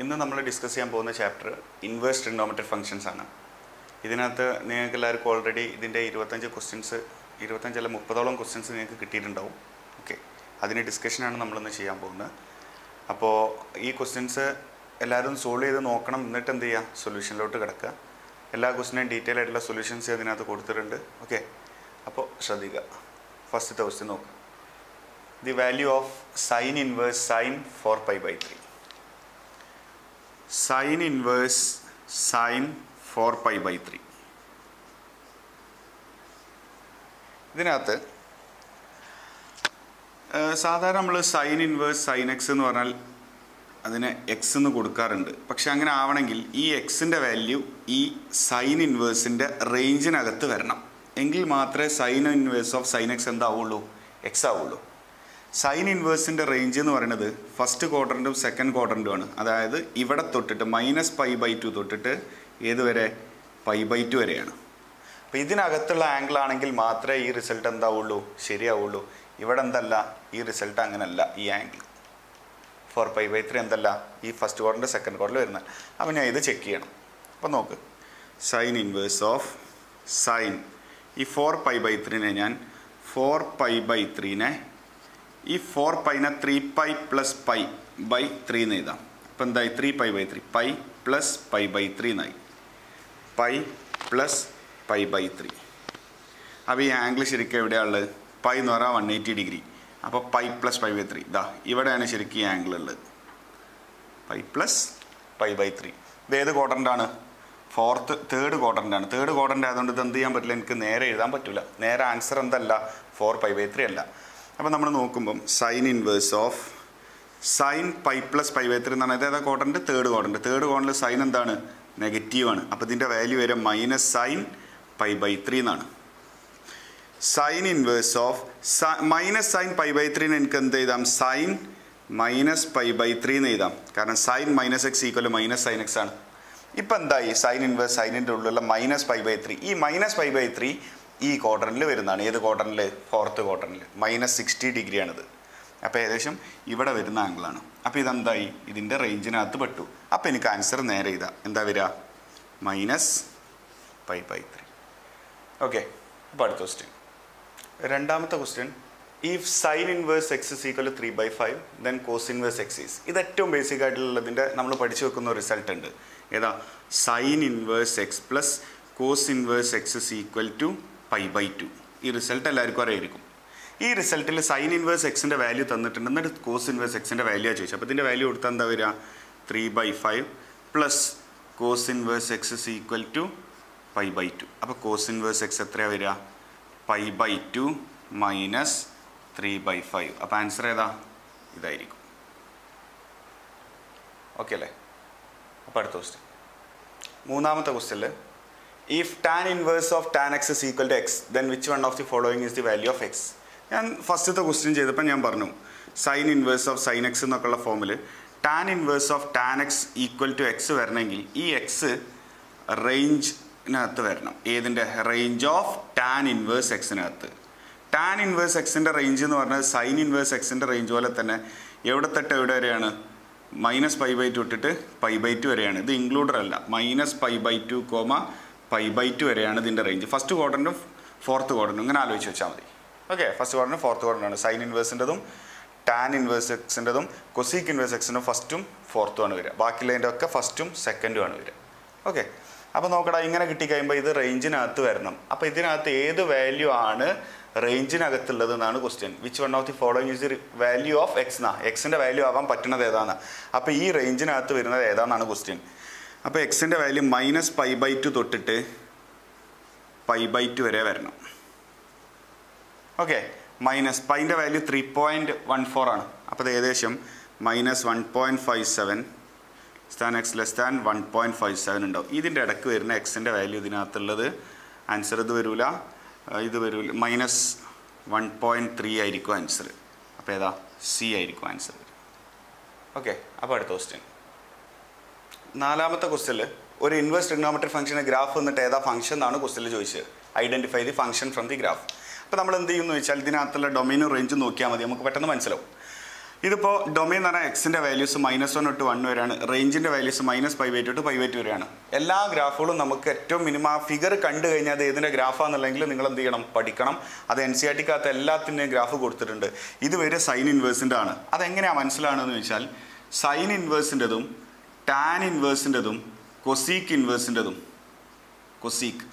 ഇന്ന് നമ്മൾ ഡിസ്കസ് ചെയ്യാൻ പോകുന്ന ചാപ്റ്റർ ഇൻവേഴ്സ് ട്രിഗണോമെട്രിക് ഫംഗ്ഷൻസ് ആണ്. ഇതിനകത്ത് നിങ്ങൾക്ക് എല്ലാവർക്കും ഓൾറെഡി ഇതിന്റെ ഇരുപത്തഞ്ച് ക്വസ്റ്റ്യൻസ് ഇരുപത്തഞ്ചല്ല മുപ്പതോളം ക്വസ്റ്റ്യൻസ് നിങ്ങൾക്ക് കിട്ടിയിട്ടുണ്ടാവും. ഓക്കെ അതിന് ഡിസ്കഷനാണ് നമ്മളിന്ന് ചെയ്യാൻ പോകുന്നത്. അപ്പോൾ ഈ ക്വസ്റ്റ്യൻസ് എല്ലാവരും സോൾവ് ചെയ്ത് നോക്കണം എന്നിട്ട് എന്ത് ചെയ്യുക സൊല്യൂഷനിലോട്ട് കിടക്കുക. എല്ലാ ക്വസ്റ്റിനും ഡീറ്റെയിൽ ആയിട്ടുള്ള സൊല്യൂഷൻസ് അതിനകത്ത് കൊടുത്തിട്ടുണ്ട്. ഓക്കെ അപ്പോൾ ശ്രദ്ധിക്കുക. ഫസ്റ്റത്തെ ക്വസ്റ്റ്യൻ നോക്കുക the value of sine inverse sine four pi by three sine inverse sine four pi by three ഇതിനകത്ത് സാധാരണ നമ്മൾ സൈൻ ഇൻവേഴ്സ് സൈൻ എക്സ് എന്ന് പറഞ്ഞാൽ അതിന് എക്സ് എന്ന് കൊടുക്കാറുണ്ട്. പക്ഷെ അങ്ങനെ ആവണമെങ്കിൽ ഈ എക്സിന്റെ വാല്യൂ ഈ സൈൻ ഇൻവേഴ്സിന്റെ റേഞ്ചിനകത്ത് വരണം. എങ്കിൽ മാത്രമേ sine inverse of sine X എന്താവുള്ളൂ? X ആവുള്ളൂ. സൈൻ ഇൻവേഴ്സിന്റെ റേഞ്ച് എന്ന് പറയുന്നത് ഫസ്റ്റ് ക്വാർട്ടറിന്റെയും സെക്കൻഡ് ആണ്. അതായത് ഇവിടെ തൊട്ടിട്ട് മൈനസ് പൈ ബൈ ടു തൊട്ടിട്ട് ഏതുവരെ പൈ ബൈ ടു വരെയാണ്. അപ്പോൾ ഇതിനകത്തുള്ള ആംഗിൾ ആണെങ്കിൽ മാത്രമേ ഈ റിസൾട്ട് എന്താവുള്ളൂ? ശരിയാവുള്ളൂ. ഇവിടെ എന്തല്ല? ഈ റിസൾട്ട് അങ്ങനല്ല. ഈ angle four pi by three എന്തല്ല? ഈ ഫസ്റ്റ് ക്വാർട്ടറിന്റെ സെക്കൻഡ് ക്വാർട്ടറിൽ വരുന്നത്. അപ്പോൾ ഞാൻ ഇത് ചെക്ക് ചെയ്യണം. അപ്പോൾ നോക്ക്. സൈൻ ഇൻവേഴ്സ് ഓഫ് സൈൻ ഈ ഫോർ പൈ ബൈ ത്രീനെ ഞാൻ ഫോർ പൈ ബൈ ത്രീനെ ഈ four പൈനെ three pi plus pi by three എന്ന് എഴുതാം. അപ്പോൾ എന്തായി? Three pi by three pi plus pi by three എന്നായി pi plus pi by three അപ്പോൾ ഈ ആംഗിൾ ശരിക്കും എവിടെയാണുള്ളത് പൈ എന്ന് പറഞ്ഞാൽ വൺ എയ്റ്റി ഡിഗ്രി അപ്പോൾ pi plus pi by three ഇതാ ഇവിടെയാണ് ശരിക്കും ഈ ആംഗിൾ ഉള്ളത്. Pi plus pi by three ഇത് ഏത് കോട്ടന്റാണ് ഫോർത്ത് തേർഡ് കോട്ടന്റാണ് തേർഡ് കോട്ടന്റ് ആയതുകൊണ്ട് ഇത് എന്ത് ചെയ്യാൻ പറ്റില്ല? എനിക്ക് നേരെ എഴുതാൻ പറ്റില്ല നേരെ ആൻസർ എന്തല്ല? ഫോർ പൈ ബൈ ത്രീ അല്ല. അപ്പോൾ നമ്മൾ നോക്കുമ്പം sine inverse of sine pi plus pi by three എന്ന് പറഞ്ഞാൽ ഏതാ ക്വാഡ്രന്റ് തേർഡ് കോട്ടന്റെ തേർഡ് ക്വാഡ്രന്റ് സൈൻ എന്താണ്? നെഗറ്റീവ് ആണ്. അപ്പോൾ ഇതിന്റെ വാല്യൂ വരെ minus sine pi by three എന്നാണ് സൈൻ ഇൻവേഴ്സ് ഓഫ് മൈനസ് സൈൻ പൈ ബൈ ത്രീന് എനിക്ക് എന്ത് എഴുതാം? Sine minus pi by three എന്ന് എഴുതാം. കാരണം sine minus X equal minus sine X ആണ്. ഇപ്പം എന്തായി? സൈൻ ഇൻവേഴ്സ് സൈനിന്റെ ഉള്ളിലുള്ള മൈനസ് പൈ ബൈ ത്രീ ഈ മൈനസ് പൈ ബൈ ത്രീ ഈ ക്വാർട്ടറിൽ വരുന്നതാണ്. ഏത് ക്വാർട്ടറിൽ ഫോർത്ത് ക്വാർട്ടറിൽ മൈനസ് സിക്സ്റ്റി ഡിഗ്രിയാണിത് അപ്പോൾ ഏകദേശം ഇവിടെ വരുന്ന ആംഗിളാണ് അപ്പോൾ ഇതെന്തായി? ഇതിന്റെ റേഞ്ചിനകത്ത് പെട്ടു. അപ്പോൾ എനിക്ക് ആൻസർ നേരെ ഇതാ എന്താ വരിക? Minus pi by three okay അപ്പോൾ അടുത്ത ക്വസ്റ്റ്യൻ രണ്ടാമത്തെ question if sine inverse X is equal three by five then cos inverse X is ഇത് ഏറ്റവും ബേസിക് ആയിട്ടുള്ളതിന്റെ നമ്മൾ പഠിച്ചു വെക്കുന്ന റിസൾട്ട് ഉണ്ട്. ഏതാ? Sine inverse x plus cos inverse x is equal to pi by two. ഈ result എല്ലാവർക്കും അറിയായിരിക്കും. ഈ റിസൾട്ടിൽ സൈൻ ഇൻവേഴ്സ് എക്സിന്റെ വാല്യൂ തന്നിട്ടുണ്ട്. എന്നിട്ട് കോസ് ഇൻവേഴ്സ് എക്സിന്റെ വാല്യൂ ചോദിച്ചു. അപ്പോൾ ഇതിന്റെ വാല്യൂ കൊടുത്താൽ എന്താ വരിക three by five plus cos inverse X is equal to pi by two അപ്പോൾ കോസ് ഇൻവേഴ്സ് എക്സ് എത്രയാണ് വരിക pi by two minus three by five അപ്പോൾ ആൻസർ ഏതാ? ഇതായിരിക്കും. ഓക്കെ അല്ലേ? അപ്പോൾ അടുത്ത ക്വസ്റ്റ്യൻ മൂന്നാമത്തെ ക്വസ്റ്റ്യനിൽ if tan inverse of tan X is equal to X then which one of the following is the value of X ഞാൻ ഫസ്റ്റത്തെ ക്വസ്റ്റ്യൻ ചെയ്തപ്പോൾ ഞാൻ പറഞ്ഞു sine inverse of sine X എന്നൊക്കെയുള്ള ഫോമിൽ tan inverse of tan X equal to X വരണമെങ്കിൽ ഈ X റേഞ്ചിനകത്ത് വരണം. ഏതിന്റെ? റേഞ്ച് ഓഫ് ടാൻ ഇൻവേഴ്സ് എക്സിനകത്ത് ടാൻ ഇൻവേഴ്സ് എക്സിന്റെ റേഞ്ച് എന്ന് പറഞ്ഞാൽ സൈൻ ഇൻവേഴ്സ് എക്സിന്റെ റേഞ്ച് പോലെ തന്നെ എവിടെ തൊട്ട് എവിടെ വരെയാണ്? മൈനസ് പൈ ബൈ ടു ഇട്ടിട്ട് പൈ ബൈ ടു വരെയാണ്. ഇത് ഇൻക്ലൂഡർ അല്ല. Minus pi by two comma pi by two വരെയാണ് ഇതിന്റെ റേഞ്ച് ഫസ്റ്റ് ക്വാർട്ടറിനും ഫോർത്ത് ക്വാർട്ടറിനും ഇങ്ങനെ ആലോചിച്ച് വെച്ചാൽ മതി. ഓക്കെ ഫസ്റ്റ് ക്വാർട്ടറിനും ഫോർത്ത് ക്വാർട്ടറാണ് സൈൻ ഇൻവേഴ്സിന്റെതും ടാൻ ഇൻവേഴ്സ് എക്സിന്റെതും കൊസീക്ക് ഇൻവേഴ്സ് എക്സിന്റെ ഫസ്റ്റും ഫോർത്തും ആണ് വരിക. ബാക്കിയുള്ളതിന്റെ ഒക്കെ ഫസ്റ്റും സെക്കൻഡും ആണ് വരിക. ഓക്കെ അപ്പോൾ നോക്കടാ ഇങ്ങനെ കിട്ടിക്കഴിയുമ്പോൾ ഇത് റേഞ്ചിനകത്ത് വരണം. അപ്പോൾ ഇതിനകത്ത് ഏത് വാല്യൂ ആണ് റേഞ്ചിനകത്തുള്ളത് എന്നാണ് question which one of the following is the value of X എന്നാ എക്സിന്റെ വാല്യൂ ആവാൻ പറ്റുന്നത് ഏതാണ് അപ്പോൾ ഈ റേഞ്ചിനകത്ത് വരുന്നത് ഏതാണെന്നാണ് ക്വസ്റ്റ്യൻ അപ്പോൾ എക്സിന്റെ value minus pi by two തൊട്ടിട്ട് പൈ ബൈ ടു വരെ വരണം. Okay minus പൈന്റെ value three point one four ആണ്. അപ്പോൾ അത് ഏകദേശം minus one point five seven സ്ഥാൻ X less than one point five seven ഉണ്ടാവും. ഇതിന്റെ ഇടയ്ക്ക് വരുന്ന എക്സിന്റെ വാല്യൂ ഇതിനകത്തുള്ളത് ആൻസർ ഇത് വരില്ല ഇത് വരില്ല മൈനസ് വൺ പോയിന്റ് ത്രീ ആയിരിക്കും ആൻസർ അപ്പോൾ ഏതാ? സി ആയിരിക്കും ആൻസർ ഓക്കെ അപ്പോൾ അടുത്ത ക്വസ്റ്റ്യൻ നാലാമത്തെ ക്വസ്റ്റ്യനിൽ ഒരു ഇൻവേഴ്സ് ട്രിഗ്നോമെട്രി ഫംഗ്ഷന് ഗ്രാഫ് എന്നിട്ട് ഏതാ ഫംഗ്ഷൻ എന്നാണ് ക്വസ്റ്റ്യൻ ചോദിച്ചത്. Identify the function from the graph അപ്പോൾ നമ്മൾ എന്ത് ചെയ്യുമെന്ന് വെച്ചാൽ ഇതിനകത്തുള്ള ഡൊമൈനും റേഞ്ചും നോക്കിയാൽ മതി. നമുക്ക് പെട്ടെന്ന് മനസ്സിലാവും. ഇതിപ്പോൾ ഡൊമൈൻ എന്ന് പറഞ്ഞാൽ എക്സിന്റെ വാല്യൂസ് മൈനസ് വൺ തൊട്ട് വൺ വരെയാണ്. റേഞ്ചിന്റെ വാല്യൂസ് മൈനസ് ഫൈവ് എയ്റ്റ് തൊട്ട് ഫൈവ് എയ്റ്റ് വരെയാണ്. എല്ലാ ഗ്രാഫുകളും നമുക്ക് ഏറ്റവും മിനിമം ആ ഫിഗർ കണ്ടു കഴിഞ്ഞാൽ അത് ഏതിന്റെ ഗ്രാഫാണെന്നുണ്ടെങ്കിൽ നിങ്ങൾ എന്ത് ചെയ്യണം? പഠിക്കണം. അത് എൻ സി ആർ ടിക്കകത്ത് എല്ലാത്തിന്റെയും ഗ്രാഫ് കൊടുത്തിട്ടുണ്ട്. ഇത് വരെ സൈൻ ഇൻവേഴ്സിന്റെ ആണ്. അതെങ്ങനെയാണ് മനസ്സിലാണെന്ന് വെച്ചാൽ സൈൻ ഇൻവേഴ്സിന്റെതും ടാൻ ഇൻവേഴ്സിന്റെതും കൊസീക്ക് ഇൻവേഴ്സിന്റെതും cosec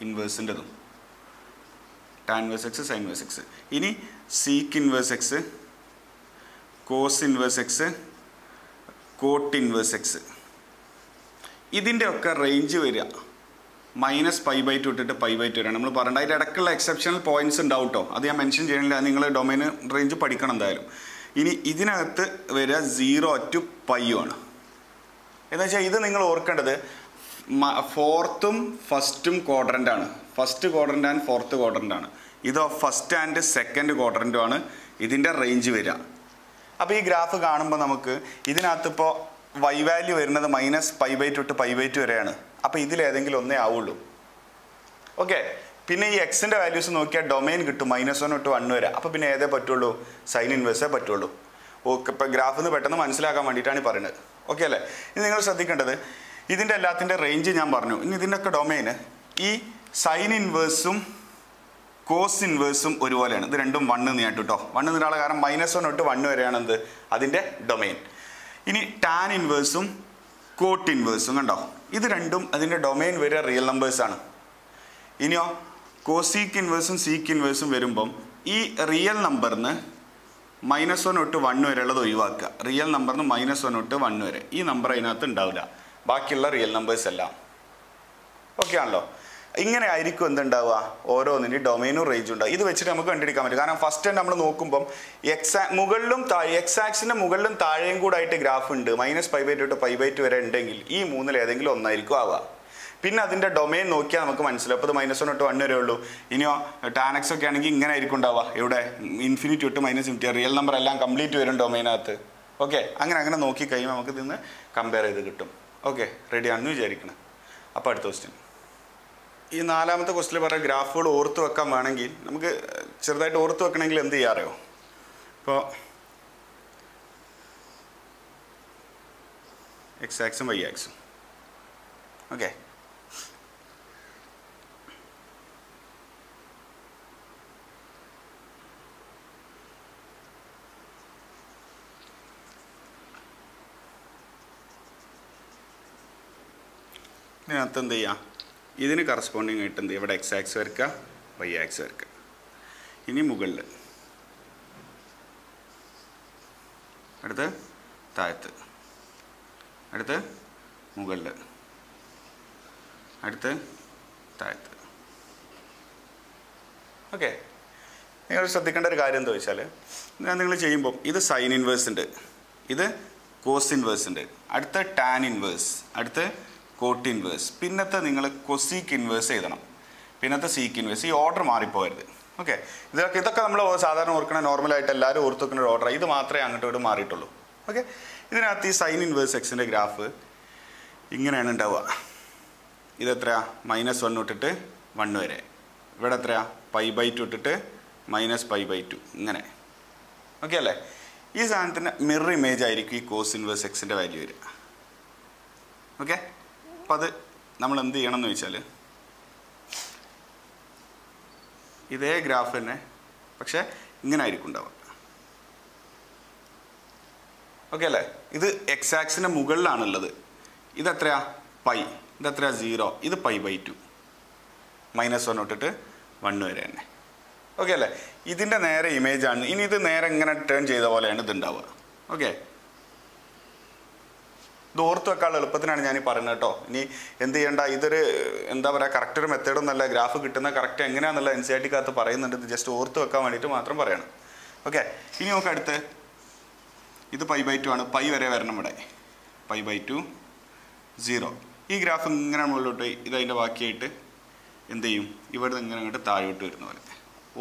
ഇൻവേഴ്സിന്റെതും. Tan inverse X sine inverse X. ഇനി sec inverse X cos inverse X cot inverse X. ഇതിന്റെ ഒക്കെ റേഞ്ച് വരിക. മൈനസ് പൈ ബൈ ടു ഇട്ടിട്ട് പൈ ബൈ ടു വരാം നമ്മൾ പറഞ്ഞത് അതിന്റെ ഇടയ്ക്കുള്ള എക്സെപ്ഷണൽ പോയിന്റ്സ് ഉണ്ടാവും കേട്ടോ അത് ഞാൻ മെൻഷൻ ചെയ്യണില്ല. നിങ്ങൾ ഡൊമൈൻ റേഞ്ച് പഠിക്കണം എന്തായാലും. ഇനി ഇതിനകത്ത് വരിക സീറോ ടു പൈ ആണ്. എന്ന് വെച്ചാൽ ഇത് നിങ്ങൾ ഓർക്കേണ്ടത് ഫോർത്തും ഫസ്റ്റും ക്വാഡ്രന്റ് ആണ്. First quadrant and fourth quadrant ആണ്. ഇത് ഫസ്റ്റ് ആൻഡ് സെക്കൻഡ് ക്വാഡ്രന്റും ആണ് ഇതിന്റെ റേഞ്ച് വരിക. അപ്പോൾ ഈ ഗ്രാഫ് കാണുമ്പോൾ നമുക്ക് ഇതിനകത്തിപ്പോൾ വൈ വാല്യൂ വരുന്നത് minus pi by two two pi by two വരെയാണ്. അപ്പോൾ ഇതിലേതെങ്കിലും ഒന്നേ ആവുള്ളൂ. ഓക്കെ പിന്നെ ഈ എക്സിന്റെ വാല്യൂസ് നോക്കിയാൽ ഡൊമൈൻ കിട്ടും മൈനസ് വൺ ടു വൺ വരെ. അപ്പോൾ പിന്നെ ഏതേ പറ്റുള്ളൂ? സൈൻ ഇൻവേഴ്സേ പറ്റുള്ളൂ. ഓക്കെ ഇപ്പോൾ ഗ്രാഫിൽ നിന്ന് പെട്ടെന്ന് മനസ്സിലാക്കാൻ വേണ്ടിയിട്ടാണ് പറയുന്നത്. ഓക്കെ അല്ലേ? ഇനി നിങ്ങൾ ശ്രദ്ധിക്കേണ്ടത് ഇതിന്റെ എല്ലാത്തിന്റെ റേഞ്ച് ഞാൻ പറഞ്ഞു. ഇനി ഇതിന്റെയൊക്കെ ഡൊമൈന് ഈ സൈൻ ഇൻവേഴ്സും കോസ് ഇൻവേഴ്സും ഒരുപോലെയാണ്. ഇത് രണ്ടും വണ്ണ് നീട്ടു കേട്ടോ വണ്ണ് നീട്ടാനുള്ള കാരണം മൈനസ് വൺ തൊട്ട് വണ്ണ് വരെയാണ് എന്ത്? അതിന്റെ ഡൊമൈൻ ഇനി ടാൻ ഇൻവേഴ്സും കോട്ട് ഇൻവേഴ്സും കണ്ടോ? ഇത് രണ്ടും അതിന്റെ ഡൊമൈൻ വരെ റിയൽ നമ്പേഴ്സാണ് ഇനിയോ കോസീക്ക് ഇൻവേഴ്സും സീക്ക് ഇൻവേഴ്സും വരുമ്പം ഈ റിയൽ നമ്പറിന് മൈനസ് വൺ തൊട്ട് വൺ വരെ ഉള്ളത് ഒഴിവാക്കുക റിയൽ നമ്പറിന് മൈനസ് വൺ തൊട്ട് വൺ വരെ. ഈ നമ്പർ അതിനകത്ത് ഉണ്ടാവില്ല ബാക്കിയുള്ള റിയൽ നമ്പേഴ്സ് എല്ലാം. ഓക്കെ ആണല്ലോ? ഇങ്ങനെ ആയിരിക്കും എന്തുണ്ടാവുക ഓരോന്നിന്റെ ഡൊമൈനും റേഞ്ചും ഉണ്ടാവും ഇത് വെച്ചിട്ട് നമുക്ക് കണ്ടുപിടിക്കാൻ പറ്റും. കാരണം ഫസ്റ്റ് നമ്മൾ നോക്കുമ്പം എക്സാ മുകളിലും താഴെ എക്സ് ആക്സിന്റെ മുകളിലും താഴെയും കൂടായിട്ട് ഗ്രാഫ് ഉണ്ട്. മൈനസ് പൈബൈറ്റ് തൊട്ട് പൈബൈറ്റ് വരെ ഉണ്ടെങ്കിൽ ഈ മൂന്നിൽ ഏതെങ്കിലും ഒന്നായിരിക്കും ആവുക. പിന്നെ അതിന്റെ ഡൊമൈൻ നോക്കിയാൽ നമുക്ക് മനസ്സിലാവും. അപ്പോൾ മൈനസ് വൺ തൊട്ട് വൺ വരെ ഉള്ളൂ. ഇനിയോ ടാനക്സ് ഒക്കെ ആണെങ്കിൽ ഇങ്ങനെ ആയിരിക്കും ഉണ്ടാവുക. ഇവിടെ ഇൻഫിനിറ്റി തൊട്ട് മൈനസ് ഇൻഫിനിറ്റി റിയൽ നമ്പർ എല്ലാം കംപ്ലീറ്റ് വരും ഡൊമൈനകത്ത് ഓക്കെ അങ്ങനെ അങ്ങനെ നോക്കി കഴിയുമ്പോൾ നമുക്ക് ഇതിന്ന് കമ്പയർ ചെയ്ത് കിട്ടും. ഓക്കെ റെഡി ആണെന്ന് വിചാരിക്കണം. അപ്പോൾ അടുത്ത ക്വസ്റ്റ്യൻ ഈ നാലാമത്തെ ക്വസ്റ്റിൽ പറയുന്ന ഗ്രാഫുകൾ ഓർത്ത് വെക്കാൻ വേണമെങ്കിൽ നമുക്ക് ചെറുതായിട്ട് ഓർത്ത് വെക്കണമെങ്കിൽ എന്ത് ചെയ്യാറിയോ ഇപ്പോൾ എക്സ് ആക്സും വൈ ആക്സും ഓക്കെ ഇതിനകത്ത് എന്ത് ചെയ്യുക ഇതിന് കറസ്പോണ്ടിങ് ആയിട്ട് എന്ത് ഇവിടെ എക്സ് ആക്സ് വരക്കുക വൈ ആക്സ് വരക്കുക ഇനി മുകളിൽ അടുത്ത് താഴത്ത്. അടുത്ത് മുകളിൽ അടുത്ത് താഴത്ത്. ഓക്കെ. നിങ്ങൾ ശ്രദ്ധിക്കേണ്ട ഒരു കാര്യം എന്താ വെച്ചാൽ ഞാൻ നിങ്ങൾ ചെയ്യുമ്പോൾ ഇത് സൈൻ ഇൻവേഴ്സ് ഉണ്ട്. ഇത് കോസ് ഇൻവേഴ്സ് ഉണ്ട്. അടുത്ത ടാൻ ഇൻവേഴ്സ് അടുത്ത് കോട്ട് ഇൻവേഴ്സ് പിന്നത്തെ നിങ്ങൾ കൊസീക്ക് ഇൻവേഴ്സ് എഴുതണം. പിന്നത്തെ സീക്ക് ഇൻവേഴ്സ് ഈ ഓർഡർ മാറിപ്പോകരുത്. ഓക്കെ ഇതൊക്കെ ഇതൊക്കെ നമ്മൾ സാധാരണ ഓർക്കണ നോർമലായിട്ട് എല്ലാവരും ഓർത്ത് വെക്കുന്ന ഒരു ഓർഡർ ഇത് മാത്രമേ അങ്ങോട്ടും ഇവിടെ മാറിയിട്ടുള്ളൂ. ഓക്കെ ഇതിനകത്ത് ഈ സൈൻ ഇൻവേഴ്സ് എക്സിന്റെ ഗ്രാഫ് ഇങ്ങനെയാണ് ഉണ്ടാവുക. ഇതെത്രയാ മൈനസ് വൺ തൊട്ടിട്ട് വൺ വരെ. ഇവിടെ എത്രയാ? പൈ ബൈ ടു ഇട്ടിട്ട് മൈനസ് പൈ ബൈ ടു ഇങ്ങനെ. ഓക്കെ അല്ലേ? ഈ സാധനത്തിന്റെ മിറർ ഇമേജ് ആയിരിക്കും ഈ കോസ് ഇൻവേഴ്സ് എക്സിന്റെ വാല്യൂ വരിക. ഓക്കെ അപ്പം അത് നമ്മൾ എന്ത് ചെയ്യണം എന്ന് വെച്ചാൽ ഇതേ ഗ്രാഫ് തന്നെ പക്ഷേ ഇങ്ങനെ ആയിരിക്കും ഉണ്ടാവുക. ഓക്കെ അല്ലേ? ഇത് എക്സ് ആക്സിന്റെ മുകളിലാണുള്ളത്. ഇതെത്രയാ? പൈ ഇതെത്രയാ? സീറോ ഇത് pi by two minus one തൊട്ടിട്ട് വൺ വരെ തന്നെ. ഓക്കെ അല്ലേ? ഇതിന്റെ നേരെ ഇമേജ് ആണ്. ഇനി ഇത് നേരെ ഇങ്ങനെ ടേൺ ചെയ്ത പോലെയാണ് ഇത് ഉണ്ടാവുക. ഓക്കെ ഇത് ഓർത്ത് വെക്കാനുള്ള എളുപ്പത്തിനാണ് ഞാൻ ഈ പറയുന്നത് കേട്ടോ. ഇനി എന്ത് ചെയ്യണ്ട? ഇതൊരു എന്താ പറയുക കറക്റ്റ് ഒരു മെത്തേഡും നല്ല ഗ്രാഫ് കിട്ടുന്ന കറക്റ്റ് എങ്ങനെയാണെന്നുള്ള എൻ സി ആർ ടിക്കകത്ത് പറയുന്നുണ്ട്. ഇത് ജസ്റ്റ് ഓർത്ത് വെക്കാൻ വേണ്ടിയിട്ട് മാത്രം പറയണം. ഓക്കെ ഇനി നമുക്ക് അടുത്ത്. ഇത് പൈ ബൈ ടു ആണ്. പൈ വരെ വരണം ഇവിടെ. പൈ ബൈ ടു സീറോ ഈ ഗ്രാഫ് ഇങ്ങനെ മുകളിലോട്ട് ഇതതിന്റെ ബാക്കിയായിട്ട് എന്ത് ചെയ്യും? ഇവിടെ നിന്ന് ഇങ്ങനെ അങ്ങോട്ട് താഴോട്ട് വരുന്ന പോലെ.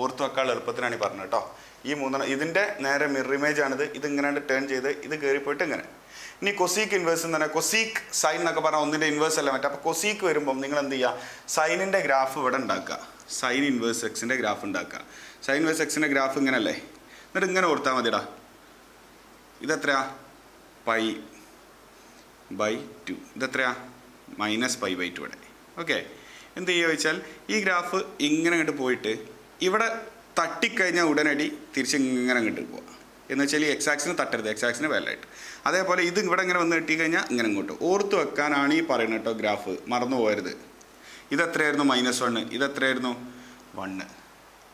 ഓർത്ത് വെക്കാനുള്ള എളുപ്പത്തിനാണ് ഈ പറഞ്ഞത് കേട്ടോ. ഈ മൂന്നെണ്ണം ഇതിന്റെ നേരെ മിറർ ഇമേജ് ആണിത്. ഇത് ഇങ്ങനെ ടേൺ ചെയ്ത് ഇത് കയറിപ്പോയിട്ട് ഇങ്ങനെ. ഇനി കൊസീക്ക് ഇൻവേഴ്സ് എന്ന് പറഞ്ഞാൽ കൊസീക്ക് സൈൻ എന്നൊക്കെ പറഞ്ഞാൽ ഒന്നിന്റെ ഇൻവേഴ്സ് അല്ല മറ്റേ? അപ്പോൾ കൊസീക്ക് വരുമ്പം നിങ്ങൾ എന്ത് ചെയ്യുക സൈനിന്റെ ഗ്രാഫ് ഇവിടെ ഉണ്ടാക്കുക. സൈൻ ഇൻവേഴ്സ് എക്സിന്റെ ഗ്രാഫ് ഉണ്ടാക്കുക. സൈൻ ഇൻവേഴ്സ് എക്സിന്റെ ഗ്രാഫ് ഇങ്ങനല്ലേ? എന്നിട്ട് ഇങ്ങനെ കൊടുത്താൽ മതിടാ ഇതെത്രയാ? പൈ ബൈ ടു ഇതെത്രയാ? മൈനസ് പൈ ബൈ ടു ഇവിടെ ഓക്കെ എന്ത് ചെയ്യുക വെച്ചാൽ ഈ ഗ്രാഫ് ഇങ്ങനെ അങ്ങോട്ട് പോയിട്ട് ഇവിടെ തട്ടിക്കഴിഞ്ഞാൽ ഉടനടി തിരിച്ച് ഇങ്ങനെ അങ്ങോട്ട് പോവുക എന്ന് വെച്ചാൽ ഈ എക്സാക്സിന് തട്ടരുത്. എക്സാക്സിന് വേലായിട്ട് അതേപോലെ ഇത് ഇവിടെ ഇങ്ങനെ വന്ന് കിട്ടിക്കഴിഞ്ഞാൽ ഇങ്ങനെ ഇങ്ങോട്ട്. ഓർത്ത് വെക്കാനാണ് ഈ പറയുന്നത് കേട്ടോ ഗ്രാഫ്. മറന്നു പോകരുത്. ഇതെത്രയായിരുന്നു? മൈനസ് വണ്ണ് ഇതെത്രയായിരുന്നു? വണ്ണ്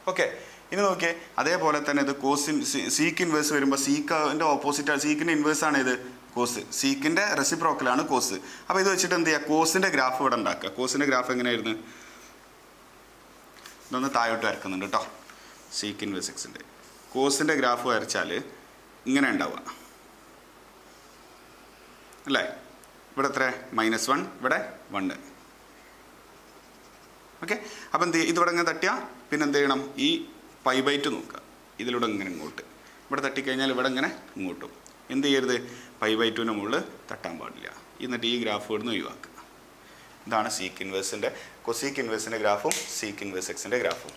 ഓക്കെ ഇനി നോക്കിയേ. അതേപോലെ തന്നെ ഇത് കോസിൻ സീക്ക് ഇൻവേഴ്സ് വരുമ്പോൾ സീക്കിന്റെ ഓപ്പോസിറ്റ് സീക്കിന്റെ ഇൻവേഴ്സ് ആണ്. ഇത് കോസ് സീക്കിന്റെ റെസിപ്രോക്കലാണ് കോസ് അപ്പോൾ ഇത് വെച്ചിട്ട് എന്ത് ചെയ്യുക കോസിന്റെ ഗ്രാഫ് ഇവിടെ ഉണ്ടാക്കുക. കോസിന്റെ ഗ്രാഫ് എങ്ങനെയായിരുന്നു? ഇതൊന്ന് താഴോട്ട് വരക്കുന്നുണ്ട് കേട്ടോ. സീക്ക് ഇൻവേഴ്സ് കോസിന്റെ ഗ്രാഫ് വരച്ചാൽ ഇങ്ങനെ ഉണ്ടാവുക. അല്ലേ? ഇവിടെ എത്ര മൈനസ് വൺ ഇവിടെ വണ്ണ് ഓക്കെ അപ്പം എന്ത് ഇതിവിടെ ഇങ്ങനെ തട്ടിയാൽ പിന്നെ എന്ത് ചെയ്യണം? ഈ പൈ ബൈ ടു നോക്കുക. ഇതിലൂടെ ഇങ്ങനെ ഇങ്ങോട്ട്. ഇവിടെ തട്ടിക്കഴിഞ്ഞാൽ ഇവിടെ ഇങ്ങനെ ഇങ്ങോട്ടും. എന്ത് ചെയ്യരുത്? പൈ ബൈ ടുവിന് മുകളിൽ തട്ടാൻ പാടില്ല. എന്നിട്ട് ഈ ഗ്രാഫ് ഇവിടുന്ന് ഒഴിവാക്കുക. ഇതാണ് സീക്ക് ഇൻവേഴ്സിന്റെ കൊസീക്ക് ഇൻവേഴ്സിന്റെ ഗ്രാഫും സീക്ക് ഇൻവേഴ്സ് എക്സിന്റെ ഗ്രാഫും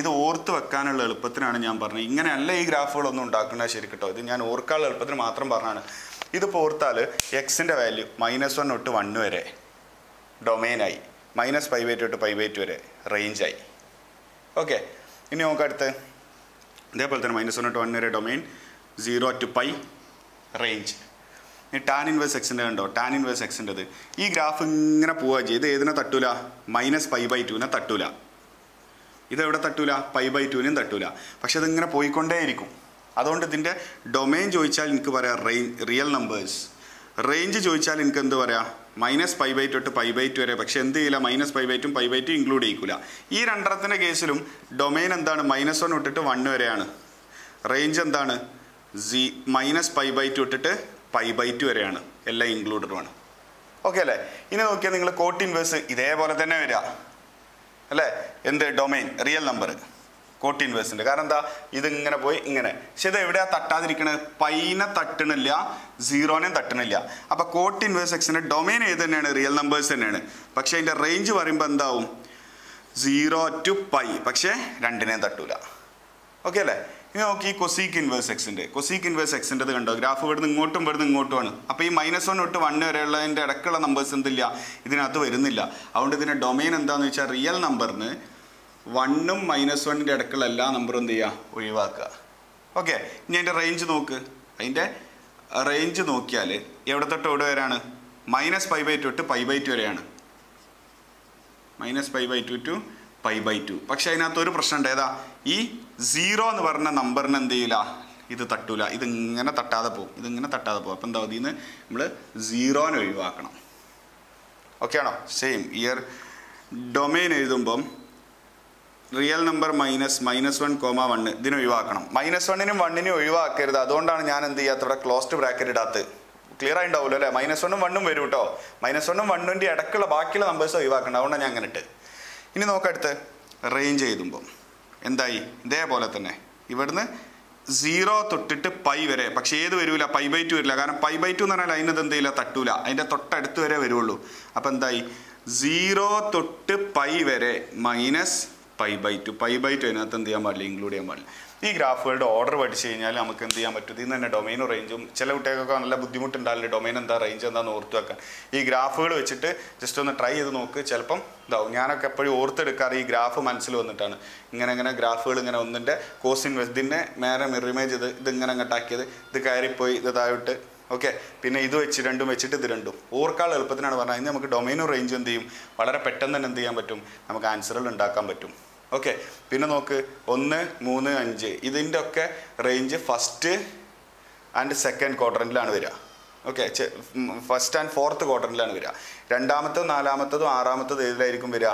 ഇത് ഓർത്ത് വെക്കാനുള്ള എളുപ്പത്തിനാണ് ഞാൻ പറഞ്ഞത്. ഇങ്ങനെയല്ല ഈ ഗ്രാഫുകളൊന്നും ഉണ്ടാക്കേണ്ട. ശരി കേട്ടോ ഇത് ഞാൻ ഓർക്കാനുള്ള എളുപ്പത്തിന് മാത്രം പറഞ്ഞാണ് ഇതിപ്പോൾ പോർത്താൽ എക്സിന്റെ വാല്യൂ മൈനസ് വൺ തൊട്ട് വണ്ണ് വരെ ഡൊമൈനായി മൈനസ് ഫൈവ് ബൈ തൊട്ട് ഫൈവ് ബൈ വരെ റേഞ്ചായി ഓക്കെ ഇനി നമുക്ക് അടുത്ത് ഇതേപോലെ തന്നെ മൈനസ് വൺ തൊട്ട് വൺ വരെ domain zero two pi range ഇനി ടാൻ ഇൻവേഴ്സ് എക്സിന്റെ കണ്ടോ? ടാൻ ഇൻവേഴ്സ് എക്സിന്റെത് ഈ ഗ്രാഫ് ഇങ്ങനെ പോവുക ചെയ്യും ഇത് ഏതിനെ തട്ടൂല? മൈനസ് ഫൈവ് ബൈ ടുവിനെ തട്ടൂല. ഇതെവിടെ തട്ടൂല? Pi by ടുവിനും തട്ടൂല. പക്ഷെ ഇതിങ്ങനെ പോയിക്കൊണ്ടേയിരിക്കും. അതുകൊണ്ട് ഇതിന്റെ ഡൊമെയിൻ ചോദിച്ചാൽ എനിക്ക് പറയാം റേഞ്ച് റിയൽ നമ്പേഴ്സ് റേഞ്ച് ചോദിച്ചാൽ എനിക്ക് എന്ത് പറയാം? മൈനസ് പൈ ബൈ ടു തൊട്ട് പൈ ടു വരെ. പക്ഷേ എന്ത് ചെയ്യില്ല? മൈനസ് പൈ ബൈ ടും പൈ ടു ഇൻക്ലൂഡ് ചെയ്യിക്കില്ല ഈ രണ്ടെണ്ണത്തിന്റെ കേസിലും ഡൊമെയിൻ എന്താണ്? മൈനസ് വൺ തൊട്ടിട്ട് വൺ വരെയാണ്. റേഞ്ച് എന്താണ്? C minus pi by two തൊട്ടിട്ട് പൈ ടു വരെയാണ്. എല്ലാം ഇൻക്ലൂഡഡുമാണ് ഓക്കെ അല്ലേ? ഇനി നോക്കിയാൽ നിങ്ങൾ കോട്ട് ഇൻവേഴ്സ് ഇതേപോലെ തന്നെ വരിക. അല്ലേ? എന്ത്? ഡൊമെയിൻ റിയൽ നമ്പർ കോട്ട് ഇൻവേഴ്സിന്റെ കാരണം എന്താ? ഇതിങ്ങനെ പോയി ഇങ്ങനെ. പക്ഷെ ഇത് എവിടെയാ തട്ടാതിരിക്കണത്? പൈനെ തട്ടണില്ല സീറോനെ തട്ടണില്ല. അപ്പോൾ കോട്ട് ഇൻവേഴ്സ് എക്സിന്റെ ഡൊമൈൻ ഏത് തന്നെയാണ്? റിയൽ നമ്പേഴ്സ് തന്നെയാണ്. പക്ഷേ അതിന്റെ റേഞ്ച് പറയുമ്പോൾ എന്താവും? സീറോ ടു പൈ പക്ഷേ രണ്ടിനെയും തട്ടൂല. ഓക്കെ അല്ലേ? ഇനി നോക്കി കൊസീക്ക് ഇൻവേഴ്സ് എക്സിന്റെ കൊസീക്ക് ഇൻവേഴ്സ് എക്സിന്റെ കണ്ടോ? ഗ്രാഫ് ഇവിടുന്ന് ഇങ്ങോട്ടും ഇവിടുന്ന് ഇങ്ങോട്ടുമാണ് അപ്പോൾ ഈ മൈനസ് വൺ തൊട്ട് വൺ വരെയുള്ളതിന്റെ ഇടക്കുള്ള നമ്പേഴ്സ് എന്തില്ല? ഇതിനകത്ത് വരുന്നില്ല. അതുകൊണ്ട് ഇതിന്റെ ഡൊമൈൻ എന്താണെന്ന് വെച്ചാൽ റിയൽ നമ്പറിന് വണ്ണും മൈനസ് വണ്ണിന്റെ ഇടക്കുള്ള എല്ലാ നമ്പറും എന്ത് ചെയ്യുക ഒഴിവാക്കുക. ഓക്കെ ഇനി അതിന്റെ റേഞ്ച് നോക്ക്. അതിന്റെ റേഞ്ച് നോക്കിയാൽ എവിടെ തൊട്ട് എവിടെ വരെയാണ്? മൈനസ് പൈ ബൈ ടു തൊട്ട് പൈ ബൈ ടു വരെയാണ്. Minus pi by two two pi by two പക്ഷെ അതിനകത്ത് ഒരു പ്രശ്നമുണ്ട് ഏതാ? ഈ സീറോ എന്ന് പറഞ്ഞ നമ്പറിന് എന്ത് ചെയ്യില്ല? ഇത് തട്ടൂല. ഇതിങ്ങനെ തട്ടാതെ പോകും ഇതിങ്ങനെ തട്ടാതെ പോകും അപ്പം എന്താ ഇതിൽ നിന്ന് നമ്മൾ സീറോനെ ഒഴിവാക്കണം. ഓക്കെ ആണോ? Same year domain എഴുതുമ്പം real number minus minus one comma one ഇതിനെ ഒഴിവാക്കണം. മൈനസ് വണ്ണിനും വണ്ണിനും ഒഴിവാക്കരുത്. അതുകൊണ്ടാണ് ഞാൻ എന്ത് ചെയ്യാത്ത ഇവിടെ ക്ലോസ്ഡ് ബ്രാക്കറ്റ് ഇടാത്തത്. ക്ലിയർ ആയിട്ടുണ്ടാവുമല്ലോ അല്ലേ? മൈനസ് വണ്ണും വണ്ണും വരും കേട്ടോ മൈനസ് വണ്ണും വണ്ണിന്റെ ഇടക്കുള്ള ബാക്കിയുള്ള നമ്പേഴ്സ് ഒഴിവാക്കണം അതുകൊണ്ടാണ് ഞാൻ അങ്ങനെ ഇട്ട് ഇനി നോക്കടുത്ത് റേഞ്ച് എഴുതുമ്പം. എന്തായി? ഇതേപോലെ തന്നെ. ഇവിടുന്ന് സീറോ തൊട്ടിട്ട് പൈ വരെ. പക്ഷേ ഏത് വരില്ല പൈ ബൈ ടു വരില്ല. കാരണം പൈ ബൈ ടു എന്ന് പറഞ്ഞാൽ അതിനത് എന്ത് തട്ടൂല. അതിന്റെ തൊട്ടടുത്ത് വരെ വരുള്ളൂ അപ്പം എന്തായി? സീറോ തൊട്ട് പൈ വരെ minus pi by two pi by two അതിനകത്ത് എന്ത് ചെയ്യാൻ പാടില്ല? ഇൻക്ലൂഡ് ചെയ്യാൻ പാടില്ല. ഈ ഗ്രാഫുകളുടെ ഓർഡർ പഠിച്ചു കഴിഞ്ഞാൽ നമുക്ക് എന്ത് ചെയ്യാൻ പറ്റും? ഇതിൽ തന്നെ ഡൊമൈനും റേഞ്ചും ചില കുട്ടികൾക്കൊക്കെ നല്ല ബുദ്ധിമുട്ടുണ്ടാവില്ല? ഡൊമൈൻ എന്താ റേഞ്ച് എന്താന്ന് ഓർത്തു വെക്കാൻ. ഈ ഗ്രാഫുകൾ വെച്ചിട്ട് ജസ്റ്റ് ഒന്ന് ട്രൈ ചെയ്ത് നോക്ക്. ചിലപ്പം ഇതാവും. ഞാനൊക്കെ എപ്പോഴും ഓർത്തെടുക്കാറ് ഈ ഗ്രാഫ് മനസ്സിൽ വന്നിട്ടാണ്. ഇങ്ങനെ ഇങ്ങനെ ഗ്രാഫുകൾ ഇങ്ങനെ ഒന്നിന്റെ കോസിൻ ഇതിന്റെ നേരെ ഇത് ഇതിങ്ങനെ അങ്ങോട്ടാക്കിയത് ഇത് കയറിപ്പോയി ഇത് താഴോട്ട് ഓക്കെ പിന്നെ ഇത് വെച്ച് രണ്ടും വെച്ചിട്ട് ഇത് രണ്ടും. ഓർക്കാൾ എളുപ്പത്തിനാണ് പറഞ്ഞത്. അതിന് നമുക്ക് ഡൊമൈനും റേഞ്ചും എന്ത് ചെയ്യും? വളരെ പെട്ടെന്ന് തന്നെ എന്ത് ചെയ്യാൻ പറ്റും? നമുക്ക് ആൻസറുകൾ ഉണ്ടാക്കാൻ പറ്റും. ഓക്കെ പിന്നെ നോക്ക്. ഒന്ന് മൂന്ന് അഞ്ച്. ഇതിന്റെ ഒക്കെ റേഞ്ച് ഫസ്റ്റ് ആൻഡ് സെക്കൻഡ് ക്വാർട്ടറിലാണ് വരിക. ഓക്കെ ഫസ്റ്റ് ആൻഡ് ഫോർത്ത് ക്വാർട്ടറിലാണ് വരിക. രണ്ടാമത്തതും നാലാമത്തതും ആറാമത്തതും ഏതിലായിരിക്കും വരിക?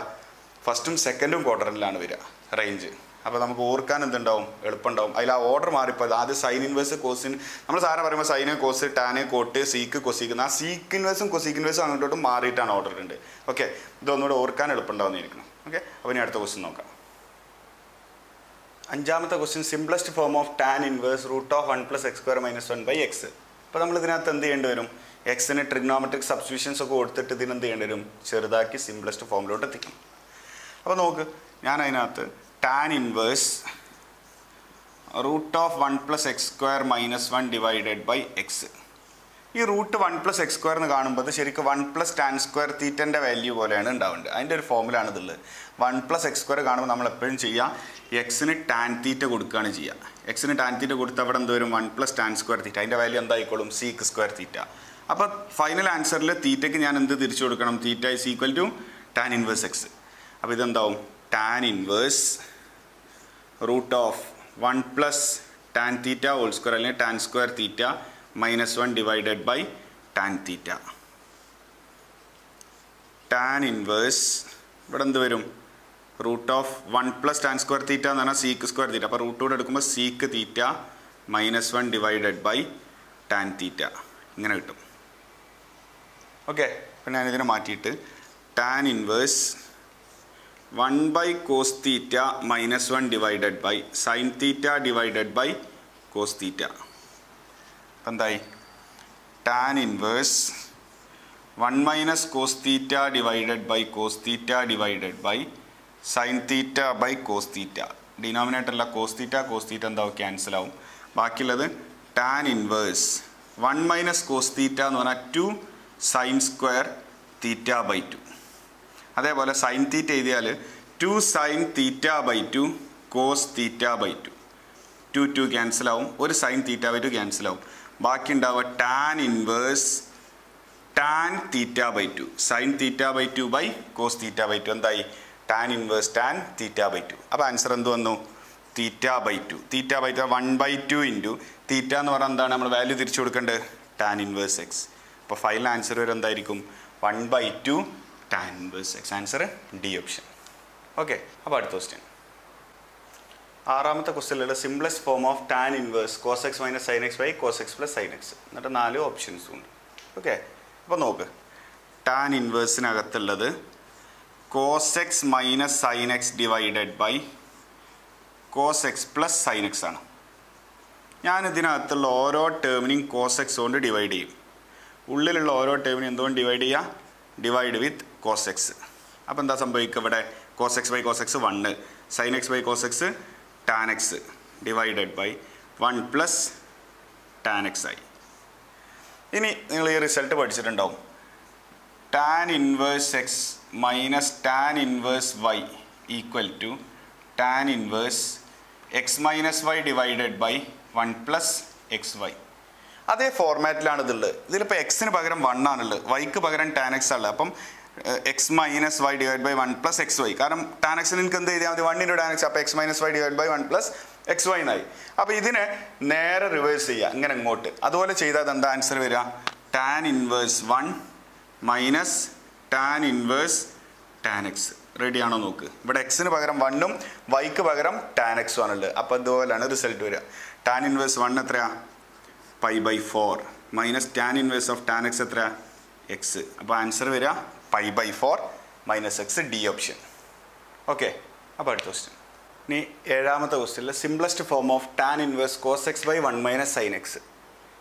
ഫസ്റ്റും സെക്കൻഡും ക്വാർട്ടറിലാണ് വരിക. റേഞ്ച് അപ്പോൾ നമുക്ക് ഓർക്കാൻ എന്തുണ്ടാവും? എളുപ്പമുണ്ടാവും. അതിൽ ആ ഓർഡർ മാറിപ്പോയത്. ആദ്യം സൈൻ ഇൻവേഴ്സ് കോസിൻ നമ്മൾ സാധാരണ പറയുമ്പോൾ sine cos tan cot sec cosec ആ സീക്ക് ഇൻവേഴ്സും കൊസീക്ക് ഇൻവേഴ്സും അങ്ങോട്ടും മാറിയിട്ടാണ് ഓർഡർ ഉണ്ട് ഓക്കെ ഇതൊന്നുകൂടെ ഓർക്കാൻ എളുപ്പമുണ്ടാവുന്നതായിരിക്കണം. ഓക്കെ അപ്പോൾ ഇനി അടുത്ത ക്വസ്റ്റ്യൻ നോക്കാം. അഞ്ചാമത്തെ question simplest form of tan inverse root of one plus x square minus one by x അപ്പോൾ നമ്മൾ ഇതിനകത്ത് എന്ത് ചെയ്യേണ്ടി വരും? എക്സിന് ട്രിഗ്നോമെട്രിക് സബ്സ്റ്റിറ്റ്യൂഷൻസ് ഒക്കെ കൊടുത്തിട്ട് ഇതിനെന്ത് ചെയ്യേണ്ടി വരും? ചെറുതാക്കി സിംപ്ലസ്റ്റ് ഫോമിലോട്ട് എത്തിക്കണം അപ്പോൾ നോക്ക് ഞാൻ അതിനകത്ത് tan inverse root of one plus x square minus one divided by x ഈ root one plus x square എന്ന് കാണുമ്പോൾ ശരിക്കും വൺ പ്ലസ് ടാൻ സ്ക്വയർ തീറ്റന്റെ വാല്യൂ പോലെയാണ് ഉണ്ടാവേണ്ടത്. അതിന്റെ ഒരു ഫോമിലാണ് ഇതുള്ളത്. വൺ പ്ലസ് എക്സ് സ്ക്വയർ കാണുമ്പോൾ നമ്മൾ എപ്പോഴും ചെയ്യുക എക്സിന് ടാൻ തീറ്റ കൊടുക്കുകയാണ് ചെയ്യുക എക്സിന് ടാൻ തീറ്റ കൊടുത്ത് അവിടെ എന്ത് വരും? One plus tan square theta അതിന്റെ വാല്യൂ എന്തായിക്കോളും? സീക്ക് സ്ക്വയർ തീറ്റ അപ്പോൾ ഫൈനൽ ആൻസറിൽ തീറ്റയ്ക്ക് ഞാൻ എന്ത് തിരിച്ചു കൊടുക്കണം? Theta is equal to tan inverse x അപ്പോൾ ഇതെന്താവും? Tan inverse root of one plus tan theta whole square അല്ലെങ്കിൽ tan square theta minus one divided by tan theta. Tan inverse ഇവിടെ എന്ത് വരും? Root of one plus tan square theta എന്ന് പറഞ്ഞാൽ sec square theta. അപ്പോൾ root കൂടെ എടുക്കുമ്പോൾ sec theta minus one divided by tan theta. ഇങ്ങനെ കിട്ടും. ഓക്കെ. അപ്പം ഞാനിതിനെ മാറ്റിയിട്ട് tan inverse one by cos theta minus one divided by sine theta divided by cos theta. അപ്പം എന്തായി? Tan inverse one minus cos theta divided by cos theta divided by sine theta by cos theta. ഡിനോമിനേറ്ററില്ല cos theta cos theta എന്താവും? Cancel ആവും. ബാക്കിയുള്ളത് tan inverse one minus cos theta എന്ന് പറഞ്ഞാൽ two sine square theta by two. അതേപോലെ sine theta എഴുതിയാൽ two sine theta by two cos theta by two two two cancel ആവും. ഒരു sine theta by two cancel ആവും. ബാക്കി ഉണ്ടാവുക tan inverse tan theta by two sine theta by two by cos theta by two എന്തായി? Tan inverse tan theta by two അപ്പോൾ answer എന്ത് വന്നു? Theta by two theta by two one by two into theta എന്ന് പറഞ്ഞാൽ എന്താണ്? നമ്മൾ value തിരിച്ചു കൊടുക്കേണ്ടത്? ടാൻ ഇൻവേഴ്സ് എക്സ് അപ്പോൾ ഫൈനൽ ആൻസർ വരെ എന്തായിരിക്കും? One by two tan inverse x answer D option okay അപ്പോൾ അടുത്ത ക്വസ്റ്റ്യൻ ആറാമത്തെ ക്വസ്റ്റ്യനിലുള്ള simplest form of tan inverse cos x minus sine x by cos x plus sine x എന്നിട്ട് നാല് ഓപ്ഷൻസും ഉണ്ട്. ഓക്കെ അപ്പോൾ നോക്ക്. Tan ഇൻവേഴ്സിനകത്തുള്ളത് cos x minus sine x divided by cos x plus sine x ആണ്. ഞാനിതിനകത്തുള്ള ഓരോ ടേമിനെയും കോസ് എക്സ് കൊണ്ട് ഡിവൈഡ് ചെയ്യും. ഉള്ളിലുള്ള ഓരോ ടേമിനെയും എന്തുകൊണ്ട് ഡിവൈഡ് ചെയ്യുക ഡിവൈഡ് വിത്ത് കോസ് എക്സ് അപ്പോൾ എന്താ സംഭവിക്കുക ഇവിടെ? Cos x by cos x one sine x by cos x tan x divided by one plus tan x ആയി. ഇനി നിങ്ങൾ ഈ result പഠിച്ചിട്ടുണ്ടാവും. Tan inverse x minus tan inverse y equal to tan inverse x minus y divided by one plus x y അതേ ഫോർമാറ്റിലാണ് ഇതുള്ളത് ഇതിലിപ്പോൾ എക്സിന് പകരം വൺ ആണുള്ളത്. വൈക്ക് പകരം ടാൻ എക്സ് ഉള്ളത് അപ്പം x minus y divide by one plus x y കാരണം ടാൻ എക്സിന് എനിക്ക് എന്ത് ചെയ്താൽ മതി? വണ്ണിന്റെ ടാനക്സ് എക്സ് അപ്പോൾ x minus y divide by one plus x y എന്നായി അപ്പോൾ ഇതിനെ നേരെ റിവേഴ്സ് ചെയ്യുക ഇങ്ങനെ ഇങ്ങോട്ട്. അതുപോലെ ചെയ്താൽ എന്താ ആൻസർ വരിക. Tan inverse one minus tan inverse tan x ready ആണോ നോക്ക്? ഇവിടെ എക്സിന് പകരം വണ്ണും വൈക്ക് പകരം ടാൻ എക്സും ആണുള്ളത്. അപ്പോൾ ഇതുപോലെയാണ് റിസൾട്ട് വരിക. ടാൻ ഇൻവേഴ്സ് വൺ എത്രയാണ് pi by four minus tan inverse of tan x എത്ര എക്സ് അപ്പോൾ ആൻസർ വരിക. Pi by four minus x D option okay അപ്പോൾ അടുത്ത ക്വസ്റ്റ്യൻ ഇനി ഏഴാമത്തെ ക്വസ്റ്റ്യനിൽ simplest form of tan inverse cos x by one minus sine x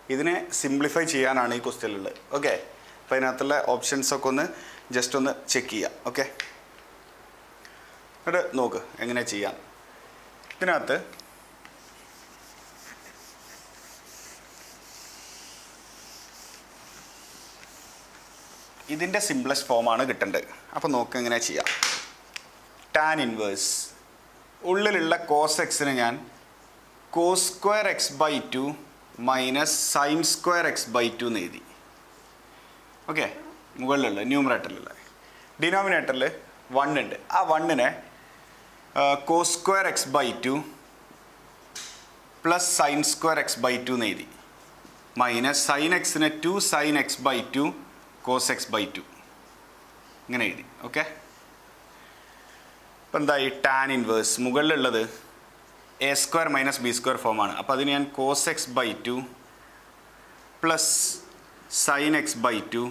ഇതിനെ simplify ചെയ്യാനാണ് ഈ ക്വസ്റ്റ്യനിലുള്ളത് ഓക്കെ അപ്പോൾ അതിനകത്തുള്ള ഓപ്ഷൻസ് ഒക്കെ ഒന്ന് ജസ്റ്റ് ഒന്ന് ചെക്ക് ചെയ്യുക ഓക്കെ എന്നിട്ട് നോക്ക് എങ്ങനെ ചെയ്യാം. ഇതിനകത്ത് ഇതിന്റെ സിംപ്ലസ്റ്റ് ഫോമാണ് കിട്ടേണ്ടത്. അപ്പോൾ നോക്ക് എങ്ങനെ ചെയ്യാം. ടാൻ ഇൻവേഴ്സ് ഉള്ളിലുള്ള കോസ് എക്സിന് ഞാൻ cos square x by two minus sine square x by two എന്ന് എഴുതി. ഓക്കെ മുകളിലുള്ള ന്യൂമറേറ്ററിലുള്ള ഡിനോമിനേറ്ററിൽ വൺ ഉണ്ട്. ആ വണ്ണിനെ cos square x by two plus sine square x by two എന്ന് എഴുതി. മൈനസ് സൈൻ എക്സിന് two sine x by two cos x by two ഇങ്ങനെ എഴുതി ഓക്കെ ഇപ്പം എന്തായി tan inverse മുകളിലുള്ളത് a square minus b square ഫോമാണ് അപ്പോൾ അതിന് ഞാൻ cos x by two plus sine x by two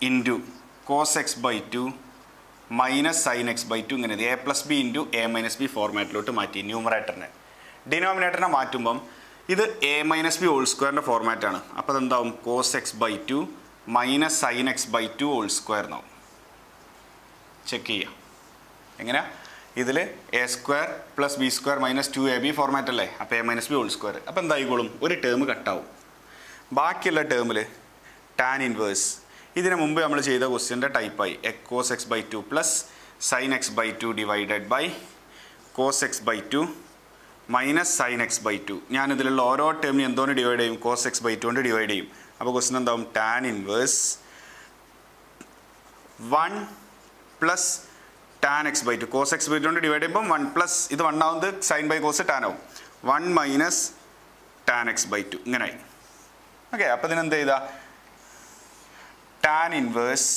into cos x by two minus sine x by two ഇങ്ങനെ a plus b into a minus b ഫോർമാറ്റിലോട്ട് മാറ്റി ന്യൂമറേറ്ററിനെ ഡിനോമിനേറ്ററിനെ മാറ്റുമ്പം ഇത് A minus b whole സ്ക്വയറിന്റെ ഫോർമാറ്റാണ് അപ്പോൾ അതെന്താവും? Cos x by two minus sine x by two whole square എന്നാവും check ചെയ്യാം. എങ്ങനെയാ? ഇതിൽ a square plus b square minus two a b format അല്ലേ? അപ്പോൾ a minus b whole square അപ്പോൾ എന്തായിക്കോളും? ഒരു ടേം കട്ടാവും ബാക്കിയുള്ള ടേമിൽ ടാൻ ഇൻവേഴ്സ് ഇതിന് മുമ്പ് നമ്മൾ ചെയ്ത ക്വസ്റ്റ്യന്റെ ടൈപ്പായി cos x by two plus sine x by two divided by cos x by two minus sine x by two ഞാനിതിലുള്ള ഓരോ ടേമിനും എന്തോന്ന് ഡിവൈഡ് ചെയ്യും? കോസ് എക്സ് ബൈ ടു കൊണ്ട് ഡിവൈഡ് ചെയ്യും. അപ്പോൾ ക്വസ്റ്റൻ എന്താവും? Tan inverse one plus tan x by two cos x by two കൊണ്ട് divide ചെയ്യുമ്പോൾ വൺ പ്ലസ് ഇത് വൺ ആവുന്നത് സൈൻ ബൈ കോസ് ടാൻ ആവും. One minus tan x by two ഇങ്ങനെയായി ഓക്കെ അപ്പോൾ ഇതിനെന്ത് ചെയ്താ? Tan inverse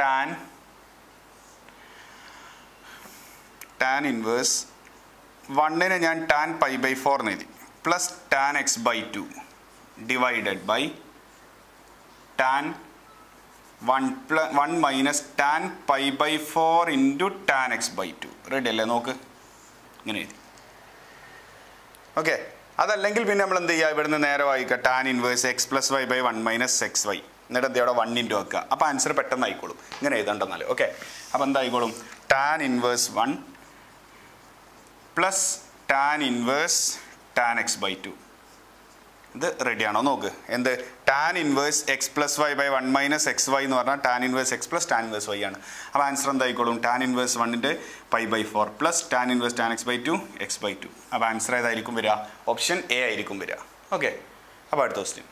tan tan inverse വണ്ണിന് ഞാൻ ടാൻ പൈ ബൈ ഫോർ എന്ന് എഴുതി. Plus tan x by two divided by tan one plus one minus tan pi by four into tan x by two ready അല്ലേ? നോക്ക്. ഇങ്ങനെ എഴുതി. Okay അതല്ലെങ്കിൽ പിന്നെ നമ്മൾ എന്ത് ചെയ്യുക? ഇവിടുന്ന് നേരെ വായിക്കുക. Tan inverse x plus y by one minus x y എന്നിട്ട് എന്ത് അവിടെ വൺ ഇന്റു വെക്കുക. അപ്പോൾ ആൻസർ പെട്ടെന്ന് ആയിക്കോളും. ഇങ്ങനെ എഴുതണ്ടെന്നാൽ ഓക്കെ അപ്പോൾ എന്തായിക്കോളും tan inverse one plus tan inverse tan x by two ഇത് റെഡിയാണോ നോക്ക്. എന്ത്? Tan inverse x plus y by one minus x y എന്ന് പറഞ്ഞാൽ tan inverse x plus tan inverse y ആണ്. അപ്പോൾ ആൻസർ എന്തായിക്കോളും? ടാൻ ഇൻവേഴ്സ് വണ്ണിന്റെ pi by four plus tan inverse tan x by two x by two അപ്പോൾ answer ഏതായിരിക്കും വരിക? Option A ആയിരിക്കും വരിക. ഓക്കെ അപ്പോൾ അടുത്ത ക്വസ്റ്റ്യൻ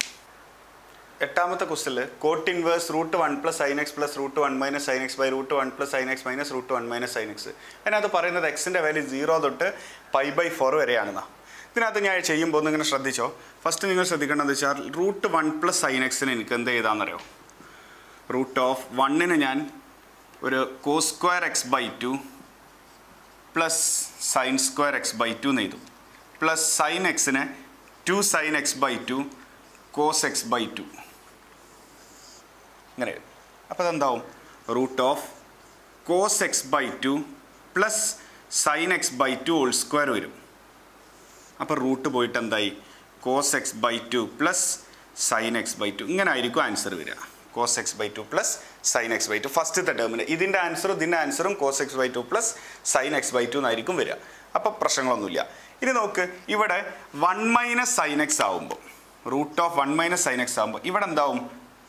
എട്ടാമത്തെ ക്വസ്റ്റിൽ cot inverse root one plus sine x plus root one minus sine x by root one plus sine x minus root one minus sine x അതിനകത്ത് പറയുന്നത് എക്സിന്റെ വാല്യൂ സീറോ തൊട്ട് pi by four വരെയാണെന്നാ. ഇതിനകത്ത് ഞാൻ ചെയ്യുമ്പോൾ ഒന്ന് ഇങ്ങനെ ശ്രദ്ധിച്ചോ? ഫസ്റ്റ് നിങ്ങൾ ശ്രദ്ധിക്കേണ്ടത് വെച്ചാൽ റൂട്ട് വൺ പ്ലസ് സൈൻ എക്സിന് എനിക്ക് എന്ത് ചെയ്താണെന്നറിയോ റൂട്ട് ഓഫ് വണ്ണിന് ഞാൻ ഒരു cos square x by two plus sine square x by two എന്ന് എഴുതും. പ്ലസ് സൈൻ എക്സിന് two sine x by two cos x by two ഇങ്ങനെ. അപ്പോൾ അതെന്താവും? Root of cos x by two plus sine x by two whole square വരും. അപ്പോൾ root പോയിട്ട് എന്തായി? Cos x by two plus sine x by two ഇങ്ങനെ ആയിരിക്കും answer വരിക. Cos x by two plus sine x by two ഫസ്റ്റത്തെ ടേമിന് ഇതിന്റെ ആൻസറും ഇതിന്റെ ആൻസറും cos x by two plus sine x by two എന്നായിരിക്കും വരിക. അപ്പോൾ പ്രശ്നങ്ങളൊന്നുമില്ല. ഇനി നോക്ക്. ഇവിടെ വൺ മൈനസ് സൈൻ എക്സ് ആവുമ്പോൾ root of one minus sine x ആകുമ്പോൾ ഇവിടെ എന്താവും?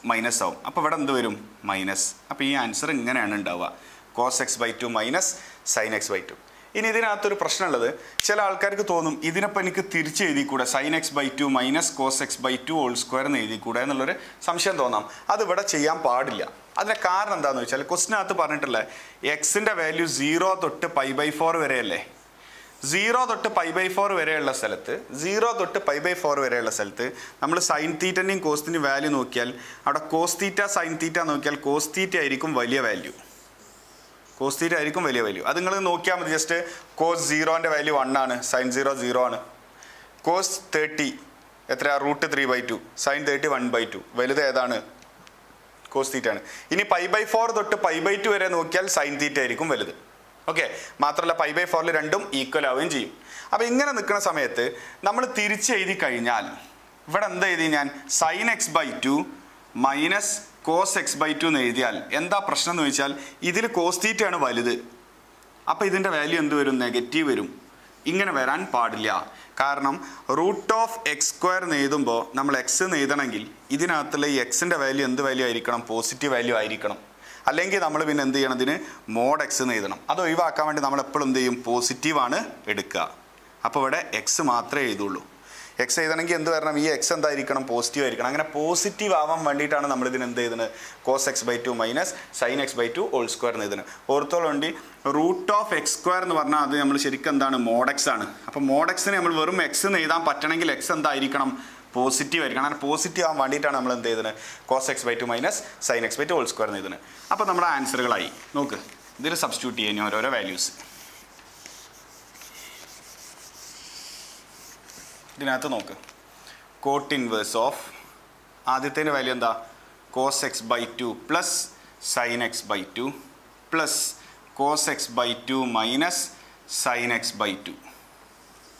മൈനസ് ആവും. അപ്പോൾ ഇവിടെ എന്ത് വരും? മൈനസ് അപ്പോൾ ഈ ആൻസർ ഇങ്ങനെയാണ് ഉണ്ടാവുക. Cos x by two minus sine x by two ഇനി ഇതിനകത്തൊരു പ്രശ്നമുള്ളത് ചില ആൾക്കാർക്ക് തോന്നും ഇതിനപ്പം എനിക്ക് തിരിച്ച് എഴുതി കൂടെ sine x by two minus cos x by two whole square എന്ന് എഴുതി കൂടെ എന്നുള്ളൊരു സംശയം തോന്നാം. അത് ഇവിടെ ചെയ്യാൻ പാടില്ല. അതിന്റെ കാരണം എന്താണെന്ന് വെച്ചാൽ ക്വസ്റ്റിനകത്ത് പറഞ്ഞിട്ടില്ലേ എക്സിന്റെ വാല്യൂ സീറോ തൊട്ട് പൈ ബൈ ഫോർ വരെയല്ലേ? സീറോ തൊട്ട് പൈ ബൈ ഫോർ വരെയുള്ള സ്ഥലത്ത് സീറോ തൊട്ട് പൈ ബൈ ഫോർ വരെയുള്ള സ്ഥലത്ത് നമ്മൾ സൈൻ തീറ്റന്റെയും കോസ്റ്റിന്റെയും വാല്യൂ നോക്കിയാൽ അവിടെ കോസ് തീറ്റ സൈൻ തീറ്റ നോക്കിയാൽ കോസ് തീറ്റ ആയിരിക്കും വലിയ വാല്യൂ കോസ് തീറ്റ ആയിരിക്കും വലിയ വാല്യൂ അത് നിങ്ങൾ നോക്കിയാൽ മതി. ജസ്റ്റ് കോസ് സീറോന്റെ വാല്യൂ വൺ ആണ്. സൈൻ സീറോ സീറോ ആണ്. കോസ് തേർട്ടി എത്ര root three by two sine thirty one by two വലുത് ഏതാണ്? കോസ് തീറ്റ ആണ്. ഇനി പൈ ബൈ ഫോർ തൊട്ട് പൈ ബൈ ടു വരെ നോക്കിയാൽ സൈൻ തീറ്റ ആയിരിക്കും വലുത്. ഓക്കെ മാത്രമല്ല പൈ ബൈ ഫോറിൽ രണ്ടും ഈക്വൽ ആവുകയും ചെയ്യും. അപ്പോൾ ഇങ്ങനെ നിൽക്കുന്ന സമയത്ത് നമ്മൾ തിരിച്ച് എഴുതി കഴിഞ്ഞാൽ ഇവിടെ എന്താ എഴുതി ഞാൻ? Sine x by two minus cos x by two എന്ന് എഴുതിയാൽ എന്താ പ്രശ്നം എന്ന് വെച്ചാൽ ഇതിൽ കോസ് തീറ്റയാണ് വലുത്. അപ്പോൾ ഇതിന്റെ വാല്യൂ എന്ത് വരും? നെഗറ്റീവ് വരും. ഇങ്ങനെ വരാൻ പാടില്ല. കാരണം റൂട്ട് ഓഫ് എക്സ് സ്ക്വയർ എഴുതുമ്പോൾ നമ്മൾ എക്സ് എന്ന് എഴുതണമെങ്കിൽ ഇതിനകത്തുള്ള ഈ എക്സിന്റെ വാല്യൂ എന്ത് വാല്യൂ ആയിരിക്കണം? പോസിറ്റീവ് വാല്യൂ ആയിരിക്കണം. അല്ലെങ്കിൽ നമ്മൾ പിന്നെ എന്ത് ചെയ്യണം ഇതിന്? മോഡ് എക്സ് എന്ന് എഴുതണം. അത് ഒഴിവാക്കാൻ വേണ്ടി നമ്മൾ എപ്പോഴും എന്ത് ചെയ്യും? പോസിറ്റീവാണ് എടുക്കുക. അപ്പോൾ ഇവിടെ എക്സ് മാത്രമേ എഴുതുള്ളൂ. എക്സ് എഴുതണമെങ്കിൽ എന്ത് വരണം? ഈ എക്സ് എന്തായിരിക്കണം? പോസിറ്റീവ് ആയിരിക്കണം. അങ്ങനെ പോസിറ്റീവ് ആവാൻ വേണ്ടിയിട്ടാണ് നമ്മൾ ഇതിന് എന്ത് ചെയ്തത് cos x by two minus sine x by two whole square എന്ന് എഴുതുന്നത്. ഓർത്തോളുണ്ട് റൂട്ട് ഓഫ് എക്സ് സ്ക്വയർ എന്ന് പറഞ്ഞാൽ അത് നമ്മൾ ശരിക്കും എന്താണ്? മോഡെക്സ് ആണ്. അപ്പോൾ മോഡെക്സിന് നമ്മൾ വെറും എക്സ് എന്ന് എഴുതാൻ പറ്റണമെങ്കിൽ എക്സ് എന്തായിരിക്കണം? പോസിറ്റീവ് ആയിരിക്കണം. അങ്ങനെ പോസിറ്റീവ് ആവാൻ വേണ്ടിയിട്ടാണ് നമ്മൾ എന്ത് ചെയ്തത് cos x by two minus sine x by two whole square എന്ന് ഇതിന് അപ്പോൾ നമ്മുടെ ആൻസറുകളായി നോക്ക്. ഇതിൽ സബ്സ്റ്റിറ്റ്യൂട്ട് ചെയ്യാൻ ഓരോരോ വാല്യൂസ് ഇതിനകത്ത് നോക്ക് കോട്ട് ഇൻവേഴ്സ് ഓഫ് ആദ്യത്തേന്റെ വാല്യൂ എന്താ cos x by two plus sine x by two plus cos x by two minus sine x by two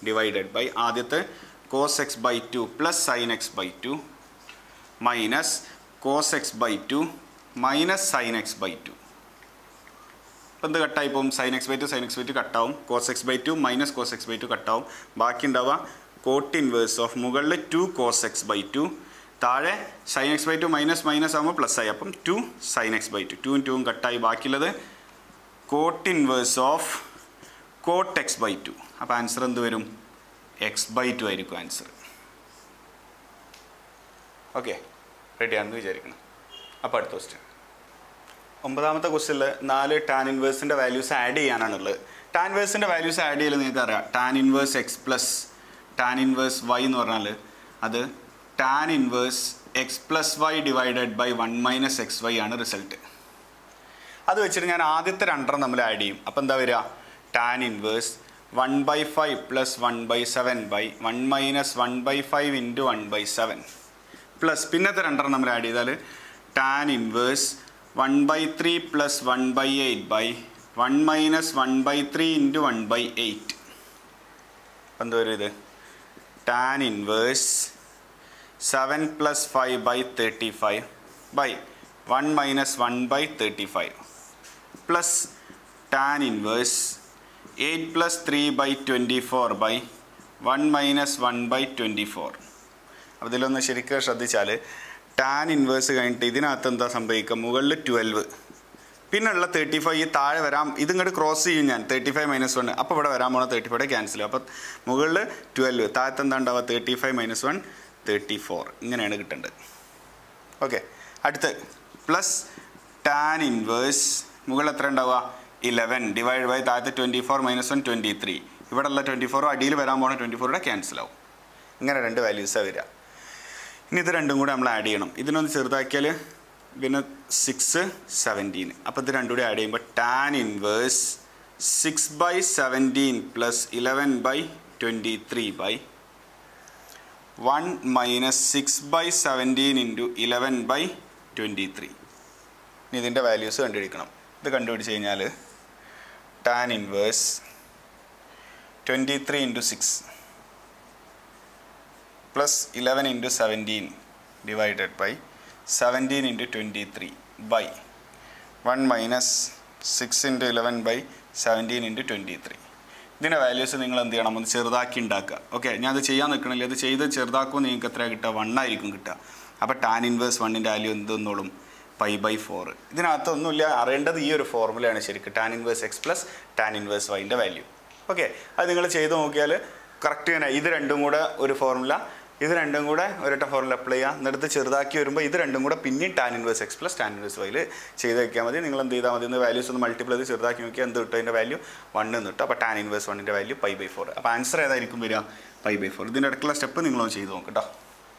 divided by ആദ്യത്തെ cos x by two plus sine x by two minus cos x by two minus sine x by two അപ്പോൾ എന്ത് കട്ടായി പോകും sine x by two sine x by two കട്ടാവും cos x by two minus cos x by two കട്ടാവും ബാക്കി ഉണ്ടാവുക cot inverse of മുകളിൽ two cos x by two താഴെ sine x by two minus minus ആകുമ്പോൾ plus ആയി. അപ്പം two sine x by two ടൂവും ടൂവും കട്ടായി ബാക്കിയുള്ളത് cot inverse of cot x by two അപ്പോൾ ആൻസർ എന്ത് വരും? എക്സ് ബൈ ടു ആയിരിക്കും ആൻസർ ഓക്കെ റെഡിയാണെന്ന് വിചാരിക്കണം അപ്പോൾ അടുത്ത ക്വസ്റ്റ്യൻ ഒമ്പതാമത്തെ ക്വസ്റ്റ്യനിൽ നാല് ടാൻ ഇൻവേഴ്സിന്റെ വാല്യൂസ് ആഡ് ചെയ്യാനാണുള്ളത്. ടാൻ ഇൻവേഴ്സിന്റെ വാല്യൂസ് ആഡ് ചെയ്യൽ നിങ്ങൾക്ക് അറിയാം tan inverse x plus tan inverse y എന്ന് പറഞ്ഞാൽ അത് tan inverse x plus y divided by one minus x y ആണ് റിസൾട്ട് അത് വെച്ചിട്ട് ഞാൻ ആദ്യത്തെ രണ്ടെണ്ണം നമ്മൾ ആഡ് ചെയ്യും. അപ്പോൾ എന്താ വരിക? Tan inverse one by five plus one by seven by one minus one by five into one by seven plus പിന്നത്തെ രണ്ടെണ്ണം നമ്മൾ ആഡ് ചെയ്താൽ tan inverse one by three plus one by eight by one minus one by three into one by eight എന്താ വരും ഇത്? Five by thirty five by one minus one by thirty five plus tan inverse eight plus three by twenty four by one minus one by twenty four അപ്പോൾ ഇതിലൊന്ന് ശരിക്കും ശ്രദ്ധിച്ചാൽ tan inverse കഴിഞ്ഞിട്ട് ഇതിനകത്ത് എന്താ സംഭവിക്കുക? മുകളിൽ ട്വൽവ് പിന്നെയുള്ള തേർട്ടി ഫൈവ് ഈ താഴെ വരാം. ഇതിങ്ങോട്ട് ക്രോസ് ചെയ്യും ഞാൻ. തേർട്ടി ഫൈവ് മൈനസ് വൺ അപ്പോൾ ഇവിടെ വരാൻ പോണ തേർട്ടി ഫൈവ് ക്യാൻസൽ അപ്പോൾ മുകളിൽ ട്വൽവ് താഴത്ത് എന്താ ഉണ്ടാവുക? Thirty five minus one thirty four ഇങ്ങനെയാണ് കിട്ടേണ്ടത്. ഓക്കെ അടുത്ത്. പ്ലസ് ടാൻ ഇൻവേഴ്സ് മുകളിൽ എത്ര ഉണ്ടാവുക? ഇലവൻ ഡിവൈഡ് ബൈ താഴത്തെ twenty four minus one twenty three ഇവിടെ ഉള്ള ട്വന്റി ഫോർ അടിയിൽ വരാൻ പോണ ട്വന്റി ഫോറുടെ ക്യാൻസൽ ആവും. ഇങ്ങനെ രണ്ട് വാല്യൂസാണ് വരിക. ഇനി ഇത് രണ്ടും കൂടെ നമ്മൾ ആഡ് ചെയ്യണം. ഇതിനൊന്ന് ചെറുതാക്കിയാൽ പിന്നെ സിക്സ് സെവന്റീൻ അപ്പോൾ ഇത് രണ്ടും കൂടി ആഡ് ചെയ്യുമ്പോൾ tan inverse six by seventeen plus eleven by twenty three by one minus six by seventeen into eleven by twenty three ഇനി ഇതിന്റെ വാല്യൂസ് കണ്ടുപിടിക്കണം. ഇത് കണ്ടുപിടിച്ച് കഴിഞ്ഞാൽ tan inverse twenty three into six plus eleven into seventeen divided by seventeen into twenty three by one minus six into eleven by seventeen into twenty three ഇതിന്റെ values നിങ്ങൾ എന്ത് ചെയ്യണം? ഒന്ന് ചെറുതാക്കി ഉണ്ടാക്കുക. ഓക്കെ ഞാൻ അത് ചെയ്യാൻ നിൽക്കണില്ല. അത് ചെയ്ത് ചെറുതാക്കുമ്പോൾ നിങ്ങൾക്ക് എത്ര കിട്ടുക? വൺ ആയിരിക്കും കിട്ടുക. അപ്പോൾ ടാൻ ഇൻവേഴ്സ് വണ്ണിന്റെ വാല്യൂ എന്തെന്നോളും? പൈ ബൈ ഫോർ ഇതിനകത്ത് ഒന്നുമില്ല. അറിയേണ്ടത് ഈ ഒരു ഫോർമുലയാണ് ശരിക്കും. Tan inverse x plus tan inverse വൈന്റെ value okay അത് നിങ്ങൾ ചെയ്ത് നോക്കിയാൽ കറക്റ്റ് തന്നെ. ഇത് രണ്ടും കൂടെ ഒരു ഫോർമുല ഇത് രണ്ടും കൂടെ ഒരൊറ്റ ഫോറിൽ അപ്ലൈ ചെയ്യുക എന്നിട്ട് ചെറുതാക്കി വരുമ്പോൾ ഇത് രണ്ടും കൂടെ പിന്നെയും tan inverse x plus tan inverse വൈയിൽ ചെയ്ത് വെക്കാൻ മതി. നിങ്ങൾ എന്ത് ചെയ്താൽ മതി? ഒന്ന് വാല്യൂസ് ഒന്ന് മൾട്ടിപ്ലൈ ചെയ്ത് ചെറുതാക്കി നോക്കിയാൽ എന്ത് കിട്ടും? അതിന്റെ വാല്യൂ വണ്ണ് കിട്ടും. അപ്പോൾ ടാൻ ഇൻവേഴ്സ് വണ്ണിന്റെ വാല്യൂ പൈ ബൈ ഫോർ അപ്പോൾ ആൻസർ ഏതായിരിക്കും വരിക? പൈ ബൈ ഫോർ ഇതിന്റെ ഇടയ്ക്കുള്ള സ്റ്റെപ്പ് നിങ്ങളൊന്ന് ചെയ്ത് നോക്കും കേട്ടോ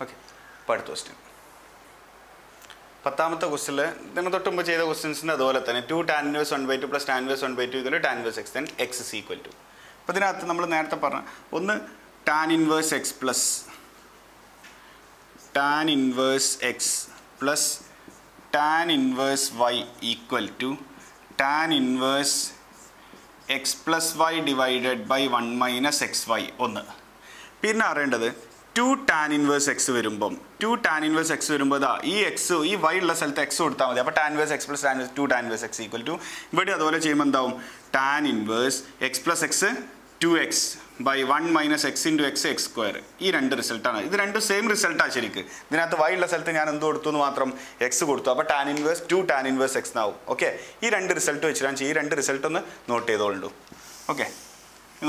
ഓക്കെ അപ്പോൾ അടുത്ത ക്വസ്റ്റ്യൻ പത്താമത്തെ ക്വസ്റ്റിൽ ഇതിന് തൊട്ട് മുമ്പ് ചെയ്ത ക്വസ്റ്റ്യൻസിന്റെ അതുപോലെ തന്നെ two tan inverse one by two plus tan inverse one by two ഇതിൽ inverse x then x equal to അപ്പോൾ ഇതിനകത്ത് നമ്മൾ നേരത്തെ പറഞ്ഞ ഒന്ന് tan inverse x plus tan inverse x plus tan inverse y equal to tan inverse x plus y divided by one minus x y ഒന്ന്. പിന്നെ അറിയേണ്ടത് ടു ടാൻ ഇൻവേഴ്സ് എക്സ് വരുമ്പം ടു ടാൻ ഇൻവേഴ്സ് എക്സ് വരുമ്പോൾ ഇതാ ഈ X ഈ Y ഉള്ള സ്ഥലത്ത് എക്സ് കൊടുത്താൽ മതി. അപ്പോൾ tan inverse x plus tan two tan inverse x equal to ഇവിടെ അതുപോലെ ചെയ്യുമ്പോൾ എന്താവും? Tan inverse x plus x two x by one minus x into x x square ഈ രണ്ട് റിസൾട്ടാണ് ഇത് രണ്ടും സെയിം റിസൾട്ടാണ് ശരിക്ക്. ഇതിനകത്ത് വൈ ഉള്ള സ്ഥലത്ത് ഞാൻ എന്ത് കൊടുത്തു എന്ന് മാത്രം എക്സ് കൊടുത്തു. അപ്പോൾ tan inverse two tan inverse x എന്നാവും ഓക്കെ ഈ രണ്ട് റിസൾട്ട് വെച്ചിട്ടാണ് ഈ രണ്ട് റിസൾട്ട് ഒന്ന് നോട്ട് ചെയ്തോളൂ. ഓക്കെ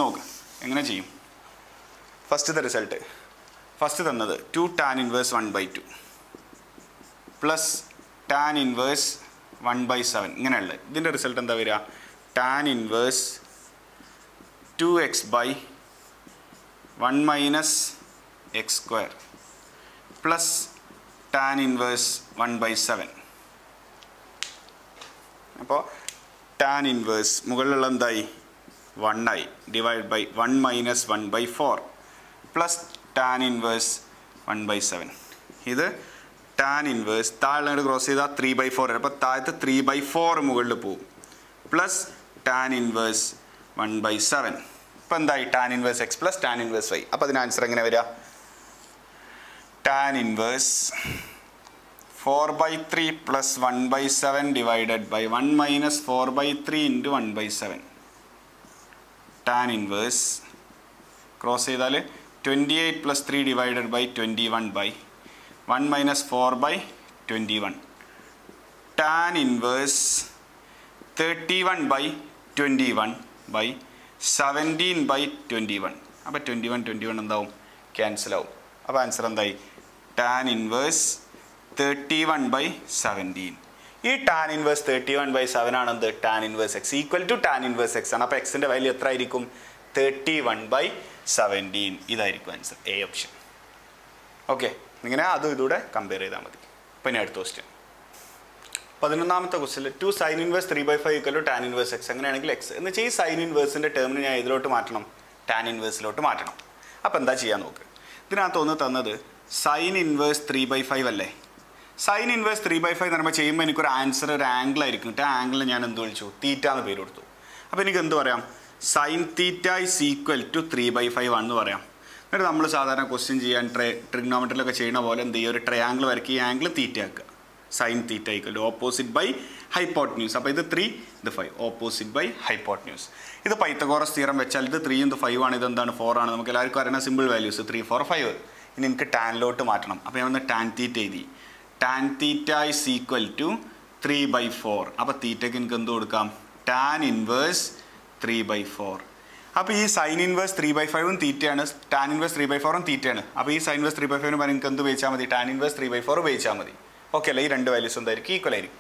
നോക്ക്. എങ്ങനെ ചെയ്യും? ഫസ്റ്റത്തെ റിസൾട്ട് ഫസ്റ്റ് തന്നത് two tan inverse one by two plus tan inverse one by seven ഇങ്ങനെയുള്ളത്. ഇതിന്റെ റിസൾട്ട് എന്താ വരിക? Tan inverse two x by one minus x square plus tan inverse one by seven അപ്പോൾ tan inverse മുകളിലുള്ള എന്തായി? One ആയി. Divide by one minus one by four plus tan inverse one by seven ഇത് tan inverse താഴെ cross ചെയ്താൽ three by four അപ്പോൾ താഴത്ത് three by four മുകളിൽ പോവും. Plus tan inverse one by seven ഇപ്പം എന്തായി? Tan inverse x plus tan inverse y അപ്പോൾ അതിന് ആൻസർ എങ്ങനെ വരിക tan inverse four by three plus one by seven divided by one minus four by three into one by seven tan inverse cross ചെയ്താൽ twenty eight plus three divided by twenty one by one minus four by twenty one tan inverse thirty one by twenty one by seventeen by twenty one അപ്പോൾ twenty one twenty one എന്താവും? Cancel ആവും. അപ്പോൾ answer എന്തായി? Tan inverse thirty one by seventeen ഈ tan inverse thirty one by seven ആണെന്ത്? Tan inverse x equal to tan inverse x ആണ്. അപ്പോൾ എക്സിന്റെ value എത്ര ആയിരിക്കും തേർട്ടി വൺ ബൈ സെവന്റീൻ ഇതായിരിക്കും ആൻസർ എ ഓപ്ഷൻ ഓക്കെ ഇങ്ങനെ അതും ഇതൂടെ കമ്പയർ ചെയ്താൽ മതി. പിന്നെ അടുത്ത ക്വസ്റ്റ്യൻ പതിനൊന്നാമത്തെ ക്വസ്റ്റിൽ two sine inverse three by five ഇക്കലോ tan inverse x അങ്ങനെയാണെങ്കിൽ എക്സ് എന്ന് വെച്ചാൽ ഈ സൈൻ ഇൻവേഴ്സിന്റെ ടേമിന് ഞാൻ ഇതിലോട്ട് മാറ്റണം? ടാൻ ഇൻവേഴ്സിലോട്ട് മാറ്റണം. അപ്പോൾ എന്താ ചെയ്യാൻ നോക്ക്? ഇതിനകത്ത് ഒന്ന് തന്നത് sine inverse three by five അല്ലേ? Sine inverse three by five എന്ന് പറയുമ്പോൾ ചെയ്യുമ്പോൾ എനിക്കൊരു ആൻസർ ഒരു ആംഗിൾ ആയിരിക്കും. ആ ആംഗിളിൽ ഞാൻ എന്ത് വിളിച്ചു? തീറ്റ എന്ന് പേര് കൊടുത്തു. അപ്പോൾ എനിക്ക് എന്ത് പറയാം? Sine theta is equal to three by five ആണെന്ന് പറയാം. എന്നിട്ട് നമ്മൾ സാധാരണ ക്വസ്റ്റ്യൻ ചെയ്യാൻ ട്രേ ട്രിഗ്നോമെട്രിലൊക്കെ ചെയ്യുന്ന പോലെ എന്ത് ചെയ്യുക ഒരു ട്രയാങ്കിൾ വരയ്ക്കുക ഈ ആംഗിൾ തീറ്റ ആക്കുക. Sine theta equal to opposite by hypotenuse അപ്പോൾ ഇത് ത്രീ ഇത് ഫൈവ് ഓപ്പോസിറ്റ് ബൈ ഹൈപ്പോട്ട്ന്യൂസ് ഇത് പൈത്തഗോറസ് തീരം വെച്ചാൽ ഇത് ത്രീ ഇത് ഫൈവ് ആണ്. ഇതെന്താണ്? ഫോർ ആണ്. നമുക്ക് എല്ലാവർക്കും അറിയുന്ന simple values three four five ഇനി എനിക്ക് ടാനിലോട്ട് മാറ്റണം. അപ്പോൾ ഞാൻ ഒന്ന് ടാൻ തീറ്റ എഴുതി. Tan theta is equal to three by four അപ്പോൾ തീറ്റയ്ക്ക് എനിക്ക് എന്ത് കൊടുക്കാം? Tan inverse three by four അപ്പോൾ ഈ സൈൻ ഇൻവേഴ്സ് ത്രീ ബൈ ഫൈവും തീറ്റയാണ് ടാൻ ഇൻവേഴ്സ് ത്രീ ബൈ ഫോറും തീറ്റയാണ് അപ്പോൾ ഈ സൈൻ ഇൻവേഴ്സ് ത്രീ ബൈ ഫൈവിന് പറഞ്ഞാൽ എനിക്ക് എന്ത് ഉപയോഗിച്ചാൽ മതി? Tan inverse three by four ഉപയോഗിച്ചാൽ മതി. ഓക്കെ അല്ലേ? ഈ രണ്ട് വാല്യൂസ് എന്തായിരിക്കും? ഈക്വൽ ആയിരിക്കും.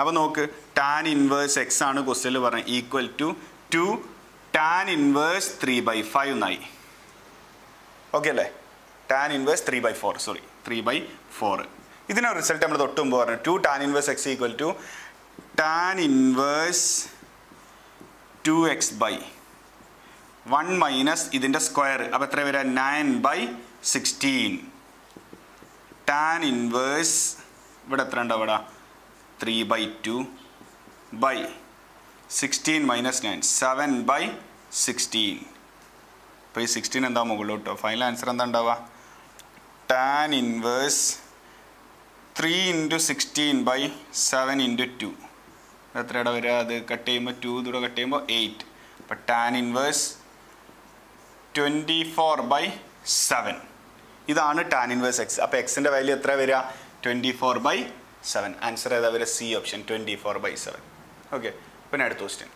അപ്പോൾ നോക്ക് ടാൻ ഇൻവേഴ്സ് എക്സ് ആണ് ക്വസ്റ്റ്യനിൽ പറഞ്ഞത്. Equal to two tan inverse three by five എന്നായി. ഓക്കെ അല്ലേ? Tan inverse three by four sorry three by four ഇതിനൊരു റിസൾട്ട് നമ്മൾ തൊട്ട് മുമ്പ് പറഞ്ഞു two tan inverse x equal to tan inverse two x by one minus ഇതിന്റെ square അപ്പോൾ എത്ര വരിക? Nine by sixteen tan inverse ഇവിടെ എത്ര ഉണ്ടാവും അവിടെ? Three by two by sixteen minus nine seven by sixteen അപ്പോൾ ഈ സിക്സ്റ്റീൻ എന്താ മുകളിലോട്ടോ? ഫൈനൽ ആൻസർ എന്താ ഉണ്ടാവുക? Tan inverse three into sixteen by seven into two എത്രയുടെ വരിക? അത് കട്ട് ചെയ്യുമ്പോൾ ടു ഇതൂടെ കട്ട് ചെയ്യുമ്പോൾ എയ്റ്റ് അപ്പോൾ tan inverse twenty four by seven ഇതാണ് ടാൻ ഇൻവേഴ്സ് എക്സ് അപ്പോൾ എക്സിന്റെ വാല്യൂ എത്ര വരിക? Twenty four by seven answer ഏതാ വരെ? C option twenty four by seven okay പിന്നെ അടുത്ത ക്വസ്റ്റ്യൻ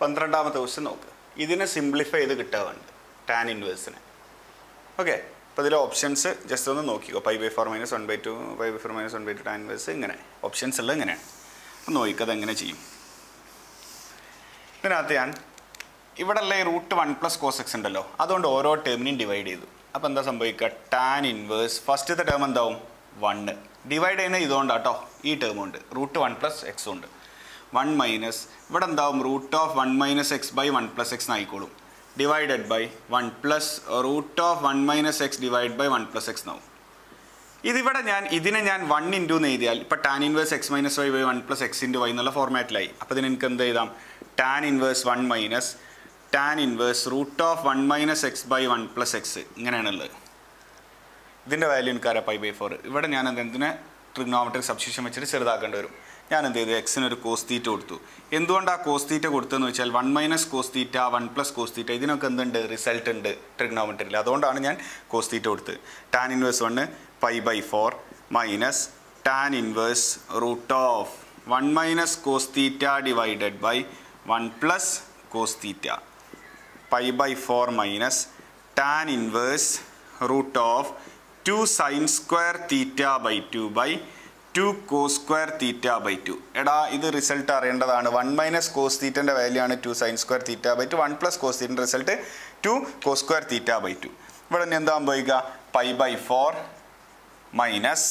പന്ത്രണ്ടാമത്തെ ക്വസ്റ്റ്യൻ നോക്ക്. ഇതിനെ സിംപ്ലിഫൈ ചെയ്ത് കിട്ടാറുണ്ട് ടാൻ ഇൻവേഴ്സിനെ ഓക്കെ അപ്പോൾ ഇതിലെ ഓപ്ഷൻസ് ജസ്റ്റ് ഒന്ന് നോക്കിക്കോ. Five by four minus one by two five by four minus one by two tan inverse ഇങ്ങനെ. ഓപ്ഷൻസ് ഉള്ളത് ഇങ്ങനെയാണ്. അപ്പം നോക്കിക്കത് എങ്ങനെ ചെയ്യും. ഇതിനകത്ത് ഞാൻ ഇവിടെ ഉള്ള ഈ root one plus cos x ഉണ്ടല്ലോ. അതുകൊണ്ട് ഓരോ ടേമിനെയും ഡിവൈഡ് ചെയ്തു. അപ്പോൾ എന്താ സംഭവിക്കുക? ടാൻ ഇൻവേഴ്സ് ഫസ്റ്റത്തെ ടേം എന്താവും? വണ്ണ് ഡിവൈഡ് ചെയ്യുന്നത് ഇതുകൊണ്ടാട്ടോ ഈ ടേം ഉണ്ട്. റൂട്ട് വൺ പ്ലസ് എക്സ് ഉണ്ട്. വൺ മൈനസ് ഇവിടെ എന്താവും? Root of one minus x by one plus x ആയിക്കോളും. Divided by one plus root of one minus x divide by one plus x എന്നാവും ഇതിവിടെ ഞാൻ ഇതിനെ ഞാൻ വൺ ഇന്റു എന്ന് എഴുതിയാൽ ഇപ്പോൾ tan inverse x minus y by one plus x into y എന്നുള്ള ഫോർമാറ്റിലായി അപ്പോൾ ഇതിന് എനിക്ക് എന്ത് എഴുതാം? Tan inverse one minus tan inverse root of one minus x by one plus x ഇങ്ങനെയാണുള്ളത്. ഇതിന്റെ വാല്യൂ എനിക്കറിയാം പൈ ബൈ ഫോർ ഇവിടെ ഞാൻ എന്തെങ്കിലും ട്രിഗ്നോമെട്രിക് സബ്സ്റ്റിഷൻ വെച്ചിട്ട് ചെറുതാക്കേണ്ടി വരും. ഞാൻ എന്ത് ചെയ്തു? എക്സിന് ഒരു കോസ് തീറ്റ കൊടുത്തു. എന്തുകൊണ്ടാണ് കോസ് തീറ്റ കൊടുത്തതെന്ന് വെച്ചാൽ one minus cos theta one plus cos theta ഇതിനൊക്കെ എന്തുണ്ട്? റിസൾട്ട് ഉണ്ട് ട്രിഗ്നോമെട്രിയിൽ അതുകൊണ്ടാണ് ഞാൻ കോസ് തീറ്റ കൊടുത്തത്. Tan inverse one pi by four minus tan inverse root of one minus cos theta divided by one plus cos theta pi by four minus tan inverse root of two sine square theta by two by two cos square theta by two. എടാ ഇത് result അറിയേണ്ടതാണ്. One minus cos തീറ്റന്റെ value ആണ് two sine square theta by two. One plus cos തീറ്റന്റെ result two cos square theta by two. ഇവിടെ എന്താ സംഭവിക്കുക pi by four minus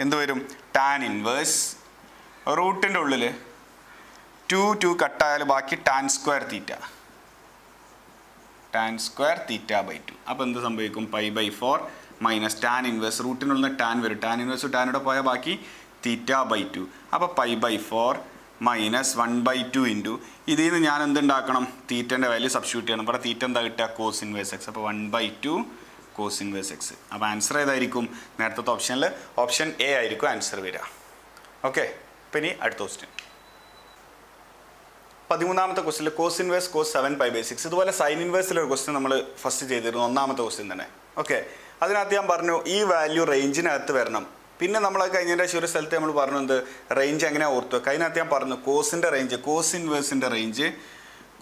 എന്ത് വരും? Tan inverse. റൂട്ടിന്റെ ഉള്ളിൽ ടു ടു കട്ടായാൽ ബാക്കി tan square theta. Tan square theta by two. അപ്പോൾ എന്ത് സംഭവിക്കും? Pi by four minus tan inverse റൂട്ടിനുള്ള tan വരും. ടാൻ ഇൻവേഴ്സ് ടാനോടെ പോയാൽ ബാക്കി തീറ്റ ബൈ ടു അപ്പോൾ pi by four minus one by two into ഇതിൽ നിന്ന് ഞാൻ എന്തുണ്ടാക്കണം തീറ്റന്റെ വാല്യൂ സബ്സ്റ്റിറ്റ്യൂട്ട് ചെയ്യണം. ഇവിടെ തീറ്റ എന്താ കിട്ടുക? കോസ് ഇൻവേഴ്സ് എക്സ് അപ്പോൾ one by two cos inverse x അപ്പോൾ ആൻസർ ഏതായിരിക്കും? നേരത്തെ ഓപ്ഷനിൽ ഓപ്ഷൻ എ ആയിരിക്കും ആൻസർ വരിക. ഓക്കെ അപ്പം ഇനി അടുത്ത ക്വസ്റ്റ്യൻ പതിമൂന്നാമത്തെ ക്വസ്റ്റിൽ cos inverse cos seven pi by six ഇതുപോലെ സൈൻ ഇൻവേഴ്സിലൊരു ക്വസ്റ്റ്യൻ നമ്മൾ ഫസ്റ്റ് ചെയ്തിരുന്നു. ഒന്നാമത്തെ ക്വസ്റ്റ്യൻ തന്നെ. ഓക്കെ അതിനകത്ത് ഞാൻ പറഞ്ഞു ഈ വാല്യൂ റേഞ്ചിനകത്ത് വരണം. പിന്നെ നമ്മൾ കഴിഞ്ഞതിന്റെ ശേഷം ഒരു സ്ഥലത്ത് നമ്മൾ പറഞ്ഞു എന്ത് റേഞ്ച് എങ്ങനെ ഓർത്തു വെക്കുക. അതിനകത്ത് ഞാൻ പറഞ്ഞു കോസിന്റെ റേഞ്ച് കോസ് ഇൻവേഴ്സിന്റെ റേഞ്ച്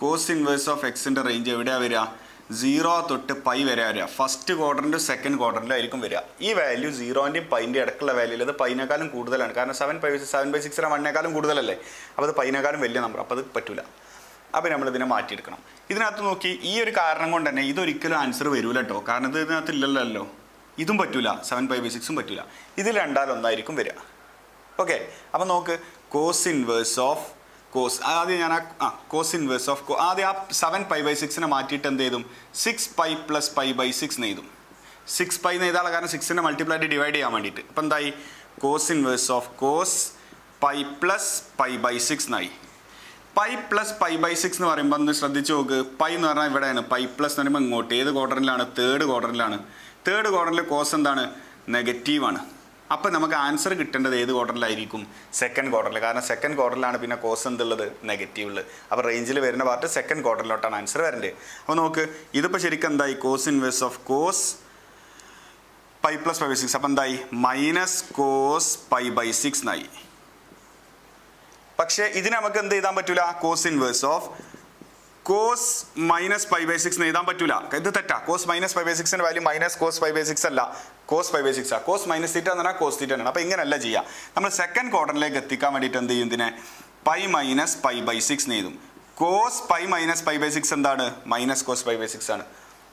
കോസ് ഇൻവേഴ്സ് ഓഫ് എക്സിന്റെ റേഞ്ച് എവിടെയാണ് വരിക? സീറോ തൊട്ട് പൈ വരെ വരിക. ഫസ്റ്റ് ക്വാർട്ടറിന്റെ സെക്കൻഡ് ക്വാർട്ടറിലും ആയിരിക്കും വരിക. ഈ വാല്യൂ സീറോന്റെയും പൈന്റെ ഇടക്കുള്ള വാല്യൂ അത് പൈനേക്കാളും കൂടുതലാണ്. കാരണം സെവൻ പൈ സെവൻ ബൈ സിക്സിന് വണ്ണേക്കാളും കൂടുതലല്ലേ? അപ്പോൾ അത് പൈനേക്കാളും വലിയ നമ്പർ അപ്പോൾ അത് പറ്റില്ല അപ്പോൾ നമ്മൾ ഇതിനെ മാറ്റിയെടുക്കണം. ഇതിനകത്ത് നോക്കി ഈ ഒരു കാരണം കൊണ്ട് തന്നെ ഇതൊരിക്കലും ആൻസർ വരൂല കേട്ടോ കാരണം ഇത് ഇതിനകത്ത് ഇല്ലല്ലോ ഇതും പറ്റൂല. സെവൻ ഫൈവ് ബൈ സിക്സും പറ്റൂല. ഇതിൽ രണ്ടാലൊന്നായിരിക്കും വരിക. ഓക്കെ അപ്പം നോക്ക് കോസ് ഇൻവേഴ്സ് ഓഫ് കോസ് ആദ്യം ഞാൻ ആ ആ കോസ് ഇൻവേഴ്സ് ഓഫ് കോ ആദ്യം ആ സെവൻ പൈ ബൈ സിക്സിനെ മാറ്റിയിട്ട് എന്ത് ചെയ്തും? Six pi plus pi by six നെയ്തും six pi നെയ്താളെ കാരണം സിക്സിനെ മൾട്ടിപ്ലൈ ആയിട്ട് ഡിവൈഡ് ചെയ്യാൻ വേണ്ടിയിട്ട്. അപ്പം എന്തായി? Cos inverse of cos pi plus pi by six എന്നായി pi plus pi by six എന്ന് പറയുമ്പോൾ ഒന്ന് ശ്രദ്ധിച്ച് നോക്ക്. പൈ എന്ന് പറഞ്ഞാൽ ഇവിടെയാണ്. പൈ പ്ലസ് എന്ന് പറയുമ്പോൾ ഇങ്ങോട്ട്. ഏത് ക്വാർട്ടറിലാണ് തേർഡ് ക്വാർട്ടറിലാണ് തേർഡ് ക്വാർട്ടറിൽ കോസ് എന്താണ്? നെഗറ്റീവാണ് അപ്പോൾ നമുക്ക് ആൻസർ കിട്ടേണ്ടത് ഏത് ക്വാർട്ടറിലായിരിക്കും സെക്കൻഡ് ക്വാർട്ടറിൽ കാരണം സെക്കൻഡ് ക്വാർട്ടറിലാണ് പിന്നെ കോസ് എന്തുള്ളത്? നെഗറ്റീവ് ഉള്ളത് അപ്പോൾ റേഞ്ചിൽ വരുന്ന പാർട്ട് സെക്കൻഡ് ക്വാർട്ടറിലോട്ടാണ് ആൻസർ വരേണ്ടത്. അപ്പോൾ നോക്ക്. ഇതിപ്പോൾ ശരിക്കും എന്തായി? Cos inverse of cos pi plus pi by six അപ്പോൾ എന്തായി? Minus cos pi by six എന്നായി പക്ഷേ ഇതിന് നമുക്ക് എന്ത് എഴുതാൻ പറ്റൂല? Cos inverse of cos minus five by six എഴുതാൻ പറ്റൂല. ഇത് തെറ്റാ. Cos minus five by സിക്സിന്റെ value minus cos five by six അല്ല. കോസ് ഫൈവ് ബൈ സിക്സ് ആ. കോസ് മൈനസ് തീറ്റ എന്ന് പറഞ്ഞാൽ കോസ് തീറ്റ ആണ് അപ്പോൾ ഇങ്ങനെയല്ല ചെയ്യുക നമ്മൾ സെക്കൻഡ് ക്വാർട്ടറിലേക്ക് എത്തിക്കാൻ വേണ്ടിയിട്ട് എന്ത് ചെയ്യും ഇതിനെ? Pi minus pi by six എഴുതും. Cos pi minus pi by six എന്താണ്? Minus cos pi by six ആണ്.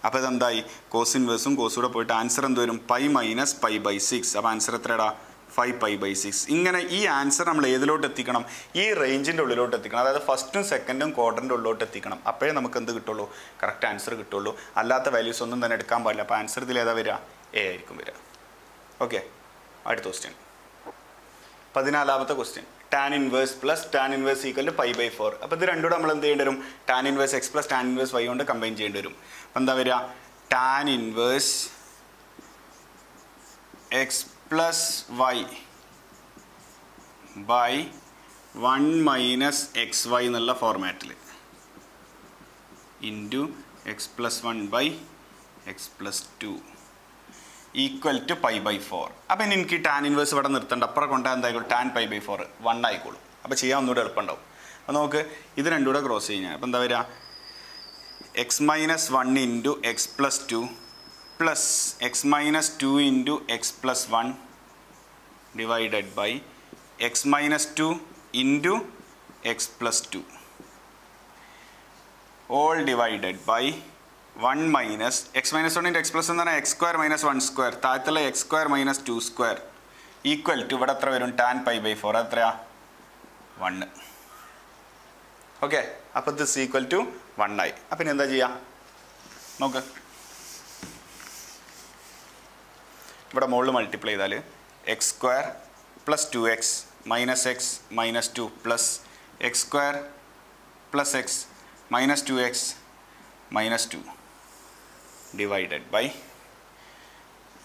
അപ്പോൾ ഇതെന്തായി? കോസ് ഇൻവേഴ്സും കോസ് കൂടെ പോയിട്ട് ആൻസർ എന്ത് വരും? Pi minus pi by six അപ്പോൾ ആൻസർ എത്രയാടാ? ഫൈവ് പൈ ബൈ സിക്സ് ഇങ്ങനെ ഈ ആൻസർ നമ്മൾ ഏതിലോട്ട് എത്തിക്കണം? ഈ റേഞ്ചിന്റെ ഉള്ളിലോട്ട് എത്തിക്കണം. അതായത് ഫസ്റ്റും സെക്കൻഡും ക്വാർട്ടറിന്റെ ഉള്ളിലോട്ട് എത്തിക്കണം. അപ്പോഴേ നമുക്ക് എന്ത് കിട്ടുള്ളൂ? കറക്റ്റ് ആൻസർ കിട്ടുള്ളൂ. അല്ലാത്ത വാല്യൂസ് ഒന്നും തന്നെ എടുക്കാൻ പാടില്ല. അപ്പോൾ ആൻസർ ഇതിൽ ഏതാ വരിക? എ ആയിരിക്കും വരിക. ഓക്കെ അടുത്ത ക്വസ്റ്റ്യൻ പതിനാലാമത്തെ question tan inverse plus tan inverse equal to pi by four അപ്പോൾ ഇത് രണ്ടുകൂടെ നമ്മൾ എന്ത് ചെയ്യേണ്ടി വരും? Tan inverse x plus tan inverse y കൊണ്ട് കമ്പൈൻ ചെയ്യേണ്ടി വരും. അപ്പോൾ എന്താ വരിക? Tan inverse x plus y by one minus x y എന്നുള്ള ഫോർമാറ്റിൽ into x plus one by x plus two equal to pi by four അപ്പം ഇനി എനിക്ക് ടാൻ ഇൻവേഴ്സ് ഇവിടെ നിർത്തേണ്ട. അപ്പുറം കൊണ്ടാൽ എന്തായിക്കോളും? Tan pi by four one ആയിക്കോളും. അപ്പോൾ ചെയ്യാൻ ഒന്നുകൂടെ എളുപ്പമുണ്ടാവും. അപ്പോൾ നമുക്ക് ഇത് രണ്ടും കൂടെ ക്രോസ് അപ്പോൾ എന്താ വരിക? X minus one into x plus two plus x minus two into x plus one divided by x minus two into x plus two all divided by one minus x minus one into x plus എന്ന് പറഞ്ഞാൽ x square minus one square താഴത്തുള്ള x square minus two square equal to ഇവിടെ എത്ര വരും? Tan pi by four എത്രയാ one okay അപ്പോൾ this equal to one ആയി. അപ്പം ഇനി എന്താ ചെയ്യുക നോക്ക്. ഇവിടെ മുകളിൽ മൾട്ടിപ്ലൈ ചെയ്താൽ x square plus two x minus x minus two plus x square plus x minus two x minus two divided by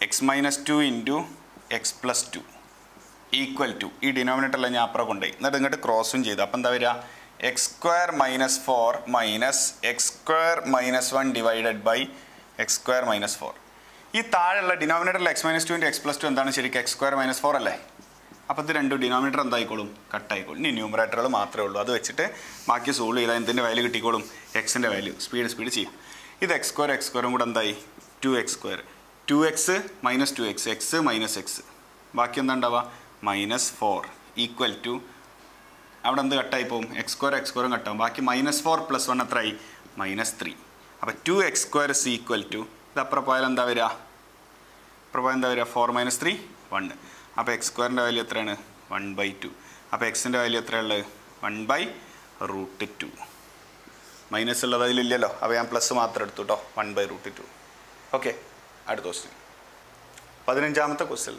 x minus two into x plus two equal to ഈ ഡിനോമിനേറ്ററിൽ ഞാൻ അപ്പുറം കൊണ്ടുപോയി. എന്നിട്ട് ഇങ്ങോട്ട് ക്രോസും ചെയ്തു. അപ്പം എന്താ വരിക? X square minus four minus x square minus one divided by x square minus four ഈ താഴെയുള്ള ഡിനോമിനേറ്ററിൽ x minus two into x plus two എന്താണ് ശരിക്കും എക്സ് സ്ക്വയർ മൈനസ് ഫോർ അല്ലേ? അപ്പോൾ ഇത് രണ്ടും ഡിനോമിനേറ്റർ എന്തായിക്കോളും? കട്ടായിക്കോളും ഇനി ന്യൂമറേറ്ററുകൾ മാത്രമേ ഉള്ളൂ. അത് വെച്ചിട്ട് ബാക്കി സോൾവ് ചെയ്താൽ എന്തിന്റെ വാല്യൂ കിട്ടിക്കോളും? എക്സിന്റെ വാല്യൂ സ്പീഡ് സ്പീഡ് ചെയ്യും. ഇത് എക്സ് സ്ക്വയർ എക്സ് സ്ക്വയറും കൂടെ എന്തായി? Two x square two x minus two x x minus x ബാക്കി എന്താ ഉണ്ടാവുക? മൈനസ് ഫോർ ഈക്വൽ ടു അവിടെ എന്ത് കട്ടായി പോകും? എക്സ് സ്ക്വയർ എക്സ് സ്ക്വയറും കട്ടാവും ബാക്കി മൈനസ് ഫോർ പ്ലസ് വൺ എത്രയായി? മൈനസ് ത്രീ അപ്പോൾ two x square equal to ഇത് അപ്പുറം പോയാൽ എന്താ വരിക? അപ്പുറം എന്താ വരിക? ഫോർ മൈനസ് ത്രീ വൺ അപ്പോൾ എക്സ് സ്ക്വയറിന്റെ വാല്യൂ എത്രയാണ്? വൺ ബൈ ടു അപ്പോൾ എക്സിന്റെ value എത്രയുള്ളത് one by root two minus ഉള്ളത് അതിലില്ലല്ലോ. അപ്പോൾ ഞാൻ പ്ലസ് മാത്രം എടുത്തു കേട്ടോ one by root two okay അടുത്ത ക്വസ്റ്റ്യൻ പതിനഞ്ചാമത്തെ question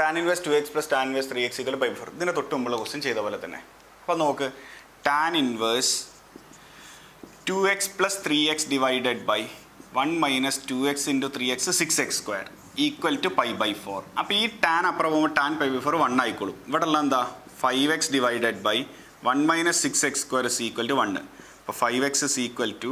tan inverse two x plus tan inverse three x equal by four ഇതിന് തൊട്ട് മുമ്പുള്ള ക്വസ്റ്റ്യൻ ചെയ്ത പോലെ തന്നെ. അപ്പോൾ നോക്ക്. Tan inverse two x plus three x divided by one minus two x into three x six x square equal to pi by four. അപ്പോൾ ഈ ടാൻ അപ്പുറം പോകുമ്പോൾ tan pi by four one ആയിക്കോളും. ഇവിടെ ഉള്ള എന്താ? Five x divided by one minus six x square is equal to one അപ്പോൾ five x is equal to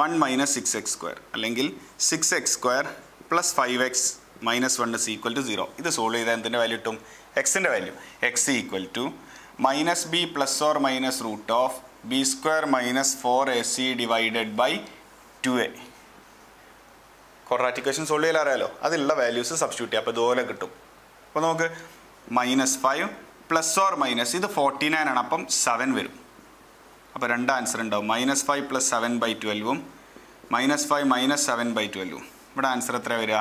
one minus six x square. അല്ലെങ്കിൽ six x square plus five x minus one is equal to zero. ഇത് solve ചെയ്താൽ എന്തിന്റെ value കിട്ടും? എക്സിന്റെ value. X equal to minus b plus or minus root of b square minus four a c divided by two a. Quadratic solve ചെയ്യാൻ അറിയാലോ അതിലുള്ള values substitute ചെയ്യുക അപ്പോൾ ഇതുപോലെ കിട്ടും. അപ്പോൾ നമുക്ക് minus five plus or minus ഇത് ഫോർട്ടി നയൻ ആണ്. അപ്പം സെവൻ വരും. അപ്പോൾ രണ്ട് ആൻസർ ഉണ്ടാവും. Minus five plus seven by ട്വൽവും minus five minus seven by ട്വൽവും ഇവിടെ ആൻസർ എത്ര വരിക?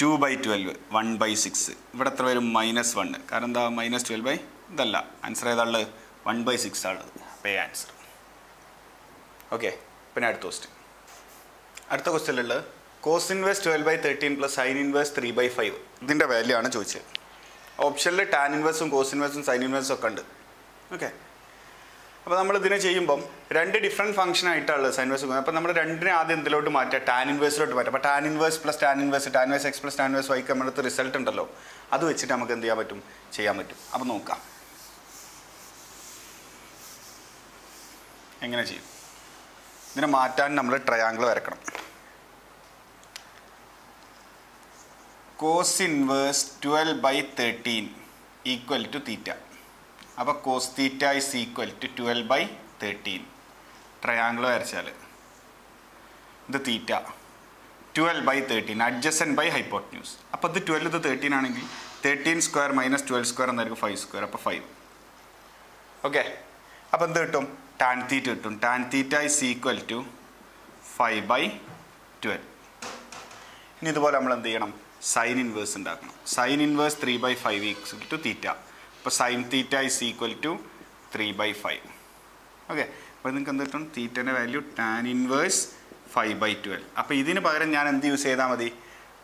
Two by twelve one by six ഇവിടെ എത്ര വരും? മൈനസ് വൺ കാരണം എന്താ? മൈനസ് ട്വൽവ് ബൈ ഇതല്ല. ആൻസർ ഏതാളുള്ളത് വൺ ബൈ സിക്സ് ആണ് പേ ആൻസർ ഓക്കെ പിന്നെ അടുത്ത ക്വസ്റ്റ്യൻ അടുത്ത ക്വസ്റ്റ്യനിലുള്ളത് cos inverse twelve by thirteen plus sine inverse three by five ഇതിന്റെ വാല്യൂ ആണ് ചോദിച്ചത്. ഓപ്ഷനിൽ ടാൻ ഇൻവേഴ്സും കോസ് ഇൻവേഴ്സും സൈൻ ഇൻവേഴ്സും ഒക്കെ ഉണ്ട്. ഓക്കെ അപ്പോൾ നമ്മൾ ഇതിനെ ചെയ്യുമ്പം രണ്ട് ഡിഫറെന്റ് ഫംഗ്ഷൻ ആയിട്ടാണ് സൈൻ ഇൻവേഴ്സ് അപ്പോൾ നമ്മൾ രണ്ടിനെ ആദ്യം എന്തിലോട്ട് മാറ്റുക ടാൻ ഇൻവേഴ്സിലോട്ട് മാറ്റുക അപ്പോൾ tan inverse plus tan inverse tan inverse x plus tan inverse വൈക്ക് നമ്മുടെ റിസൾട്ട് ഉണ്ടല്ലോ. അത് വെച്ചിട്ട് നമുക്ക് എന്ത് ചെയ്യാൻ പറ്റും? ചെയ്യാൻ പറ്റും. അപ്പോൾ നോക്കാം. എങ്ങനെ ചെയ്യും? ഇതിനെ മാറ്റാൻ നമ്മൾ triangle വരക്കണം cos inverse twelve by thirteen equal to theta അപ്പോൾ cos theta is equal to twelve by thirteen triangle വരച്ചാൽ ഇത് theta twelve by thirteen adjacent by hypotenuse അപ്പോൾ ഇത് ട്വൽവ് ഇത് തേർട്ടീൻ ആണെങ്കിൽ thirteen square minus twelve square എന്നായിരിക്കും five square അപ്പോൾ five okay അപ്പോൾ എന്ത് കിട്ടും? ടാൻ തീറ്റ കിട്ടും. Tan theta is equal to five by twelve ഇനി ഇതുപോലെ നമ്മൾ എന്ത് ചെയ്യണം? സൈൻ ഇൻവേഴ്സ് ഉണ്ടാക്കണം. Sine inverse three by five equal to theta അപ്പോൾ sine theta is equal to three by five okay അപ്പോൾ നിങ്ങൾക്ക് എന്ത് കിട്ടും? തീറ്റന്റെ value tan inverse five by twelve അപ്പോൾ ഇതിന് പകരം ഞാൻ എന്ത് യൂസ് ചെയ്താൽ മതി?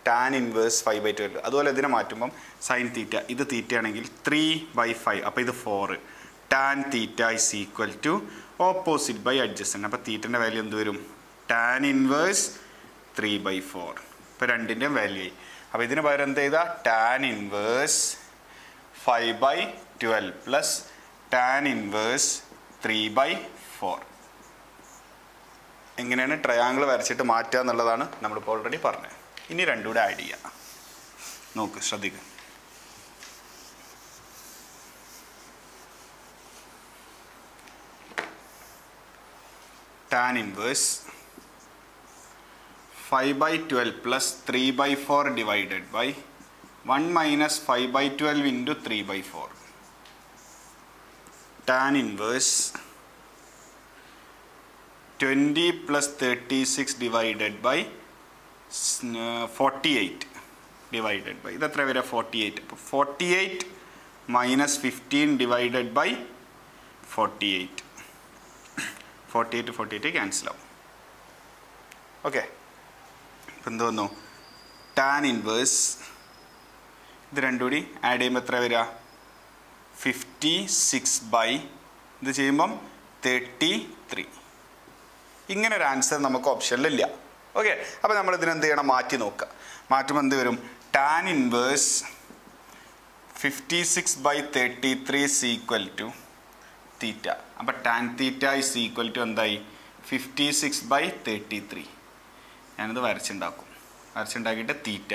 Tan inverse five by twelve അതുപോലെ ഇതിനെ മാറ്റുമ്പം സൈൻ തീറ്റ ഇത് തീറ്റയാണെങ്കിൽ ത്രീ ബൈ ഫൈവ് അപ്പോൾ ഇത് four tan theta is equal to opposite by adjacent അപ്പോൾ തീറ്റന്റെ വാല്യൂ എന്ത് വരും? Tan inverse three by four ഇപ്പോൾ രണ്ടിന്റെയും വാല്യൂ ആയി. അപ്പോൾ ഇതിന് പകരം എന്ത് ചെയ്താൽ tan inverse five by twelve plus tan inverse three by four എങ്ങനെയാണ് ട്രയാങ്കിൾ വരച്ചിട്ട് മാറ്റുക എന്നുള്ളതാണ് നമ്മളിപ്പോൾ ഓൾറെഡി പറഞ്ഞത്. ഇനി രണ്ടും കൂടെ ആഡ് ചെയ്യാം. നോക്ക് ശ്രദ്ധിക്കുക tan inverse five by twelve plus three by four divided by one minus five by twelve into three by four tan inverse twenty plus thirty six divided by forty eight divided by ഇതെത്ര വരെ forty eight അപ്പോൾ forty eight minus fifteen divided by forty eight forty eight forty eight cancel ആവും okay ഇപ്പം എന്ത് വന്നു? Tan inverse ഇത് രണ്ടും കൂടി ആഡ് ചെയ്യുമ്പോൾ എത്ര വരിക? ഫിഫ്റ്റി സിക്സ് ബൈ ഇത് ചെയ്യുമ്പം തേർട്ടി ത്രീ ഇങ്ങനെ ഒരു ആൻസർ നമുക്ക് ഓപ്ഷനിലില്ല ഓക്കെ അപ്പോൾ നമ്മൾ ഇതിനെന്ത് ചെയ്യണം? മാറ്റി നോക്കുക മാറ്റുമ്പോൾ എന്ത് വരും? Tan inverse fifty six by thirty three equal to theta അപ്പോൾ tan theta is equal to എന്തായി? Fifty six by thirty three ഞാനിത് വരച്ചുണ്ടാക്കും. വരച്ചുണ്ടാക്കിയിട്ട് തീറ്റ.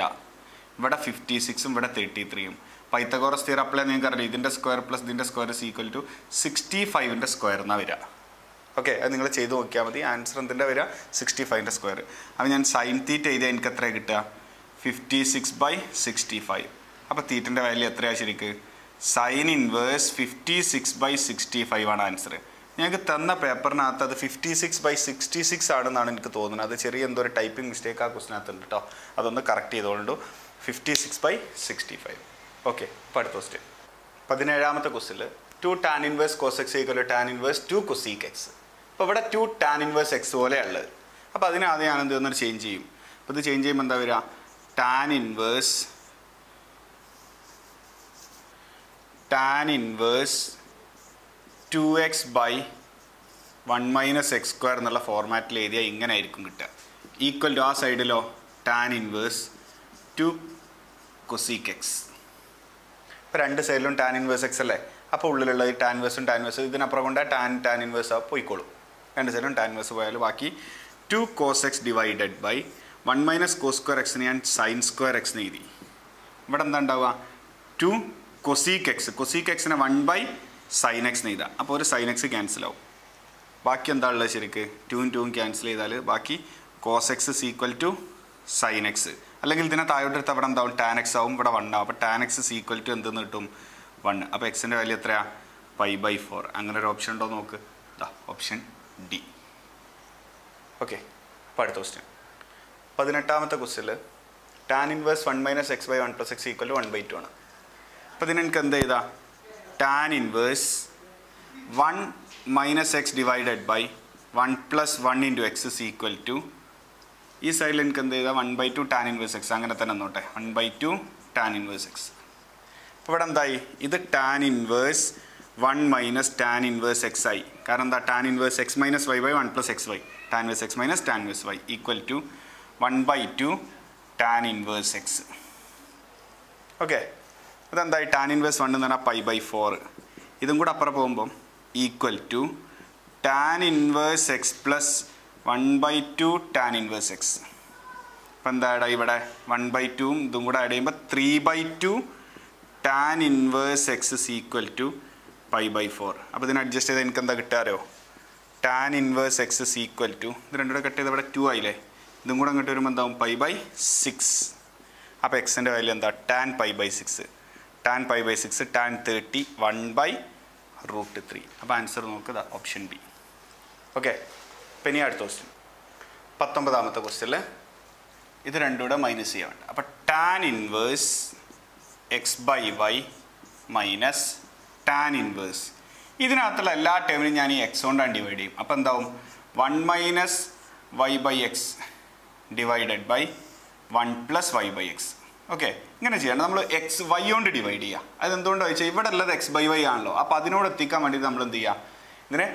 ഇവിടെ ഫിഫ്റ്റി സിക്സും ഇവിടെ തേർട്ടി ത്രീയും പൈത്തഗോറസ് തീർ അപ്ലൈ നിങ്ങൾക്ക് അറിയാം ഇതിന്റെ സ്ക്വയർ പ്ലസ് ഇതിന്റെ square is equal to sixty ഫൈവിന്റെ square എന്നാണ് വരിക. ഓക്കെ അത് നിങ്ങൾ ചെയ്ത് നോക്കിയാൽ മതി. ആൻസർ എന്തിന്റെ വരിക? സിക്സ്റ്റി ഫൈവിന്റെ സ്ക്വയർ അപ്പോൾ ഞാൻ സൈൻ തീറ്റ ചെയ്താൽ എനിക്ക് എത്ര കിട്ടുക? Fifty six by sixty five അപ്പോൾ തീറ്റിന്റെ വാല്യൂ എത്രയാണ് ശരിക്ക്? Sine inverse fifty six by sixty five ആണ് ആൻസർ ഞങ്ങൾക്ക് തന്ന പേപ്പറിനകത്ത് അത് fifty six by sixty six ആണെന്നാണ് എനിക്ക് തോന്നുന്നത്. അത് ചെറിയ എന്തോ ഒരു ടൈപ്പിംഗ് മിസ്റ്റേക്ക് ആ ക്വസ്റ്റിനകത്ത് ഉണ്ട് കേട്ടോ അതൊന്ന് correct ചെയ്തുകൊണ്ടു fifty six by sixty five okay ഇപ്പോൾ അടുത്ത ക്വസ്റ്റ്യൻ പതിനേഴാമത്തെ ക്വസ്റ്റിൽ two tan inverse cos x equal tan inverse two cosec x അപ്പോൾ ഇവിടെ ടു ടാൻ ഇൻവേഴ്സ് എക്സ് പോലെയുള്ളത് അപ്പോൾ അതിനാദ്യം ഞാൻ എന്ത് ചെയ്യുന്നൊരു ചേഞ്ച് ചെയ്യും. അപ്പോൾ ഇത് ചേഞ്ച് ചെയ്യുമ്പോൾ എന്താ വരിക? Tan inverse tan inverse two x by one minus x square എന്നുള്ള ഫോർമാറ്റിൽ എഴുതിയാൽ ഇങ്ങനെ ആയിരിക്കും കിട്ടുക. ഈക്വൽ ടു ആ സൈഡിലോ tan inverse two cosec x ഇപ്പോൾ രണ്ട് സൈഡിലും ടാൻ ഇൻവേഴ്സ് എക്സ് അല്ലേ? അപ്പോൾ ഉള്ളിലുള്ളത് ടാൻ ഇൻവേഴ്സും ടാൻ ഇൻവേഴ്സും ഇതിനപ്പുറം കൊണ്ട് ടാൻ ടാൻ ഇൻവേഴ്സ് ആ പോയിക്കോളും. രണ്ട് സൈഡിലും ടാൻ ഇൻവേഴ്സ് പോയാൽ ബാക്കി two cos x divided by one minus cos square എക്സിന് ഞാൻ സൈൻ സ്ക്വയർ എക്സിന് എഴുതി. ഇവിടെ എന്താ ഉണ്ടാവുക? ടു കൊസീക്ക് എക്സ് കൊസീക്ക് എക്സിനെ വൺ ബൈ സൈൻ എക്സ് എഴുതാം. അപ്പോൾ ഒരു സൈൻ എക്സ് ക്യാൻസൽ ആവും. ബാക്കി എന്താ ഉള്ളത് ശരിക്ക്? ടൂവും ടൂം ക്യാൻസൽ ചെയ്താൽ ബാക്കി cos x equal to sine x അല്ലെങ്കിൽ ഇതിനെ താഴോട്ടെടുത്ത് അവിടെ എന്താവും? ടാൻ എക്സ് ആവും. ഇവിടെ വൺ ആവും. അപ്പോൾ ടാൻ എക്സ് ഈക്വൽ ടു എന്തെന്ന് കിട്ടും? വൺ അപ്പോൾ എക്സിന്റെ വാല്യൂ എത്രയാണ് പൈ ബൈ ഫോർ അങ്ങനെ ഒരു ഓപ്ഷൻ ഉണ്ടോ നോക്ക്? ദാ ഓപ്ഷൻ ഡി ഓക്കെ അപ്പോൾ അടുത്ത ക്വസ്റ്റ്യൻ പതിനെട്ടാമത്തെ ക്വസ്റ്റിൽ tan inverse one minus x by one plus x equal to one by two ആണ്. അപ്പോൾ ഇതിനെനിക്ക് എന്ത് ചെയ്താ tan inverse one minus x divided by one plus one into x is equal to ഈ സൈഡിൽ എനിക്ക് എന്ത് ചെയ്താൽ one by two tan inverse x അങ്ങനെ തന്നെ നോട്ടെ one by two tan inverse x അപ്പോൾ ഇവിടെ എന്തായി? ഇത് tan inverse one minus tan inverse x ആയി. കാരണം എന്താ? Tan inverse x minus y by one plus x y tan inverse x minus tan inverse y equal to one by two tan inverse x okay അതെന്തായി tan inverse one എന്ന് പറഞ്ഞാൽ pi by four ഇതും കൂടെ അപ്പുറം പോകുമ്പം equal to tan inverse x plus one by two tan inverse x അപ്പം എന്താ ഇടാ ഇവിടെ? വൺ ബൈ ടുവും ഇതും കൂടെ ആഡ് ചെയ്യുമ്പോൾ three by two tan inverse x is equal to pi by four അപ്പോൾ ഇതിന് അഡ്ജസ്റ്റ് ചെയ്താൽ എനിക്ക് എന്താ കിട്ടാറോ tan inverse x is equal to ഇത് രണ്ടും കൂടെ കട്ട് ചെയ്ത് ഇവിടെ ടു ആയില്ലേ? ഇതും കൂടെ അങ്ങോട്ട് വരുമ്പോൾ എന്താവും? പൈ ബൈ സിക്സ് അപ്പോൾ എക്സിന്റെ വാല്യൂ എന്താ? Tan pi by six tan five by six tan thirty one by root three അപ്പോൾ ആൻസർ നോക്കുക ഓപ്ഷൻ ബി ഓക്കെ അപ്പം ഇനി അടുത്ത ക്വസ്റ്റ്യൻ പത്തൊമ്പതാമത്തെ ക്വസ്റ്റ്യനിൽ ഇത് രണ്ടും കൂടെ മൈനസ് ചെയ്യാൻ അപ്പോൾ tan inverse x by y minus tan inverse ഇതിനകത്തുള്ള എല്ലാ ടേമിനും ഞാൻ ഈ എക്സ് കൊണ്ടാണ് ഡിവൈഡ് ചെയ്യും. അപ്പോൾ എന്താവും? One minus y by x divided by one plus y by x okay ഇങ്ങനെ ചെയ്യണം നമ്മൾ എക്സ് വൈ കൊണ്ട് ഡിവൈഡ് ചെയ്യുക അതെന്തുകൊണ്ടാണ് വെച്ചാൽ ഇവിടെ ഉള്ളത് എക്സ് ബൈ വൈ ആണല്ലോ. അപ്പോൾ അതിനോട് എത്തിക്കാൻ വേണ്ടിയിട്ട് നമ്മൾ എന്ത് ചെയ്യുക ഇങ്ങനെ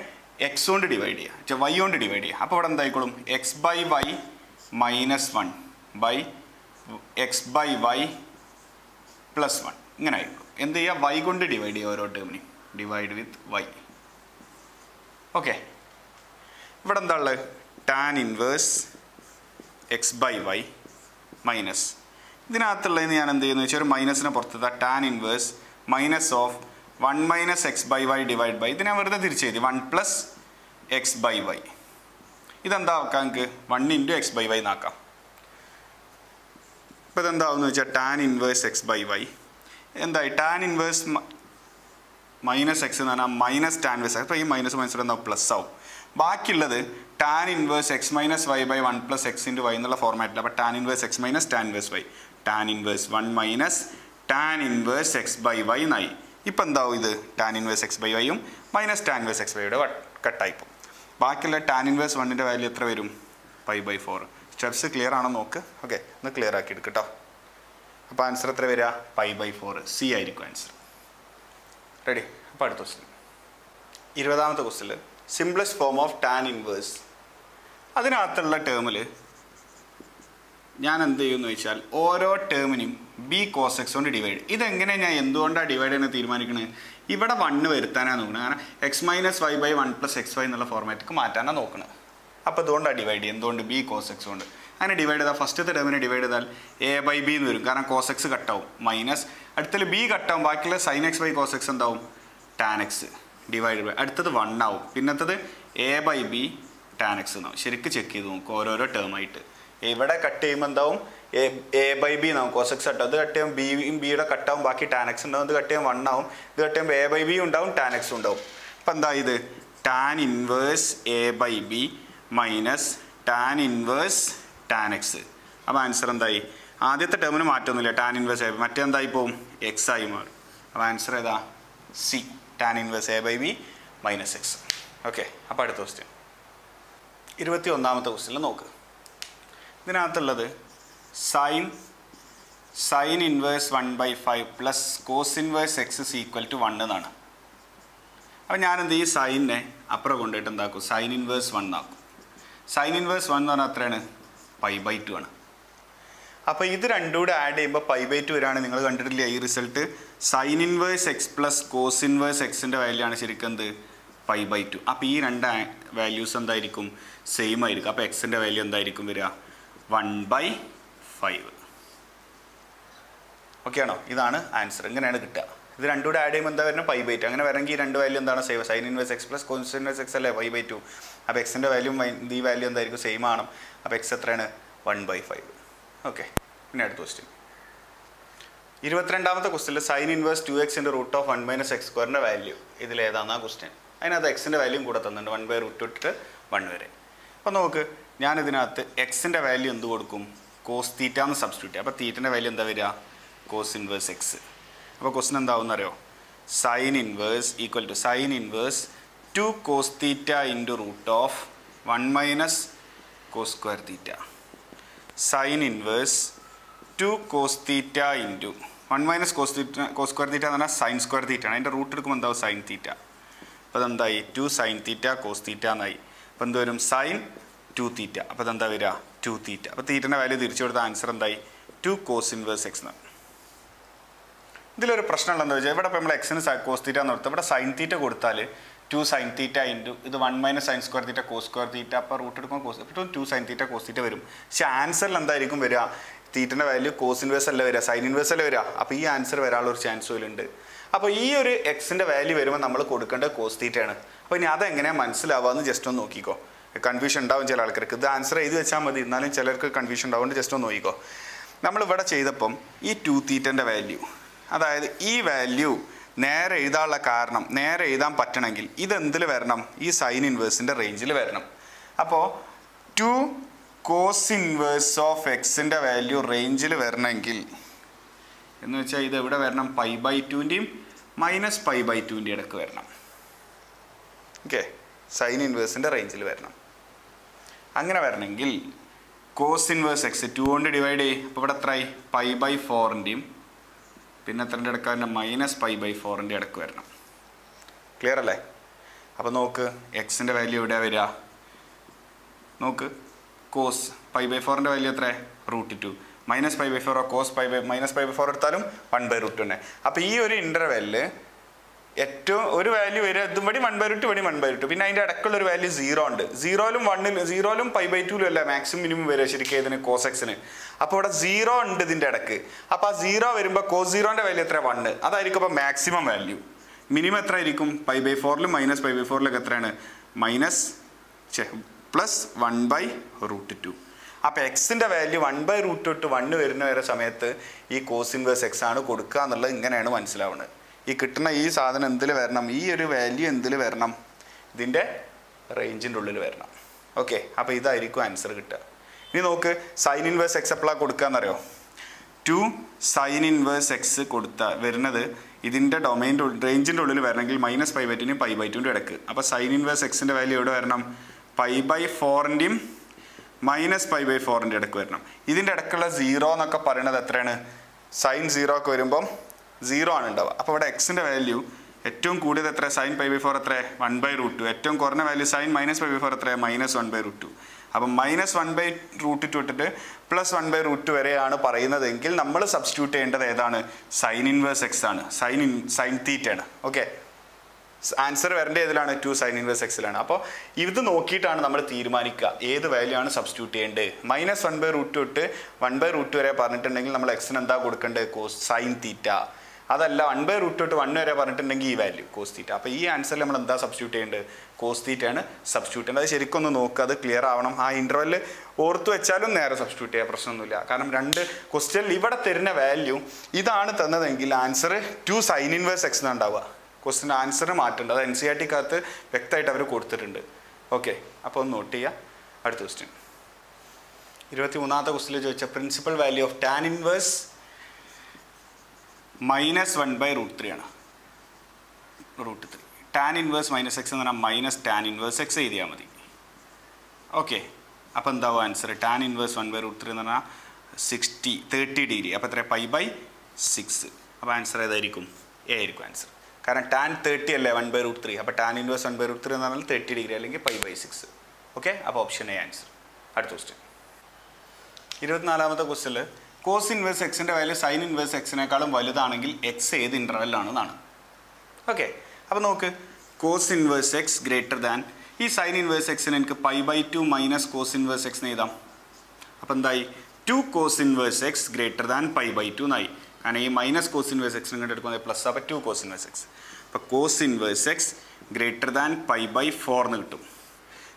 എക്സ് കൊണ്ട് ഡിവൈഡ് ചെയ്യുക വെച്ചാൽ വൈ കൊണ്ട് ഡിവൈഡ് ചെയ്യുക അപ്പോൾ ഇവിടെ എന്തായിക്കോളും? X by y minus one by x by y plus one ഇങ്ങനെ ആയിക്കോളും. എന്ത് ചെയ്യുക വൈ കൊണ്ട് ഡിവൈഡ് ചെയ്യുക ഓരോ ടേമിനെയും ഡിവൈഡ് വിത്ത് വൈ ഓക്കെ ഇവിടെ എന്താ ഉള്ളത്? Tan inverse x by y minus ഇതിനകത്തുള്ളതിന് ഞാൻ എന്ത് ചെയ്യുന്നു വെച്ചാൽ ഒരു മൈനസിനെ പുറത്തുക tan inverse minus of one minus x by y divide by ഇത് ഞാൻ വെറുതെ തിരിച്ചെഴുതി. One plus x by y ഇതെന്താ ആക്കാം നമുക്ക് one into x by y എന്നാക്കാം. ഇപ്പോൾ ഇതെന്താവെന്ന് വെച്ചാൽ tan inverse x by y എന്തായി? ടാൻ ഇൻവേഴ്സ് മൈനസ് എക്സ് എന്ന് പറഞ്ഞാൽ മൈനസ് ടാൻ ഇൻവേഴ്സ് അപ്പോൾ ഈ മൈനസ് മൈനസ് എന്താ പ്ലസ് ആവും. ബാക്കിയുള്ളത് tan inverse x minus y by one plus x into y എന്നുള്ള ഫോർമാറ്റിൽ അപ്പോൾ tan inverse x minus tan inverse y tan inverse one minus tan inverse x by y എന്നായി ഇപ്പം എന്താവും ഇത്? ടാൻ ഇൻവേഴ്സ് എക്സ് ബൈ വൈയും minus tan inverse x ബൈയുടെ കട്ടായിപ്പോൾ ബാക്കിയുള്ള ടാൻ ഇൻവേഴ്സ് വണ്ണിന്റെ വാല്യൂ എത്ര വരും? Pi by four steps clear ആണോ നോക്ക്? ഓക്കെ ഒന്ന് ക്ലിയർ ആക്കി എടുക്ക് കേട്ടോ അപ്പോൾ ആൻസർ എത്ര വരിക പൈ ബൈ ഫോർ സി ആയിരിക്കും ആൻസർ റെഡി അപ്പോൾ അടുത്ത ക്വസ്റ്റ്യൻ ഇരുപതാമത്തെ ക്വസ്റ്റിൽ simplest form of tan inverse അതിനകത്തുള്ള ടേമിൽ ഞാൻ എന്ത് ചെയ്യുമെന്ന് വെച്ചാൽ ഓരോ ടേമിനും ബി കോസ് എക്സ് കൊണ്ട് ഡിവൈഡ് ഇതെങ്ങനെ ഞാൻ എന്തുകൊണ്ടാണ് ഡിവൈഡ് ചെയ്യുന്നത് തീരുമാനിക്കുന്നത് ഇവിടെ വണ്ണ് വരുത്താനാണ് നോക്കുന്നത് കാരണം x minus y by one plus x y എന്നുള്ള ഫോർമാറ്റിക്ക് മാറ്റാനാണ് നോക്കുന്നത് അപ്പോൾ അതുകൊണ്ടാണ് ഡിവൈഡ് ചെയ്യുക എന്തുകൊണ്ട് ബി കോസ് എക്സ് കൊണ്ട്. അങ്ങനെ ഡിവൈഡ് ചെയ്താൽ ഫസ്റ്റത്തെ ടേമിനെ ഡിവൈഡ് ചെയ്താൽ എ ബൈ ബി എന്ന് വരും. കാരണം കോസ് എക്സ് കട്ടാവും മൈനസ് അടുത്തത് ബി കട്ടാവും ബാക്കിയുള്ള sine x by cos x എന്താവും? ടാൻ എക്സ് ഡിവൈഡ് ബൈ അടുത്തത് വൺ ആവും. പിന്നത്തത് A by B tan x എന്നാവും ശരിക്ക് ചെക്ക് ചെയ്ത് നോക്കും. ഓരോരോ ടേം ആയിട്ട്. ഇവിടെ കട്ട് ചെയ്യുമ്പോൾ എന്താവും എ ബൈ ബി എന്നാവും. കോസെക്സ് കട്ടാവും ഇത് കട്ട് ചെയ്യുമ്പോൾ ബിയും ബിയുടെ കട്ടാവും ബാക്കി ടാനക്സ് ഉണ്ടാവും. ഇത് കട്ട് ചെയ്യുമ്പോൾ വൺ ആവും. ഇത് കട്ട് ചെയ്യുമ്പോൾ എ ബൈ ബി ഉണ്ടാവും. ടാൻ എക്സ് ഉണ്ടാവും. അപ്പം എന്താ ഇത്? Tan inverse A by B minus tan inverse tan x അപ്പോൾ ആൻസർ എന്തായി? ആദ്യത്തെ ടേമിന് മാറ്റമൊന്നുമില്ല. ടാൻ ഇൻവേഴ്സ് എ മറ്റെന്തായി പോവും? എക്സ് ആയി മാറും. അപ്പോൾ ആൻസർ ഏതാ? C tan inverse A by B minus x okay അപ്പോൾ അടുത്ത ക്വസ്റ്റ്യൻ ഇരുപത്തി ഒന്നാമത്തെ ക്വസ്റ്റ്യനിൽ നോക്ക്. ഇതിനകത്തുള്ളത് sine sine inverse one by five plus cos inverse x is equal to one എന്നാണ്. അപ്പോൾ ഞാനെന്ത് ഈ സൈനിനെ അപ്പുറം കൊണ്ടുപോയിട്ട് എന്താക്കും? സൈൻ ഇൻവേഴ്സ് വൺ ആക്കും. സൈൻ ഇൻവേഴ്സ് വൺ എന്ന് പറഞ്ഞാൽ അത്രയാണ് പൈ ബൈ ടു ആണ്. അപ്പോൾ ഇത് രണ്ടും കൂടെ ആഡ് ചെയ്യുമ്പോൾ പൈ ബൈ ടു വരാണ്. നിങ്ങൾ കണ്ടിട്ടില്ല ഈ result sine inverse x plus cos inverse എക്സിന്റെ വാല്യൂ ആണ് ശരിക്കും എന്ത്? പൈ ബൈ ടു അപ്പോൾ ഈ രണ്ട് വാല്യൂസ് എന്തായിരിക്കും? സെയിം ആയിരിക്കും. അപ്പോൾ എക്സിന്റെ വാല്യൂ എന്തായിരിക്കും വരിക? One by five. ഓക്കെ ആണോ? ഇതാണ് ആൻസർ. ഇങ്ങനെയാണ് കിട്ടുക. ഇത് രണ്ടുകൂടെ ആഡ് ചെയ്യുമ്പോൾ എന്താ വരുന്നത്? പൈ ബൈ ടു അങ്ങനെ വരണമെങ്കിൽ രണ്ട് വാല്യൂ എന്താണ്? Save sine inverse x plus cos inverse x അല്ലേ? പൈ ബൈ ടു അപ്പോൾ എക്സിന്റെ വാല്യൂ ഈ വാല്യൂ എന്തായിരിക്കും? സെയിം ആണ്. അപ്പോൾ എക്സ് എത്രയാണ്? വൺ ബൈ ഫൈവ് ഓക്കെ പിന്നെ അടുത്ത ക്വസ്റ്റ്യൻ ഇരുപത്തിരണ്ടാമത്തെ ക്വസ്റ്റ്യനിൽ സൈൻ ഇൻവേഴ്സ് ടു എക്സിന്റെ root of one minus x സ്ക്വയറിന്റെ വാല്യൂ ഇതിലേതാണ് ആ ക്വസ്റ്റ്യൻ അതിനകത്ത് എക്സിന്റെ വാല്യൂ കൂടെ തന്നിട്ടുണ്ട്. വൺ ബൈ റൂട്ട് ഇട്ടിട്ട് വൺ വരെ. അപ്പോൾ നമുക്ക് ഞാനിതിനകത്ത് എക്സിന്റെ വാല്യൂ എന്ത് കൊടുക്കും? കോസ് തീറ്റ എന്ന് സബ്സ്റ്റിറ്റ്യൂട്ട് അപ്പോൾ തീറ്റന്റെ വാല്യൂ എന്താ വരിക? കോസ് ഇൻവേഴ്സ് എക്സ് അപ്പോൾ ക്വസ്റ്റൻ എന്താവും അറിയോ? Sine inverse equal to sine inverse two cos theta into root of one minus cos square theta sine inverse two cos theta into one minus cos theta cos square theta എന്ന് പറഞ്ഞാൽ sign square തീറ്റ ആണ്. അതിന്റെ root എടുക്കുമ്പോൾ എന്താവും? Sign theta അപ്പോൾ അതെന്തായി? Two sine theta cos theta എന്നായി. അപ്പോൾ എന്ത് വരും സൈൻ ടു തീറ്റ. അപ്പോൾ അതെന്താ വരിക? Two theta. അപ്പോൾ തീറ്റന്റെ വാല്യൂ തിരിച്ചു കൊടുത്ത ആൻസർ എന്തായി? ടു കോസ് ഇൻവേഴ്സ് എക്സ് എന്ന് ഇതിലൊരു പ്രശ്നമുള്ള എന്താ വെച്ചാൽ ഇവിടെ ഇപ്പോൾ നമ്മൾ എക്സിന് കോസ് തീറ്റ എന്ന് കൊടുത്തു. ഇവിടെ സൈൻ തീറ്റ കൊടുത്താൽ ടു സൈൻ തീറ്റ ഇന്റു ഇത് one minus sine square theta cos square theta അപ്പോൾ റൂട്ട് എടുക്കുമ്പോൾ കോസ് ഇപ്പോൾ two sine theta cos theta വരും. പക്ഷേ ആൻസറിൽ എന്തായിരിക്കും വരിക? തീറ്റന്റെ വാല്യൂ കോസ് ഇൻവേഴ്സ് അല്ല വരിക? സൈൻ ഇൻവേഴ്സ് അല്ല വരിക? അപ്പോൾ ഈ ആൻസർ വരാനുള്ള ഒരു ചാൻസ് പോലുണ്ട്. അപ്പോൾ ഈ ഒരു എക്സിന്റെ വാല്യൂ വരുമ്പോൾ നമ്മൾ കൊടുക്കേണ്ടത് കോസ് തീറ്റയാണ് അപ്പോൾ ഇനി അതെങ്ങനെയാണ് മനസ്സിലാവുക ജസ്റ്റ് ഒന്ന് നോക്കിക്കോ. കൺഫ്യൂഷൻ ഉണ്ടാവും ചില ആൾക്കാർക്ക്. ഇത് ആൻസർ എഴുതി വെച്ചാൽ മതി. എന്നാലും ചിലർക്ക് കൺഫ്യൂഷൻ ഉണ്ടാവും ജസ്റ്റ് ഒന്ന് നോക്കിക്കോ. നമ്മളിവിടെ ചെയ്തപ്പം ഈ ടു തീറ്റന്റെ വാല്യൂ അതായത് ഈ വാല്യൂ നേരെ എഴുതാനുള്ള കാരണം നേരെ എഴുതാൻ പറ്റണമെങ്കിൽ ഇതെന്തിൽ വരണം? ഈ സൈൻ ഇൻവേഴ്സിന്റെ റേഞ്ചിൽ വരണം. അപ്പോൾ ടു കോസ് ഇൻവേഴ്സ് ഓഫ് എക്സിന്റെ വാല്യൂ റേഞ്ചിൽ വരണമെങ്കിൽ എന്ന് വെച്ചാൽ ഇത് എവിടെ വരണം? പൈ ബൈ ടുവിന്റെയും മൈനസ് പൈ ബൈ ടുവിന്റെ ഇടയ്ക്ക് വരണം. ഓക്കെ സൈൻ ഇൻവേഴ്സിന്റെ റേഞ്ചിൽ വരണം. അങ്ങനെ വരണമെങ്കിൽ കോസ് ഇൻവേഴ്സ് എക്സ് ടു കൊണ്ട് ഡിവൈഡ് ചെയ്യും. അപ്പോൾ ഇവിടെ എത്രയായി പൈ ബൈ ഫോറിന്റെയും പിന്നെ എത്രന്റെ ഇടയ്ക്ക് വരണം? മൈനസ് പൈ ബൈ ഫോറിന്റെ ഇടയ്ക്ക് വരണം. ക്ലിയർ അല്ലേ? അപ്പോൾ നോക്ക് എക്സിന്റെ വാല്യൂ എവിടെയാണ് വരിക? നോക്ക് കോസ് പൈ ബൈ ഫോറിന്റെ വാല്യൂ എത്രയാണ് root two. Minus pi by ഫോറോ cos pi by minus pi by four എടുത്താലും വൺ ബൈ റൂട്ട് തന്നെ. അപ്പോൾ ഈ ഒരു ഇന്റർവെല്ലിൽ ഏറ്റവും ഒരു വാല്യൂ വരെ എത്തും വഴി വൺ ബൈ റൂട്ട് വഴി വൺ ബൈ റൂട്ട് പിന്നെ അതിന്റെ ഇടയ്ക്കുള്ള വാല്യൂ സീറോ ഉണ്ട്. സീറോയിലും വണ്ണിൽ സീറോയിലും പൈ ബൈ ടൂലും അല്ല മാക്സിമം മിനിമം വരെ ശരിക്കും ഇതിന് കോസ് എക്സിന് അപ്പോൾ ഇവിടെ സീറോ ഉണ്ട് ഇതിന്റെ ഇടയ്ക്ക്. അപ്പോൾ ആ സീറോ വരുമ്പോൾ കോസ് സീറോന്റെ വാല്യൂ എത്ര വണ്ണ് അതായിരിക്കും അപ്പോൾ മാക്സിമം വാല്യൂ മിനിമം എത്ര ആയിരിക്കും പൈ ബൈ ഫോറിലും മൈനസ് പൈ ബൈ ഫോറിലൊക്കെ എത്രയാണ്? Minus plus one by root two അപ്പോൾ എക്സിന്റെ വാല്യൂ വൺ ബൈ റൂട്ട് തൊട്ട് വണ്ണ് വരുന്ന വരെ സമയത്ത് ഈ കോസ് ഇൻവേഴ്സ് എക്സ് ആണ് കൊടുക്കുക എന്നുള്ളത് ഇങ്ങനെയാണ് മനസ്സിലാവുന്നത്. ഈ കിട്ടുന്ന ഈ സാധനം എന്തിൽ വരണം? ഈ ഒരു വാല്യൂ എന്തിൽ വരണം? ഇതിന്റെ റേഞ്ചിന്റെ ഉള്ളിൽ വരണം. ഓക്കെ അപ്പോൾ ഇതായിരിക്കും ആൻസർ കിട്ടുക. ഇനി നോക്ക് സൈൻ ഇൻവേഴ്സ് എക്സ് എപ്പോഴാണ് കൊടുക്കുക എന്നറിയോ? ടു സൈൻ ഇൻവേഴ്സ് എക്സ് കൊടുത്ത വരുന്നത് ഇതിന്റെ ഡൊമൈന്റെ റേഞ്ചിന്റെ ഉള്ളിൽ വരണമെങ്കിൽ മൈനസ് പൈ ബൈറ്റിനും പൈ ബൈ ടുവിന്റെ ഇടയ്ക്ക്. അപ്പോൾ സൈൻ ഇൻവേഴ്സ് എക്സിന്റെ വാല്യൂ എവിടെ വരണം? പൈ ബൈ ഫോറിന്റെയും മൈനസ് പൈ ബൈ ഫോറിന്റെ ഇടയ്ക്ക് വരണം. ഇതിന്റെ ഇടയ്ക്കുള്ള സീറോ എന്നൊക്കെ പറയുന്നത് എത്രയാണ്? സൈൻ സീറോ ഒക്കെ വരുമ്പം സീറോ ആണ് ഉണ്ടാവുക. അപ്പോൾ ഇവിടെ എക്സിന്റെ വാല്യൂ ഏറ്റവും കൂടിയത് എത്ര? സൈൻ പൈ ബൈ ഫോർ എത്ര? വൺ ബൈ റൂട്ട് ടു ഏറ്റവും കുറഞ്ഞ value sine minus pi by four എത്ര? Minus one by root two അപ്പം minus one by root two ഇട്ടിട്ട് പ്ലസ് വൺ ബൈ റൂട്ട് വരെയാണ് പറയുന്നതെങ്കിൽ നമ്മൾ സബ്സ്റ്റിറ്റ്യൂട്ട് ചെയ്യേണ്ടത് ഏതാണ്? സൈൻ ഇൻവേഴ്സ് എക്സ് ആണ്. സൈൻ ഇൻ സൈൻ തീറ്റയാണ് ഓക്കെ ആൻസർ വരേണ്ട ഏതിലാണ്? ടു സൈൻ ഇൻവേഴ്സ് എക്സിലാണ് അപ്പോൾ ഇത് നോക്കിയിട്ടാണ് നമ്മൾ തീരുമാനിക്കുക ഏത് വാല്യൂ ആണ് സബ്സ്റ്റിറ്റ്യൂട്ട് ചെയ്യേണ്ടത്? മൈനസ് വൺ ബൈ റൂട്ട് തൊട്ട് വൺ ബൈ റൂട്ട് വരെ പറഞ്ഞിട്ടുണ്ടെങ്കിൽ നമ്മൾ എക്സിന് എന്താ കൊടുക്കേണ്ടത്? കോസ് സൈൻ തീറ്റ അതല്ല വൺ ബൈ റൂട്ട് തൊട്ട് വൺ വരെ പറഞ്ഞിട്ടുണ്ടെങ്കിൽ ഈ വാല്യൂ കോസ് തീറ്റ അപ്പോൾ ഈ ആൻസറിൽ നമ്മൾ എന്താ സബ്സ്റ്റിറ്റ്യൂട്ട് ചെയ്യേണ്ടത്? കോസ് തീറ്റയാണ് സബ്സ്റ്റിറ്റ്യൂട്ട് ചെയ്യേണ്ടത്. അത് ശരിക്കും ഒന്ന് നോക്കുക അത് ക്ലിയർ ആവണം. ആ ഇന്റർവെല്ലിൽ ഓർത്ത് വെച്ചാലും നേരെ സബ്സ്റ്റിറ്റ്യൂട്ട് ചെയ്യാൻ പ്രശ്നമൊന്നുമില്ല. കാരണം രണ്ട് ക്വസ്റ്റ്യനിൽ ഇവിടെ തരുന്ന വാല്യൂ ഇതാണ് തന്നതെങ്കിൽ answer two sine inverse x ഉണ്ടാവുക. ക്വസ്റ്റിന്റെ ആൻസർ മാറ്റുണ്ട്. അത് എൻ സി ആർ ടിക്കകത്ത് വ്യക്തമായിട്ട് അവർ കൊടുത്തിട്ടുണ്ട്. ഓക്കെ അപ്പോൾ ഒന്ന് നോട്ട് ചെയ്യുക അടുത്ത ക്വസ്റ്റ്യൻ ഇരുപത്തി മൂന്നാമത്തെ ക്വസ്റ്റിൽ ചോദിച്ച principal value of tan inverse minus one by root three ആണ്. Root three tan inverse minus x എന്ന് പറഞ്ഞാൽ മൈനസ് ടാൻ ഇൻവേഴ്സ് എക്സ് എഴുതിയാൽ മതി. ഓക്കെ അപ്പോൾ എന്താവും answer tan inverse one by root three എന്ന് പറഞ്ഞാൽ സിക്സ്റ്റി തേർട്ടി ഡിഗ്രി അപ്പോൾ എത്ര പൈ ബൈ സിക്സ് അപ്പോൾ ആൻസർ ഏതായിരിക്കും? എ ആയിരിക്കും ആൻസർ കാരണം ടാൻ തേർട്ടി അല്ലേ വൺ ബൈ റൂട്ട് ത്രീ അപ്പോൾ tan inverse one by root three എന്ന് പറഞ്ഞാൽ തേർട്ടി ഡിഗ്രി അല്ലെങ്കിൽ പൈ ബൈ സിക്സ് ഓക്കെ അപ്പോൾ ഓപ്ഷൻ എ ആൻസർ അടുത്ത ക്വസ്റ്റ്യൻ ഇരുപത്തിനാലാമത്തെ ക്വസ്റ്റിൽ കോസ് ഇൻവേഴ്സ് എക്സിന്റെ വാല്യൂ സൈൻ ഇൻവേഴ്സ് എക്സിനേക്കാളും വലുതാണെങ്കിൽ എക്സ് ഏത് ഇന്റർവെല്ലാണെന്നാണ് ഓക്കെ അപ്പോൾ നോക്ക്. Cos inverse x greater than ഈ സൈൻ ഇൻവേഴ്സ് എക്സിന് എനിക്ക് pi by two minus cos inverse x എഴുതാം. അപ്പോൾ എന്തായി? Two cos inverse x greater than pi by two എന്നായി കാരണം ഈ മൈനസ് കോസ് ഇൻവേഴ്സ് എക്സിന് ഇങ്ങോട്ട് എടുക്കുന്നത് പ്ലസ് അപ്പോൾ ടു കോസ് ഇൻവേഴ്സ് എക്സ് അപ്പോൾ cos inverse x greater than pi by എന്ന് കിട്ടും.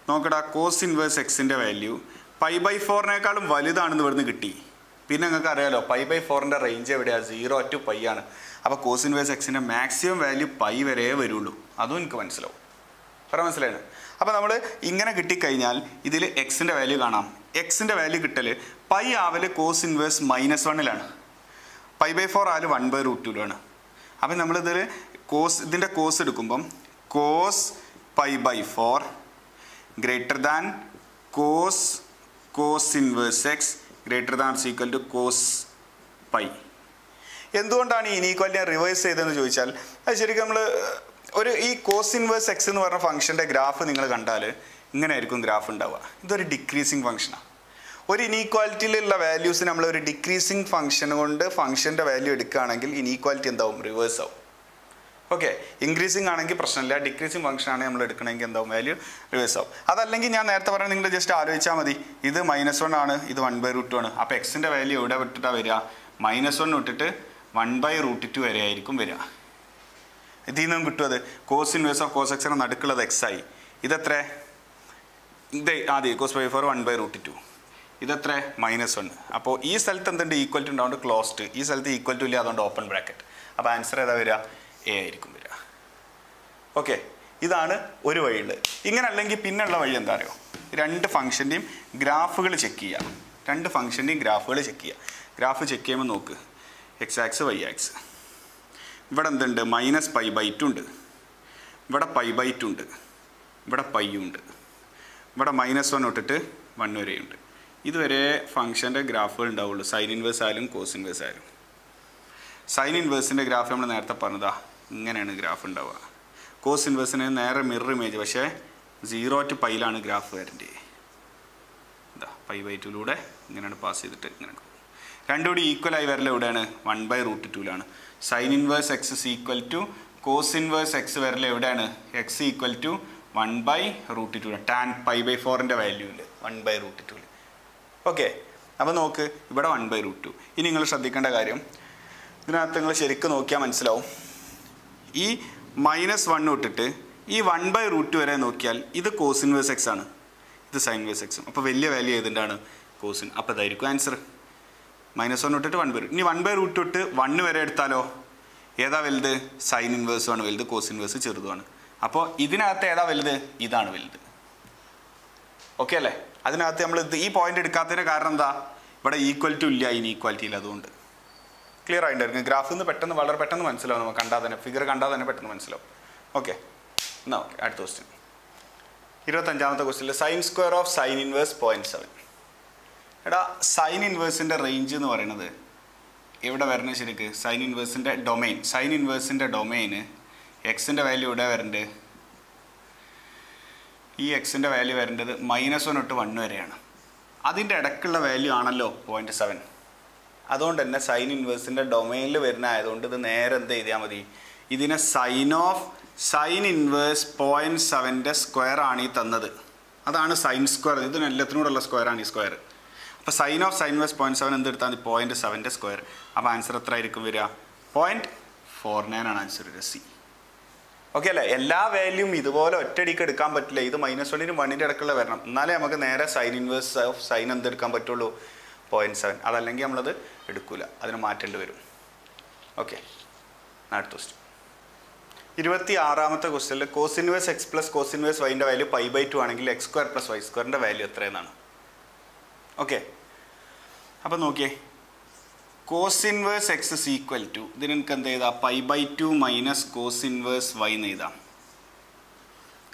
നോക്കടാ കോസ് ഇൻവേഴ്സ് എക്സിന്റെ വാല്യൂ പൈ ബൈ ഫോറിനേക്കാളും വലുതാണെന്ന് ഇവിടുന്ന് കിട്ടി. പിന്നെ നിങ്ങൾക്ക് അറിയാലോ പൈ ബൈ ഫോറിന്റെ റേഞ്ച് എവിടെയാണ് സീറോ ടു പൈ ആണ്. അപ്പോൾ കോസ് ഇൻവേഴ്സ് എക്സിന്റെ മാക്സിമം വാല്യൂ പൈ വരെ വരുള്ളൂ. അതും എനിക്ക് മനസ്സിലാവും. പറ മനസ്സിലായത് അപ്പോൾ നമ്മൾ ഇങ്ങനെ കിട്ടിക്കഴിഞ്ഞാൽ ഇതിൽ എക്സിന്റെ വാല്യൂ കാണാം. എക്സിന്റെ വാല്യൂ കിട്ടൽ പൈ ആവൽ കോസ് ഇൻവേഴ്സ് മൈനസ് വണ്ണിലാണ് പൈ ബൈ ഫോർ ആൽ വൺ ബൈ റൂട്ട് ടുലാണ് അപ്പം നമ്മളിതിൽ കോസ് ഇതിന്റെ കോസ് എടുക്കുമ്പം cos pi by four greater than cos cos inverse x greater than equal to cos pi. എന്തുകൊണ്ടാണ് ഈ ഇനീക്വാലിറ്റി റിവേഴ്സ് ചെയ്തതെന്ന് ചോദിച്ചാൽ അത് ശരിക്കും നമ്മൾ ഒരു ഈ കോസ് ഇൻവേഴ്സ് എക്സ് എന്ന് പറഞ്ഞ ഫംഗ്ഷന്റെ ഗ്രാഫ് നിങ്ങൾ കണ്ടാൽ ഇങ്ങനെ ആയിരിക്കും ഗ്രാഫ് ഉണ്ടാവുക. ഇതൊരു ഡിക്രീസിങ് ഫംഗ്ഷനാണ് ഒരു ഇനീക്വാലിറ്റിയിലുള്ള വാല്യൂസ് നമ്മൾ ഒരു ഡിക്രീസിങ് ഫംഗ്ഷൻ കൊണ്ട് ഫംഗ്ഷന്റെ വാല്യൂ എടുക്കുകയാണെങ്കിൽ ഇനീക്വാലിറ്റി എന്താവും? റിവേഴ്സ് ആവും. ഓക്കെ ഇൻക്രീസിങ് ആണെങ്കിൽ പ്രശ്നമില്ല. ഡിക്രീസിങ് ഫംഗ്ഷൻ ആണ് നമ്മൾ എടുക്കണമെങ്കിൽ എന്താവും? വാല്യൂ റിവേഴ്സ് ആവും. അതല്ലെങ്കിൽ ഞാൻ നേരത്തെ പറഞ്ഞാൽ നിങ്ങൾ ജസ്റ്റ് ആലോചിച്ചാൽ മതി. ഇത് മൈനസ് വൺ ആണ്. ഇത് വൺ ബൈ റൂട്ട് ആണ്. അപ്പോൾ എക്സിന്റെ വാല്യൂ എവിടെ വിട്ടിട്ടാണ് വരിക? മൈനസ് വൺ വിട്ടിട്ട് വൺ ബൈ റൂട്ട് ടു വരെ ആയിരിക്കും വരിക. ഇതിൽ നിന്നും കിട്ടും അത് കോസ് ഇൻവേഴ്സ് ഓഫ് കോസ് എക്സിന് നടുക്കുള്ളത് എക്സ് ആയി. ഇതെത്ര ഇത് ആദ്യം cos by four one by root two ഇതെത്ര? Minus one. അപ്പോൾ ഈ സ്ഥലത്ത് എന്തുണ്ട്? ഈക്വൽ ടു ഉണ്ടാവുന്നത് ക്ലോസ്ഡ് ഈ സ്ഥലത്ത് ഈക്വൽ ടു ഇല്ല അതുകൊണ്ട് ഓപ്പൺ ബ്രാക്കറ്റ് അപ്പോൾ ആൻസർ ഏതാ വരിക? എ ആയിരിക്കും വരിക. ഓക്കെ ഇതാണ് ഒരു വഴിയുള്ളത്. ഇങ്ങനെ അല്ലെങ്കിൽ പിന്നുള്ള വഴി എന്താ അറിയോ? രണ്ട് ഫംഗ്ഷന്റെയും ഗ്രാഫുകൾ ചെക്ക് ചെയ്യാം രണ്ട് ഫംഗ്ഷന്റെയും ഗ്രാഫുകൾ ചെക്ക് ചെയ്യുക. ഗ്രാഫ് ചെക്ക് ചെയ്യുമ്പോൾ നോക്ക്. എക്സ് ആക്സ് വൈ ആക്സ് ഇവിടെ എന്തുണ്ട്? മൈനസ് പൈ ബൈ ടു ഉണ്ട്. ഇവിടെ പൈ ബൈ ടു ഉണ്ട്. ഇവിടെ പൈ ഉണ്ട്. ഇവിടെ മൈനസ് വൺ തൊട്ടിട്ട് വൺ വരെയുണ്ട്. ഇതുവരെ ഫംഗ്ഷന്റെ ഗ്രാഫുകൾ ഉണ്ടാവുള്ളൂ. സൈൻ ഇൻവേഴ്സ് ആയാലും കോസ് ഇൻവേഴ്സ് ആയാലും. സൈൻ ഇൻവേഴ്സിന്റെ ഗ്രാഫ് നമ്മൾ നേരത്തെ പറഞ്ഞതാ. ഇങ്ങനെയാണ് ഗ്രാഫ് ഉണ്ടാവുക. കോസ് ഇൻവേഴ്സിന് നേരെ മിറർ ഇമേജ് പക്ഷേ സീറോ ടു പൈയിലാണ് ഗ്രാഫ് വരേണ്ടത്. ഇതാ പൈ ബൈ ടുയിലൂടെ ഇങ്ങനെയാണ് പാസ് ചെയ്തിട്ട് ഇങ്ങനെ രണ്ടുകൂടി ഈക്വലായി വരൽ എവിടെയാണ്? One by root ടുയിലാണ് sine inverse x is equal to cos inverse x വരൽ എവിടെയാണ്? X equal to one by root two tan pi by ഫോറിന്റെ വാല്യൂവിൽ വൺ ബൈ റൂട്ട് ടുവിൽ ഓക്കെ അപ്പോൾ നോക്ക് ഇവിടെ വൺ ബൈ റൂട്ട് ടു ഇനി നിങ്ങൾ ശ്രദ്ധിക്കേണ്ട കാര്യം ഇതിനകത്ത് നിങ്ങൾ ശരിക്കും നോക്കിയാൽ മനസ്സിലാവും. ഈ മൈനസ് വൺ തൊട്ടിട്ട് ഈ വൺ ബൈ റൂട്ട് വരെ നോക്കിയാൽ ഇത് കോസ് ഇൻവേഴ്സ് എക്സ് ആണ്. ഇത് സൈൻ ഇൻവേഴ്സ് എക്സും അപ്പോൾ വലിയ വാല്യൂ ഏതിന്റാണ് കോസിൻ അപ്പോൾ ഇതായിരിക്കും ആൻസർ മൈനസ് വൺ തൊട്ടിട്ട് വൺ ബൈ ഇനി വൺ ബൈ റൂട്ട് തൊട്ട് വണ്ണ് വരെ എടുത്താലോ? ഏതാ വലുത്? സൈൻ ഇൻവേഴ്സും ആണ് വലുത് കോസ് ഇൻവേഴ്സ് ചെറുതുമാണ്. അപ്പോൾ ഇതിനകത്ത് ഏതാ വലുത്? ഇതാണ് വലുത്. ഓക്കെ അല്ലേ? അതിനകത്ത് നമ്മൾ ഈ പോയിന്റ് എടുക്കാത്തതിന് കാരണം എന്താ? ഇവിടെ ഈക്വാലിറ്റി ഇല്ല ഇനി ഈക്വാലിറ്റി ഇല്ല അതുകൊണ്ട്. ക്ലിയർ ആയിട്ടുണ്ടായിരിക്കും. ഗ്രാഫിൽ നിന്ന് പെട്ടെന്ന് വളരെ പെട്ടെന്ന് മനസ്സിലാവും നമുക്ക്. കണ്ടാൽ തന്നെ ഫിഗർ കണ്ടാൽ തന്നെ പെട്ടെന്ന് മനസ്സിലാവും. ഓക്കെ എന്നാ ഓക്കെ അടുത്ത ക്വസ്റ്റ്യൻ ഇരുപത്തഞ്ചാമത്തെ ക്വസ്റ്റ്യനിൽ sine square of sine inverse point seven എടാ സൈൻ ഇൻവേഴ്സിന്റെ റേഞ്ച് എന്ന് പറയുന്നത് എവിടെ വരണത് ശരിക്ക്? സൈൻ ഇൻവേഴ്സിന്റെ ഡൊമൈൻ സൈൻ ഇൻവേഴ്സിന്റെ ഡൊമൈന് എക്സിന്റെ വാല്യൂ ഇവിടെ വരേണ്ടത് ഈ എക്സിന്റെ വാല്യൂ വരേണ്ടത് മൈനസ് വൺ തൊട്ട് വൺ വരെയാണ്. അതിന്റെ ഇടയ്ക്കുള്ള വാല്യൂ ആണല്ലോ പോയിന്റ് സെവൻ അതുകൊണ്ട് തന്നെ സൈൻ ഇൻവേഴ്സിന്റെ ഡൊമൈനിൽ വരുന്ന ആയതുകൊണ്ട് ഇത് നേരെ എന്ത് ചെയ്താൽ മതി? ഇതിനെ sine of sine inverse point സെവന്റെ square ആണ് ഈ തന്നത്. അതാണ് സൈൻ സ്ക്വയർ ഇതിന് എല്ലാത്തിനോടുള്ള സ്ക്വയർ ആണ് ഈ സ്ക്വയർ അപ്പോൾ sine of sine inverse point seven എന്ത് എടുത്താൽ മതി? പോയിന്റ് സെവന്റെ സ്ക്വയർ അപ്പോൾ ആൻസർ എത്ര ആയിരിക്കും വരിക? പോയിന്റ് ഫോർ നയൻ ആണ് ആൻസർ വരിക. സി ഓക്കെ അല്ലേ? എല്ലാ വാല്യൂം ഇതുപോലെ ഒറ്റയടിക്ക് എടുക്കാൻ പറ്റില്ല. ഇത് മൈനസ് വണ്ണിനും വണ്ണിന്റെ ഇടയ്ക്കുള്ള വരണം. എന്നാലേ നമുക്ക് നേരെ സൈൻ ഇൻവേഴ്സ് ഓഫ് സൈൻ എന്ത് എടുക്കാൻ പറ്റുള്ളൂ. പോയിന്റ് സെവൻ അതല്ലെങ്കിൽ നമ്മളത് എടുക്കില്ല അതിന് മാറ്റേണ്ടി വരും. ഓക്കെ അടുത്ത ക്വസ്റ്റ്യൻ ഇരുപത്തി ആറാമത്തെ ക്വസ്റ്റ്യനിൽ cos inverse x plus cos inverse വൈന്റെ value pi by two ആണെങ്കിൽ എക്സ് സ്ക്വയർ പ്ലസ് വൈ സ്ക്വയറിന്റെ വാല്യൂ എത്രയെന്നാണ്? ഓക്കെ അപ്പം നോക്കിയേ. Cos inverse x is equal to ഇതിന് എനിക്ക് എന്ത് ചെയ്താൽ pi by two minus cos inverse y എന്ന് എഴുതാം.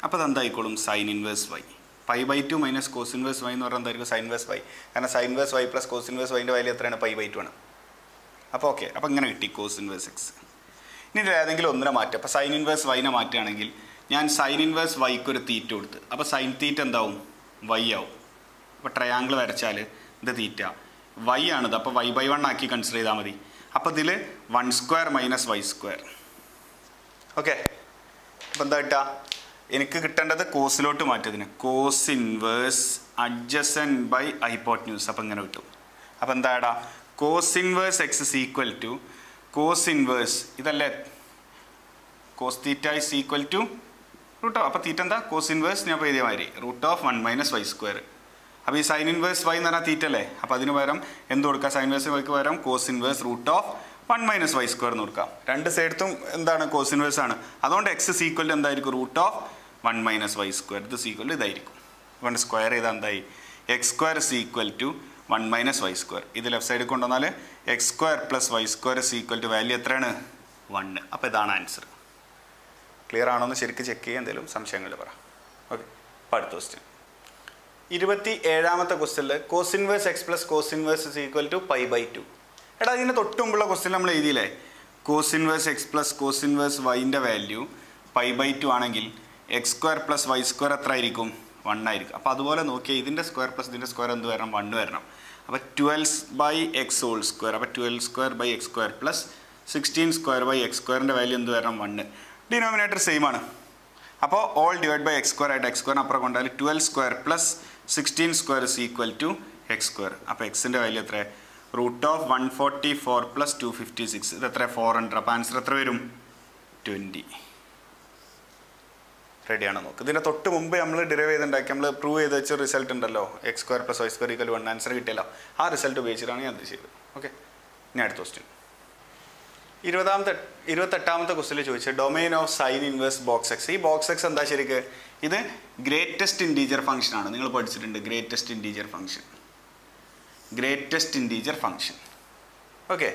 അപ്പോൾ അതെന്തായിക്കോളും sine inverse y pi by two minus cos inverse y എന്ന് പറഞ്ഞാൽ എന്തായിരിക്കും? സൈൻ ഇൻവേഴ്സ് വൈ കാരണം sine inverse y plus cos inverse വൈന്റെ value എത്രയാണ്? പൈ ബൈ ടു ആണ്. അപ്പോൾ ഓക്കെ അപ്പോൾ ഇങ്ങനെ കിട്ടി കോസ് ഇൻവേഴ്സ് എക്സ് ഇനി ഏതെങ്കിലും ഒന്നിനെ മാറ്റുക അപ്പോൾ സൈൻ ഇൻവേഴ്സ് വൈനെ മാറ്റുകയാണെങ്കിൽ ഞാൻ സൈൻ ഇൻവേഴ്സ് വൈക്ക് ഒരു തീറ്റ കൊടുത്ത്. അപ്പോൾ സൈൻ തീറ്റ എന്താവും? വൈ ആവും. അപ്പോൾ ട്രയാങ്കിൾ വരച്ചാൽ ഇത് തീറ്റ വൈ ആണിത്. അപ്പോൾ വൈ ബൈ വൺ ആക്കി കൺസിഡർ ചെയ്താൽ മതി. അപ്പോൾ ഇതിൽ one square minus y square okay അപ്പോൾ എന്താ കിട്ടുക? എനിക്ക് കിട്ടേണ്ടത് കോസിലോട്ട് മാറ്റിയതിന്. Cos inverse adjacent by hypotenuse അപ്പോൾ ഇങ്ങനെ കിട്ടും. അപ്പോൾ എന്താടാ cos inverse x is equal to cos inverse ഇതല്ലേ? Cos theta is equal to root of അപ്പോൾ തീറ്റ എന്താ? കോസ് ഇൻവേഴ്സ് ഞാൻ ഇപ്പോൾ എഴുതിയ മാതിരി. Root of one minus y square അപ്പോൾ ഈ സൈൻ ഇൻവേഴ്സ് വൈ എന്ന് പറഞ്ഞാൽ തീറ്റ അല്ലേ? അപ്പോൾ അതിന് പകരം എന്ത് കൊടുക്കുക സൈൻ ഇൻവേഴ്സ് വൈക്ക് പകരം cos inverse root of one minus y square എന്ന് കൊടുക്കാം. രണ്ട് സൈഡത്തും എന്താണ്? കോസ് ഇൻവേഴ്സ് ആണ്. അതുകൊണ്ട് എക്സ് സീക്വൽ എന്തായിരിക്കും? Root of one minus y square ഇത് സീക്വൽ ഇതായിരിക്കും. അതുകൊണ്ട് സ്ക്വയർ ചെയ്താൽ എന്തായി? X square is equal to one minus y square ഇത് ലെഫ്റ്റ് സൈഡിൽ കൊണ്ടുവന്നാൽ x square plus y square is equal to value എത്രയാണ്? വണ്ണ് അപ്പോൾ ഇതാണ് ആൻസർ ക്ലിയർ ആണോ എന്ന് ശരിക്കും ചെക്ക് ചെയ്യാൻ എന്തെങ്കിലും സംശയങ്ങൾ പറ. ഓക്കെ അപ്പോൾ അടുത്ത ക്വസ്റ്റ്യൻ ഇരുപത്തി ഏഴാമത്തെ ക്വസ്റ്റ്യനിൽ cos inverse x plus cos inverse is equal to pi by two എടാ ഇതിന്റെ തൊട്ട് മുമ്പുള്ള ക്വസ്റ്റ്യൻ നമ്മൾ എഴുതിയില്ലേ? Cos inverse x plus cos inverse വൈന്റെ value pi by two ആണെങ്കിൽ x square plus y square എത്ര ആയിരിക്കും വൺ ആയിരിക്കും. അപ്പോൾ അതുപോലെ നോക്കിയാൽ ഇതിന്റെ സ്ക്വയർ പ്ലസ് ഇതിന്റെ സ്ക്വയർ എന്ത് വരണം? വൺ വരണം. അപ്പോൾ twelve by x whole square അപ്പോൾ twelve square by x square plus sixteen square by x സ്ക്വയറിന്റെ വാല്യൂ എന്ത് വരണം? വണ്ണ് ഡിനോമിനേറ്റർ സെയിം ആണ്. അപ്പോൾ all divide by x square ആയിട്ട് എക്സ് സ്ക്വയറിന് അപ്പുറം കൊണ്ടാൽ twelve square plus sixteen square is equal to x square അപ്പോൾ എക്സിന്റെ വാല്യൂ എത്ര root of one forty four plus two fifty six ഇത് എത്ര ഫോർ ഹൺഡ്രഡ് അപ്പോൾ ആൻസർ എത്ര വരും? ട്വന്റി റെഡിയാണ് നോക്ക്. ഇതിന്റെ തൊട്ട് മുമ്പ് നമ്മൾ ഡിറൈവ് ചെയ്തുണ്ടാക്കി നമ്മൾ പ്രൂവ് ചെയ്ത് വെച്ച റിസൾട്ട് ഉണ്ടല്ലോ. X square plus y square equal one answer കിട്ടിയല്ലോ. ആ റിസൾട്ട് ഉപയോഗിച്ചിട്ടാണ് ഞാൻ അത് ചെയ്തത്. ഓക്കെ ഇനി അടുത്ത ക്വസ്റ്റ്യൻ ഇരുപതാമത്തെ ഇരുപത്തെട്ടാമത്തെ ക്വസ്റ്റിൽ ചോദിച്ചത് domain of sine inverse box x ഈ ബോക്സ് എക്സ് എന്താ ശരിക്ക്? ഇത് ഗ്രേറ്റസ്റ്റ് ഇന്റീജർ ഫംഗ്ഷൻ ആണ്. നിങ്ങൾ പഠിച്ചിട്ടുണ്ട് greatest integer function greatest integer function okay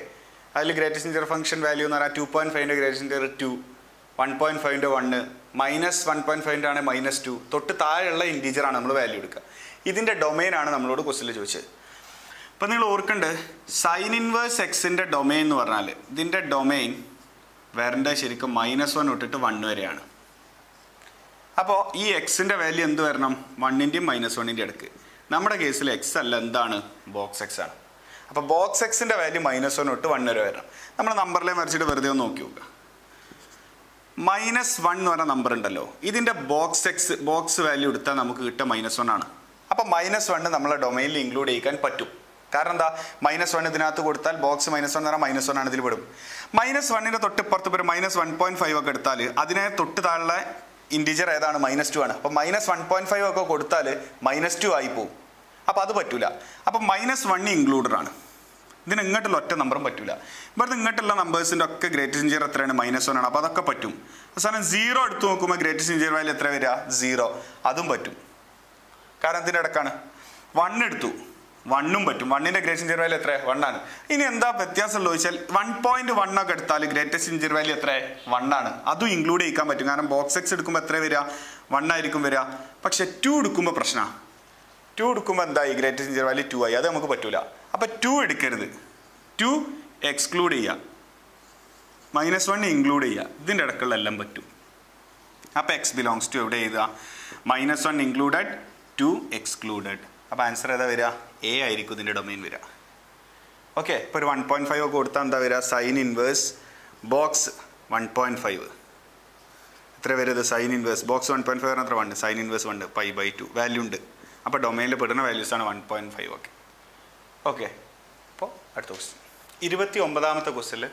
അതിൽ ഗ്രേറ്റസ്റ്റ് ഇന്റീജർ ഫംഗ്ഷൻ വാല്യൂ എന്ന് പറഞ്ഞാൽ two point ഫൈവിന്റെ greatest integer two one point ഫൈവിന്റെ one minus one point ഫൈവിന്റെ ആണ് മൈനസ് ടു തൊട്ട് താഴെയുള്ള ഇന്റീജർ ആണ് നമ്മൾ വാല്യൂ എടുക്കുക. ഇതിന്റെ ഡൊമൈൻ ആണ് നമ്മളോട് ക്വസ്റ്റിൽ ചോദിച്ചത്. അപ്പം നിങ്ങൾ ഓർക്കേണ്ടത് സൈൻ ഇൻവേഴ്സ് എക്സിന്റെ ഡൊമൈൻ എന്ന് പറഞ്ഞാൽ ഇതിന്റെ ഡൊമൈൻ വേറെ ശരിക്കും മൈനസ് വൺ തൊട്ടിട്ട് വൺ വരെയാണ്. അപ്പോൾ ഈ എക്സിന്റെ വാല്യൂ എന്ത് വരണം വണ്ണിന്റെയും മൈനസ് വണ്ണിന്റെ ഇടയ്ക്ക് നമ്മുടെ കേസിൽ എക്സ് അല്ല എന്താണ് ബോക്സ് എക്സ് ആണ് അപ്പോൾ ബോക്സ് എക്സിന്റെ വാല്യൂ മൈനസ് വൺ തൊട്ട് വൺ വരെ വരണം നമ്മൾ നമ്പറിലെ മറിച്ചിട്ട് വെറുതെ ഒന്ന് നോക്കി നോക്കുക മൈനസ് വൺ എന്ന് പറഞ്ഞ നമ്പർ ഉണ്ടല്ലോ ഇതിന്റെ ബോക്സ് എക്സ് ബോക്സ് വാല്യൂ എടുത്താൽ നമുക്ക് കിട്ടുക മൈനസ് വൺ ആണ് അപ്പോൾ മൈനസ് വണ്ണ് നമ്മളെ ഡൊമൈനിൽ ഇൻക്ലൂഡ് ചെയ്യിക്കാൻ പറ്റും കാരണം എന്താ മൈനസ് വൺ ഇതിനകത്ത് കൊടുത്താൽ ബോക്സ് മൈനസ് വൺ എന്ന് പറഞ്ഞാൽ മൈനസ് വൺ ആണ് ഇതിൽ പെടും മൈനസ് വണ്ണിന്റെ തൊട്ട് ഇപ്പുറത്ത് ഒരു മൈനസ് വൺ പോയിന്റ് ഫൈവ് ഒക്കെ എടുത്താൽ അതിനെ തൊട്ട് താഴെ ഇന്റീജർ ഏതാണ്? മൈനസ് ടു ആണ്. അപ്പോൾ മൈനസ് വൺ പോയിന്റ് ഫൈവ് ഒക്കെ കൊടുത്താൽ മൈനസ് ടു ആയി പോവും. അപ്പോൾ അത് പറ്റില്ല അപ്പോൾ മൈനസ് വൺ ഇൻക്ലൂഡഡ് ആണ്. ഇതിന് ഇങ്ങോട്ടുള്ള ഒറ്റ നമ്പറും പറ്റൂല. ഇവിടുത്തെ ഇങ്ങോട്ടുള്ള നമ്പേഴ്സിന്റെ ഒക്കെ ഗ്രേറ്റസ്റ്റ് ഇഞ്ചിയർ എത്രയാണ്? മൈനസ് വൺ ആണ്. അപ്പോൾ അതൊക്കെ പറ്റും. അവസാനം സീറോ എടുത്ത് നോക്കുമ്പോൾ ഗ്രേറ്റസ്റ്റ് ഇഞ്ചിയർ വാല്യൂ എത്ര വരിക? സീറോ അതും പറ്റും. കാരണം ഇതിന്റെ ഇടക്കാണ്. വൺ എടുത്തു. വണ്ണും പറ്റും. വണ്ണിന്റെ ഗ്രേറ്റസ്റ്റ് ഇഞ്ചർ വാല്യൂ എത്ര വണ്ണാണ്. ഇനി എന്താ വ്യത്യാസം ഉള്ളത് ചോദിച്ചാൽ വൺ പോയിന്റ് വൺ ഒക്കെ എടുത്താൽ ഗ്രേറ്റസ്റ്റ് ഇഞ്ചർ വാല്യൂ എത്ര വണ്ണാണ്. അതും ഇൻക്ലൂഡ് ചെയ്യിക്കാൻ പറ്റും. കാരണം ബോക്സ് എക്സ് എടുക്കുമ്പോൾ എത്ര വരിക? വൺ ആയിരിക്കും വരിക. പക്ഷെ ടു എടുക്കുമ്പോൾ പ്രശ്നമാണ് ടു എടുക്കുമ്പോൾ എന്തായി? ഗ്രേറ്റസ്റ്റ് ഇഞ്ചർ വാല്യൂ ടു ആയി. അത് നമുക്ക് പറ്റൂല. അപ്പോൾ ടു എടുക്കരുത്. ടു എക്സ്ക്ലൂഡ് ചെയ്യുക. മൈനസ് വൺ ഇൻക്ലൂഡ് ചെയ്യുക. ഇതിന്റെ ഇടക്കുള്ള എല്ലാം പറ്റും. അപ്പോൾ എക്സ് ബിലോങ്സ് ടു എവിടെ എഴുതുക? Minus one included two excluded അപ്പോൾ ആൻസർ ഏതാ വരിക? എ ആയിരിക്കും ഇതിന്റെ ഡൊമൈൻ വരിക. ഓക്കെ ഇപ്പോൾ ഒരു വൺ പോയിന്റ് ഫൈവ് ഒക്കെ കൊടുത്താൽ എന്താ വരിക? Sine inverse box one point five എത്ര വരുന്നത് sine inverse box one point five എത്ര വൺ സൈൻ ഇൻവേഴ്സ് വണ്ട്. പൈ ബൈ ടു വാല്യൂ ഉണ്ട്. അപ്പോൾ ഡൊമൈനിൽ പെടുന്ന വാല്യൂസാണ് വൺ പോയിന്റ് ഫൈവ് ഒക്കെ. ഓക്കെ അപ്പോൾ അടുത്ത ക്വസ്റ്റ്യൻ ഇരുപത്തി ഒമ്പതാമത്തെ ക്വസ്റ്റ്യനിൽ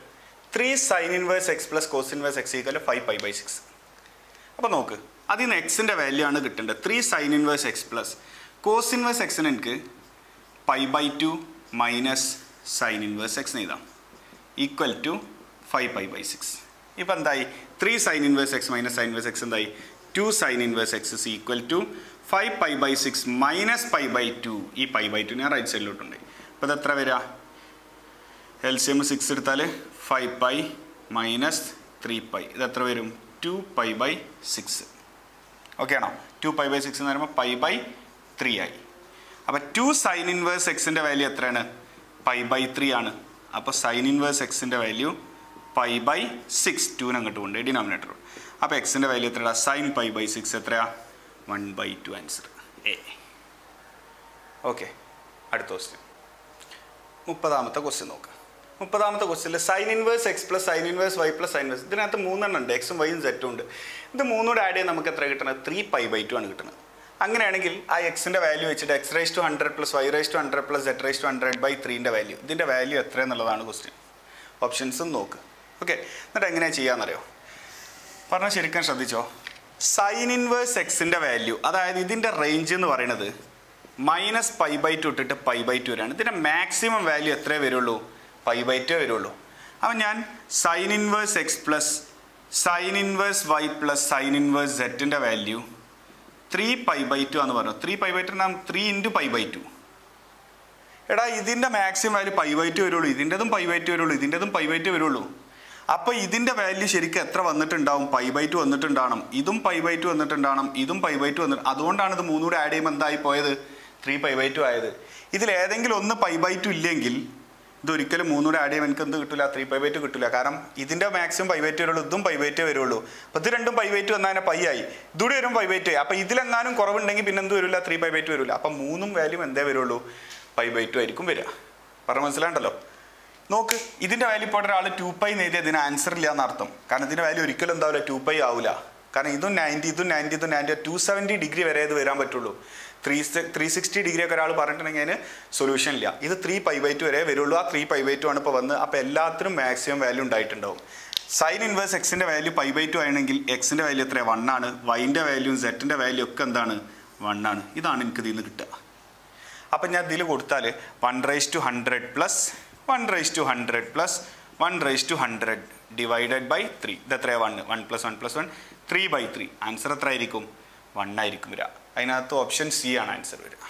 three sine inverse x plus cos inverse x equal five pi by six അപ്പോൾ നോക്ക് അതിൽ നിന്ന് എക്സിന്റെ വാല്യൂ ആണ് കിട്ടേണ്ടത്. Three sine inverse x plus cos inverse എക്സിന് എനിക്ക് pi by two minus sine inverse x എഴുതാം. Equal to five pi by six. ഇപ്പം എന്തായി? Three sine inverse x minus sine inverse x എന്തായി? Two sine inverse x is equal to five pi by six minus pi by two. ഈ pi by two ഞാൻ right സൈഡിലോട്ടുണ്ട്. അപ്പോൾ ഇത് എത്ര വരിക എൽ സി എം സിക്സ് എടുത്താൽ five pi minus three pi. ഇത് എത്ര വരും? Two pi by six. Okay ആണോ? ടു പൈ ബൈ സിക്സ് എന്ന് പറയുമ്പോൾ പൈ ബൈ ത്രീ ആയി. അപ്പോൾ ടു സൈൻ ഇൻവേഴ്സ് എക്സിന്റെ വാല്യൂ എത്രയാണ്? പൈ ബൈ ത്രീ ആണ്. അപ്പോൾ സൈൻ ഇൻവേഴ്സ് എക്സിന്റെ വാല്യൂ പൈ ബൈ സിക്സ് ടൂന് അങ്ങോട്ട് കൊണ്ട് ഡിനോമിനേറ്റർ അപ്പോൾ എക്സിന്റെ വാല്യൂ എത്രയാണ് സൈൻ പൈ ബൈ സിക്സ് എത്രയാ? One by two answer A okay അടുത്ത ക്വസ്റ്റ്യൻ മുപ്പതാമത്തെ ക്വസ്റ്റ്യൻ നോക്കാം. മുപ്പതാമത്തെ ക്വസ്റ്റ്യനിൽ sine inverse x plus sine inverse y plus sine inverse ഇതിനകത്ത് മൂന്നെണ്ണം ഉണ്ട്. എക്സും വൈയും സെറ്റും ഉണ്ട്. ഇത് മൂന്നൂടെ ആഡ് ചെയ്യാൻ നമുക്ക് എത്ര കിട്ടണം ത്രീ പൈ ബൈ ടു ആണ് കിട്ടുന്നത് അങ്ങനെയാണെങ്കിൽ ആ എക്സിന്റെ വാല്യൂ വെച്ചിട്ട് x raise to hundred plus y raise to hundred plus z raise to hundred by ത്രീന്റെ value ഇതിന്റെ വാല്യൂ എത്ര എന്നുള്ളതാണ് ക്വസ്റ്റ്യൻ ഓപ്ഷൻസും നോക്ക്. ഓക്കെ എന്നിട്ട് എങ്ങനെയാണ് ചെയ്യാമെന്നറിയോ പറഞ്ഞാൽ ശരിക്കും ശ്രദ്ധിച്ചോ? സൈൻ ഇൻവേഴ്സ് എക്സിന്റെ വാല്യൂ അതായത് ഇതിന്റെ റേഞ്ച് എന്ന് പറയുന്നത് മൈനസ് പൈ ബൈ ടു ഇട്ടിട്ട് പൈ ബൈ ടു വരെയാണ്. ഇതിന്റെ മാക്സിമം വാല്യൂ എത്രയേ വരുള്ളൂ? പൈ ബൈ ടു വരുള്ളൂ. അപ്പം ഞാൻ sine inverse x plus sine inverse y plus sine inverse സെറ്റിന്റെ value three pi by two എന്ന് പറഞ്ഞു ത്രീ പൈ ബൈ ടു നാം three into pi by two എടാ ഇതിന്റെ maximum value pi by two വരുള്ളൂ ഇതിന്റെതും പൈ ബൈ ടു വരുള്ളൂ ഇതിന്റെതും പൈ ബൈ ടു വരുള്ളൂ അപ്പോൾ ഇതിന്റെ വാല്യൂ ശരിക്കും എത്ര വന്നിട്ടുണ്ടാവും പൈ ബൈ ടു വന്നിട്ടുണ്ടാവണം ഇതും പൈ ബൈ ടു വന്നിട്ടുണ്ടാവണം ഇതും പൈ ബൈ ടു വന്നിട്ട് അതുകൊണ്ടാണ് ഇത് മൂന്നൂടെ ആഡ് ചെയ്യുമ്പോൾ എന്തായി പോയത് ത്രീ പൈ ബൈ ടു ആയത് ഇതിൽ ഏതെങ്കിലും ഒന്ന് പൈ ബൈ ടു ഇല്ലെങ്കിൽ ഇതൊരിക്കലും മൂന്നൂടെ ആഡ് എനിക്ക് എന്ത് കിട്ടില്ല ത്രീ പൈ ബൈ ടു കിട്ടില്ല കാരണം ഇതിന്റെ മാക്സിമം പൈ ബൈ ടു വരുള്ളൂ ഇതും പൈ ബൈ ടു വരുള്ളൂ. അപ്പോൾ ഇത് രണ്ടും പൈ വന്നാൽ പൈ ആയി ഇതൂടെ വരും പൈ ബൈ ടു അപ്പോൾ ഇതിലെങ്ങാനും കുറവുണ്ടെങ്കിൽ പിന്നെ എന്ത് വരില്ല ത്രീ പൈ ബൈ ടു വരില്ല അപ്പോൾ മൂന്നും വാല്യൂ എന്തേ വരുള്ളൂ? പൈ ബൈ ടു ആയിരിക്കും വരിക. പറഞ്ഞു മനസ്സിലാണ്ടല്ലോ നോക്ക് ഇതിന്റെ വാല്യൂ ഇപ്പോൾ ഒരാൾ ടു പൈ എഴുതി അതിന് ആൻസർ ഇല്ല എന്നർത്ഥം കാരണം ഇതിന്റെ വാല്യൂ ഒരിക്കലും എന്താവില്ല? ടു പൈ ആവില്ല. കാരണം ഇതും നയന്റി ഇതും നയന്റി ഇതും നയന്റി ടു സെവന്റി ഡിഗ്രി വരെ ഇത് വരാൻ പറ്റുള്ളൂ. ത്രീ ത്രീ സിക്സ്റ്റി ഡിഗ്രി ഒക്കെ ഒരാൾ പറഞ്ഞിട്ടുണ്ടെങ്കിൽ അതിന് സൊല്യൂഷൻ ഇല്ല. ഇത് ത്രീ പൈ ബൈ ടു വരെ വരുള്ളൂ. ആ ത്രീ പൈ ബൈ ടു ആണ് ഇപ്പോൾ വന്ന്. അപ്പോൾ എല്ലാത്തിനും മാക്സിമം വാല്യൂ ഉണ്ടായിട്ടുണ്ടാവും. സൈൻ ഇൻവേഴ്സ് എക്സിന്റെ വാല്യൂ പൈ ബൈ ടു ആണെങ്കിൽ എക്സിന്റെ വാല്യൂ എത്രയാണ് വൺ ആണ്. വൈന്റെ വാല്യൂ സെറ്റിന്റെ വാല്യൂ ഒക്കെ എന്താണ്? വൺ ആണ്. ഇതാണ് എനിക്ക് ഇതിൽ നിന്ന് കിട്ടുക. അപ്പം ഞാൻ ഇതിൽ കൊടുത്താൽ one raise to hundred plus one raise to hundred plus one raise to hundred divided by three ഇത് എത്രയാണ് one one plus one plus one three by three answer എത്ര ആയിരിക്കും വൺ ആയിരിക്കും വരിക. അതിനകത്ത് ഓപ്ഷൻ സി ആണ് ആൻസർ വരിക.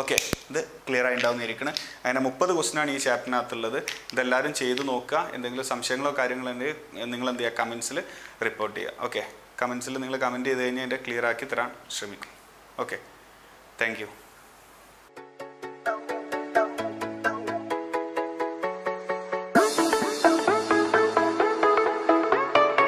Okay ഇത് ക്ലിയർ ആയി ഉണ്ടാവുന്നിരിക്കണം അങ്ങനെ മുപ്പത് ആണ് ഈ ചാപ്റ്ററിനകത്തുള്ളത് ഇതെല്ലാവരും ചെയ്ത് നോക്കുക. എന്തെങ്കിലും സംശയങ്ങളോ കാര്യങ്ങളോ ഉണ്ടെങ്കിൽ നിങ്ങൾ എന്ത് ചെയ്യുക? കമൻസിൽ റിപ്പോർട്ട് ചെയ്യുക. ഓക്കെ കമൻസിൽ നിങ്ങൾ കമന്റ് ചെയ്ത് കഴിഞ്ഞാൽ എന്റെ ക്ലിയർ ആക്കി തരാൻ ശ്രമിക്കും. Okay thank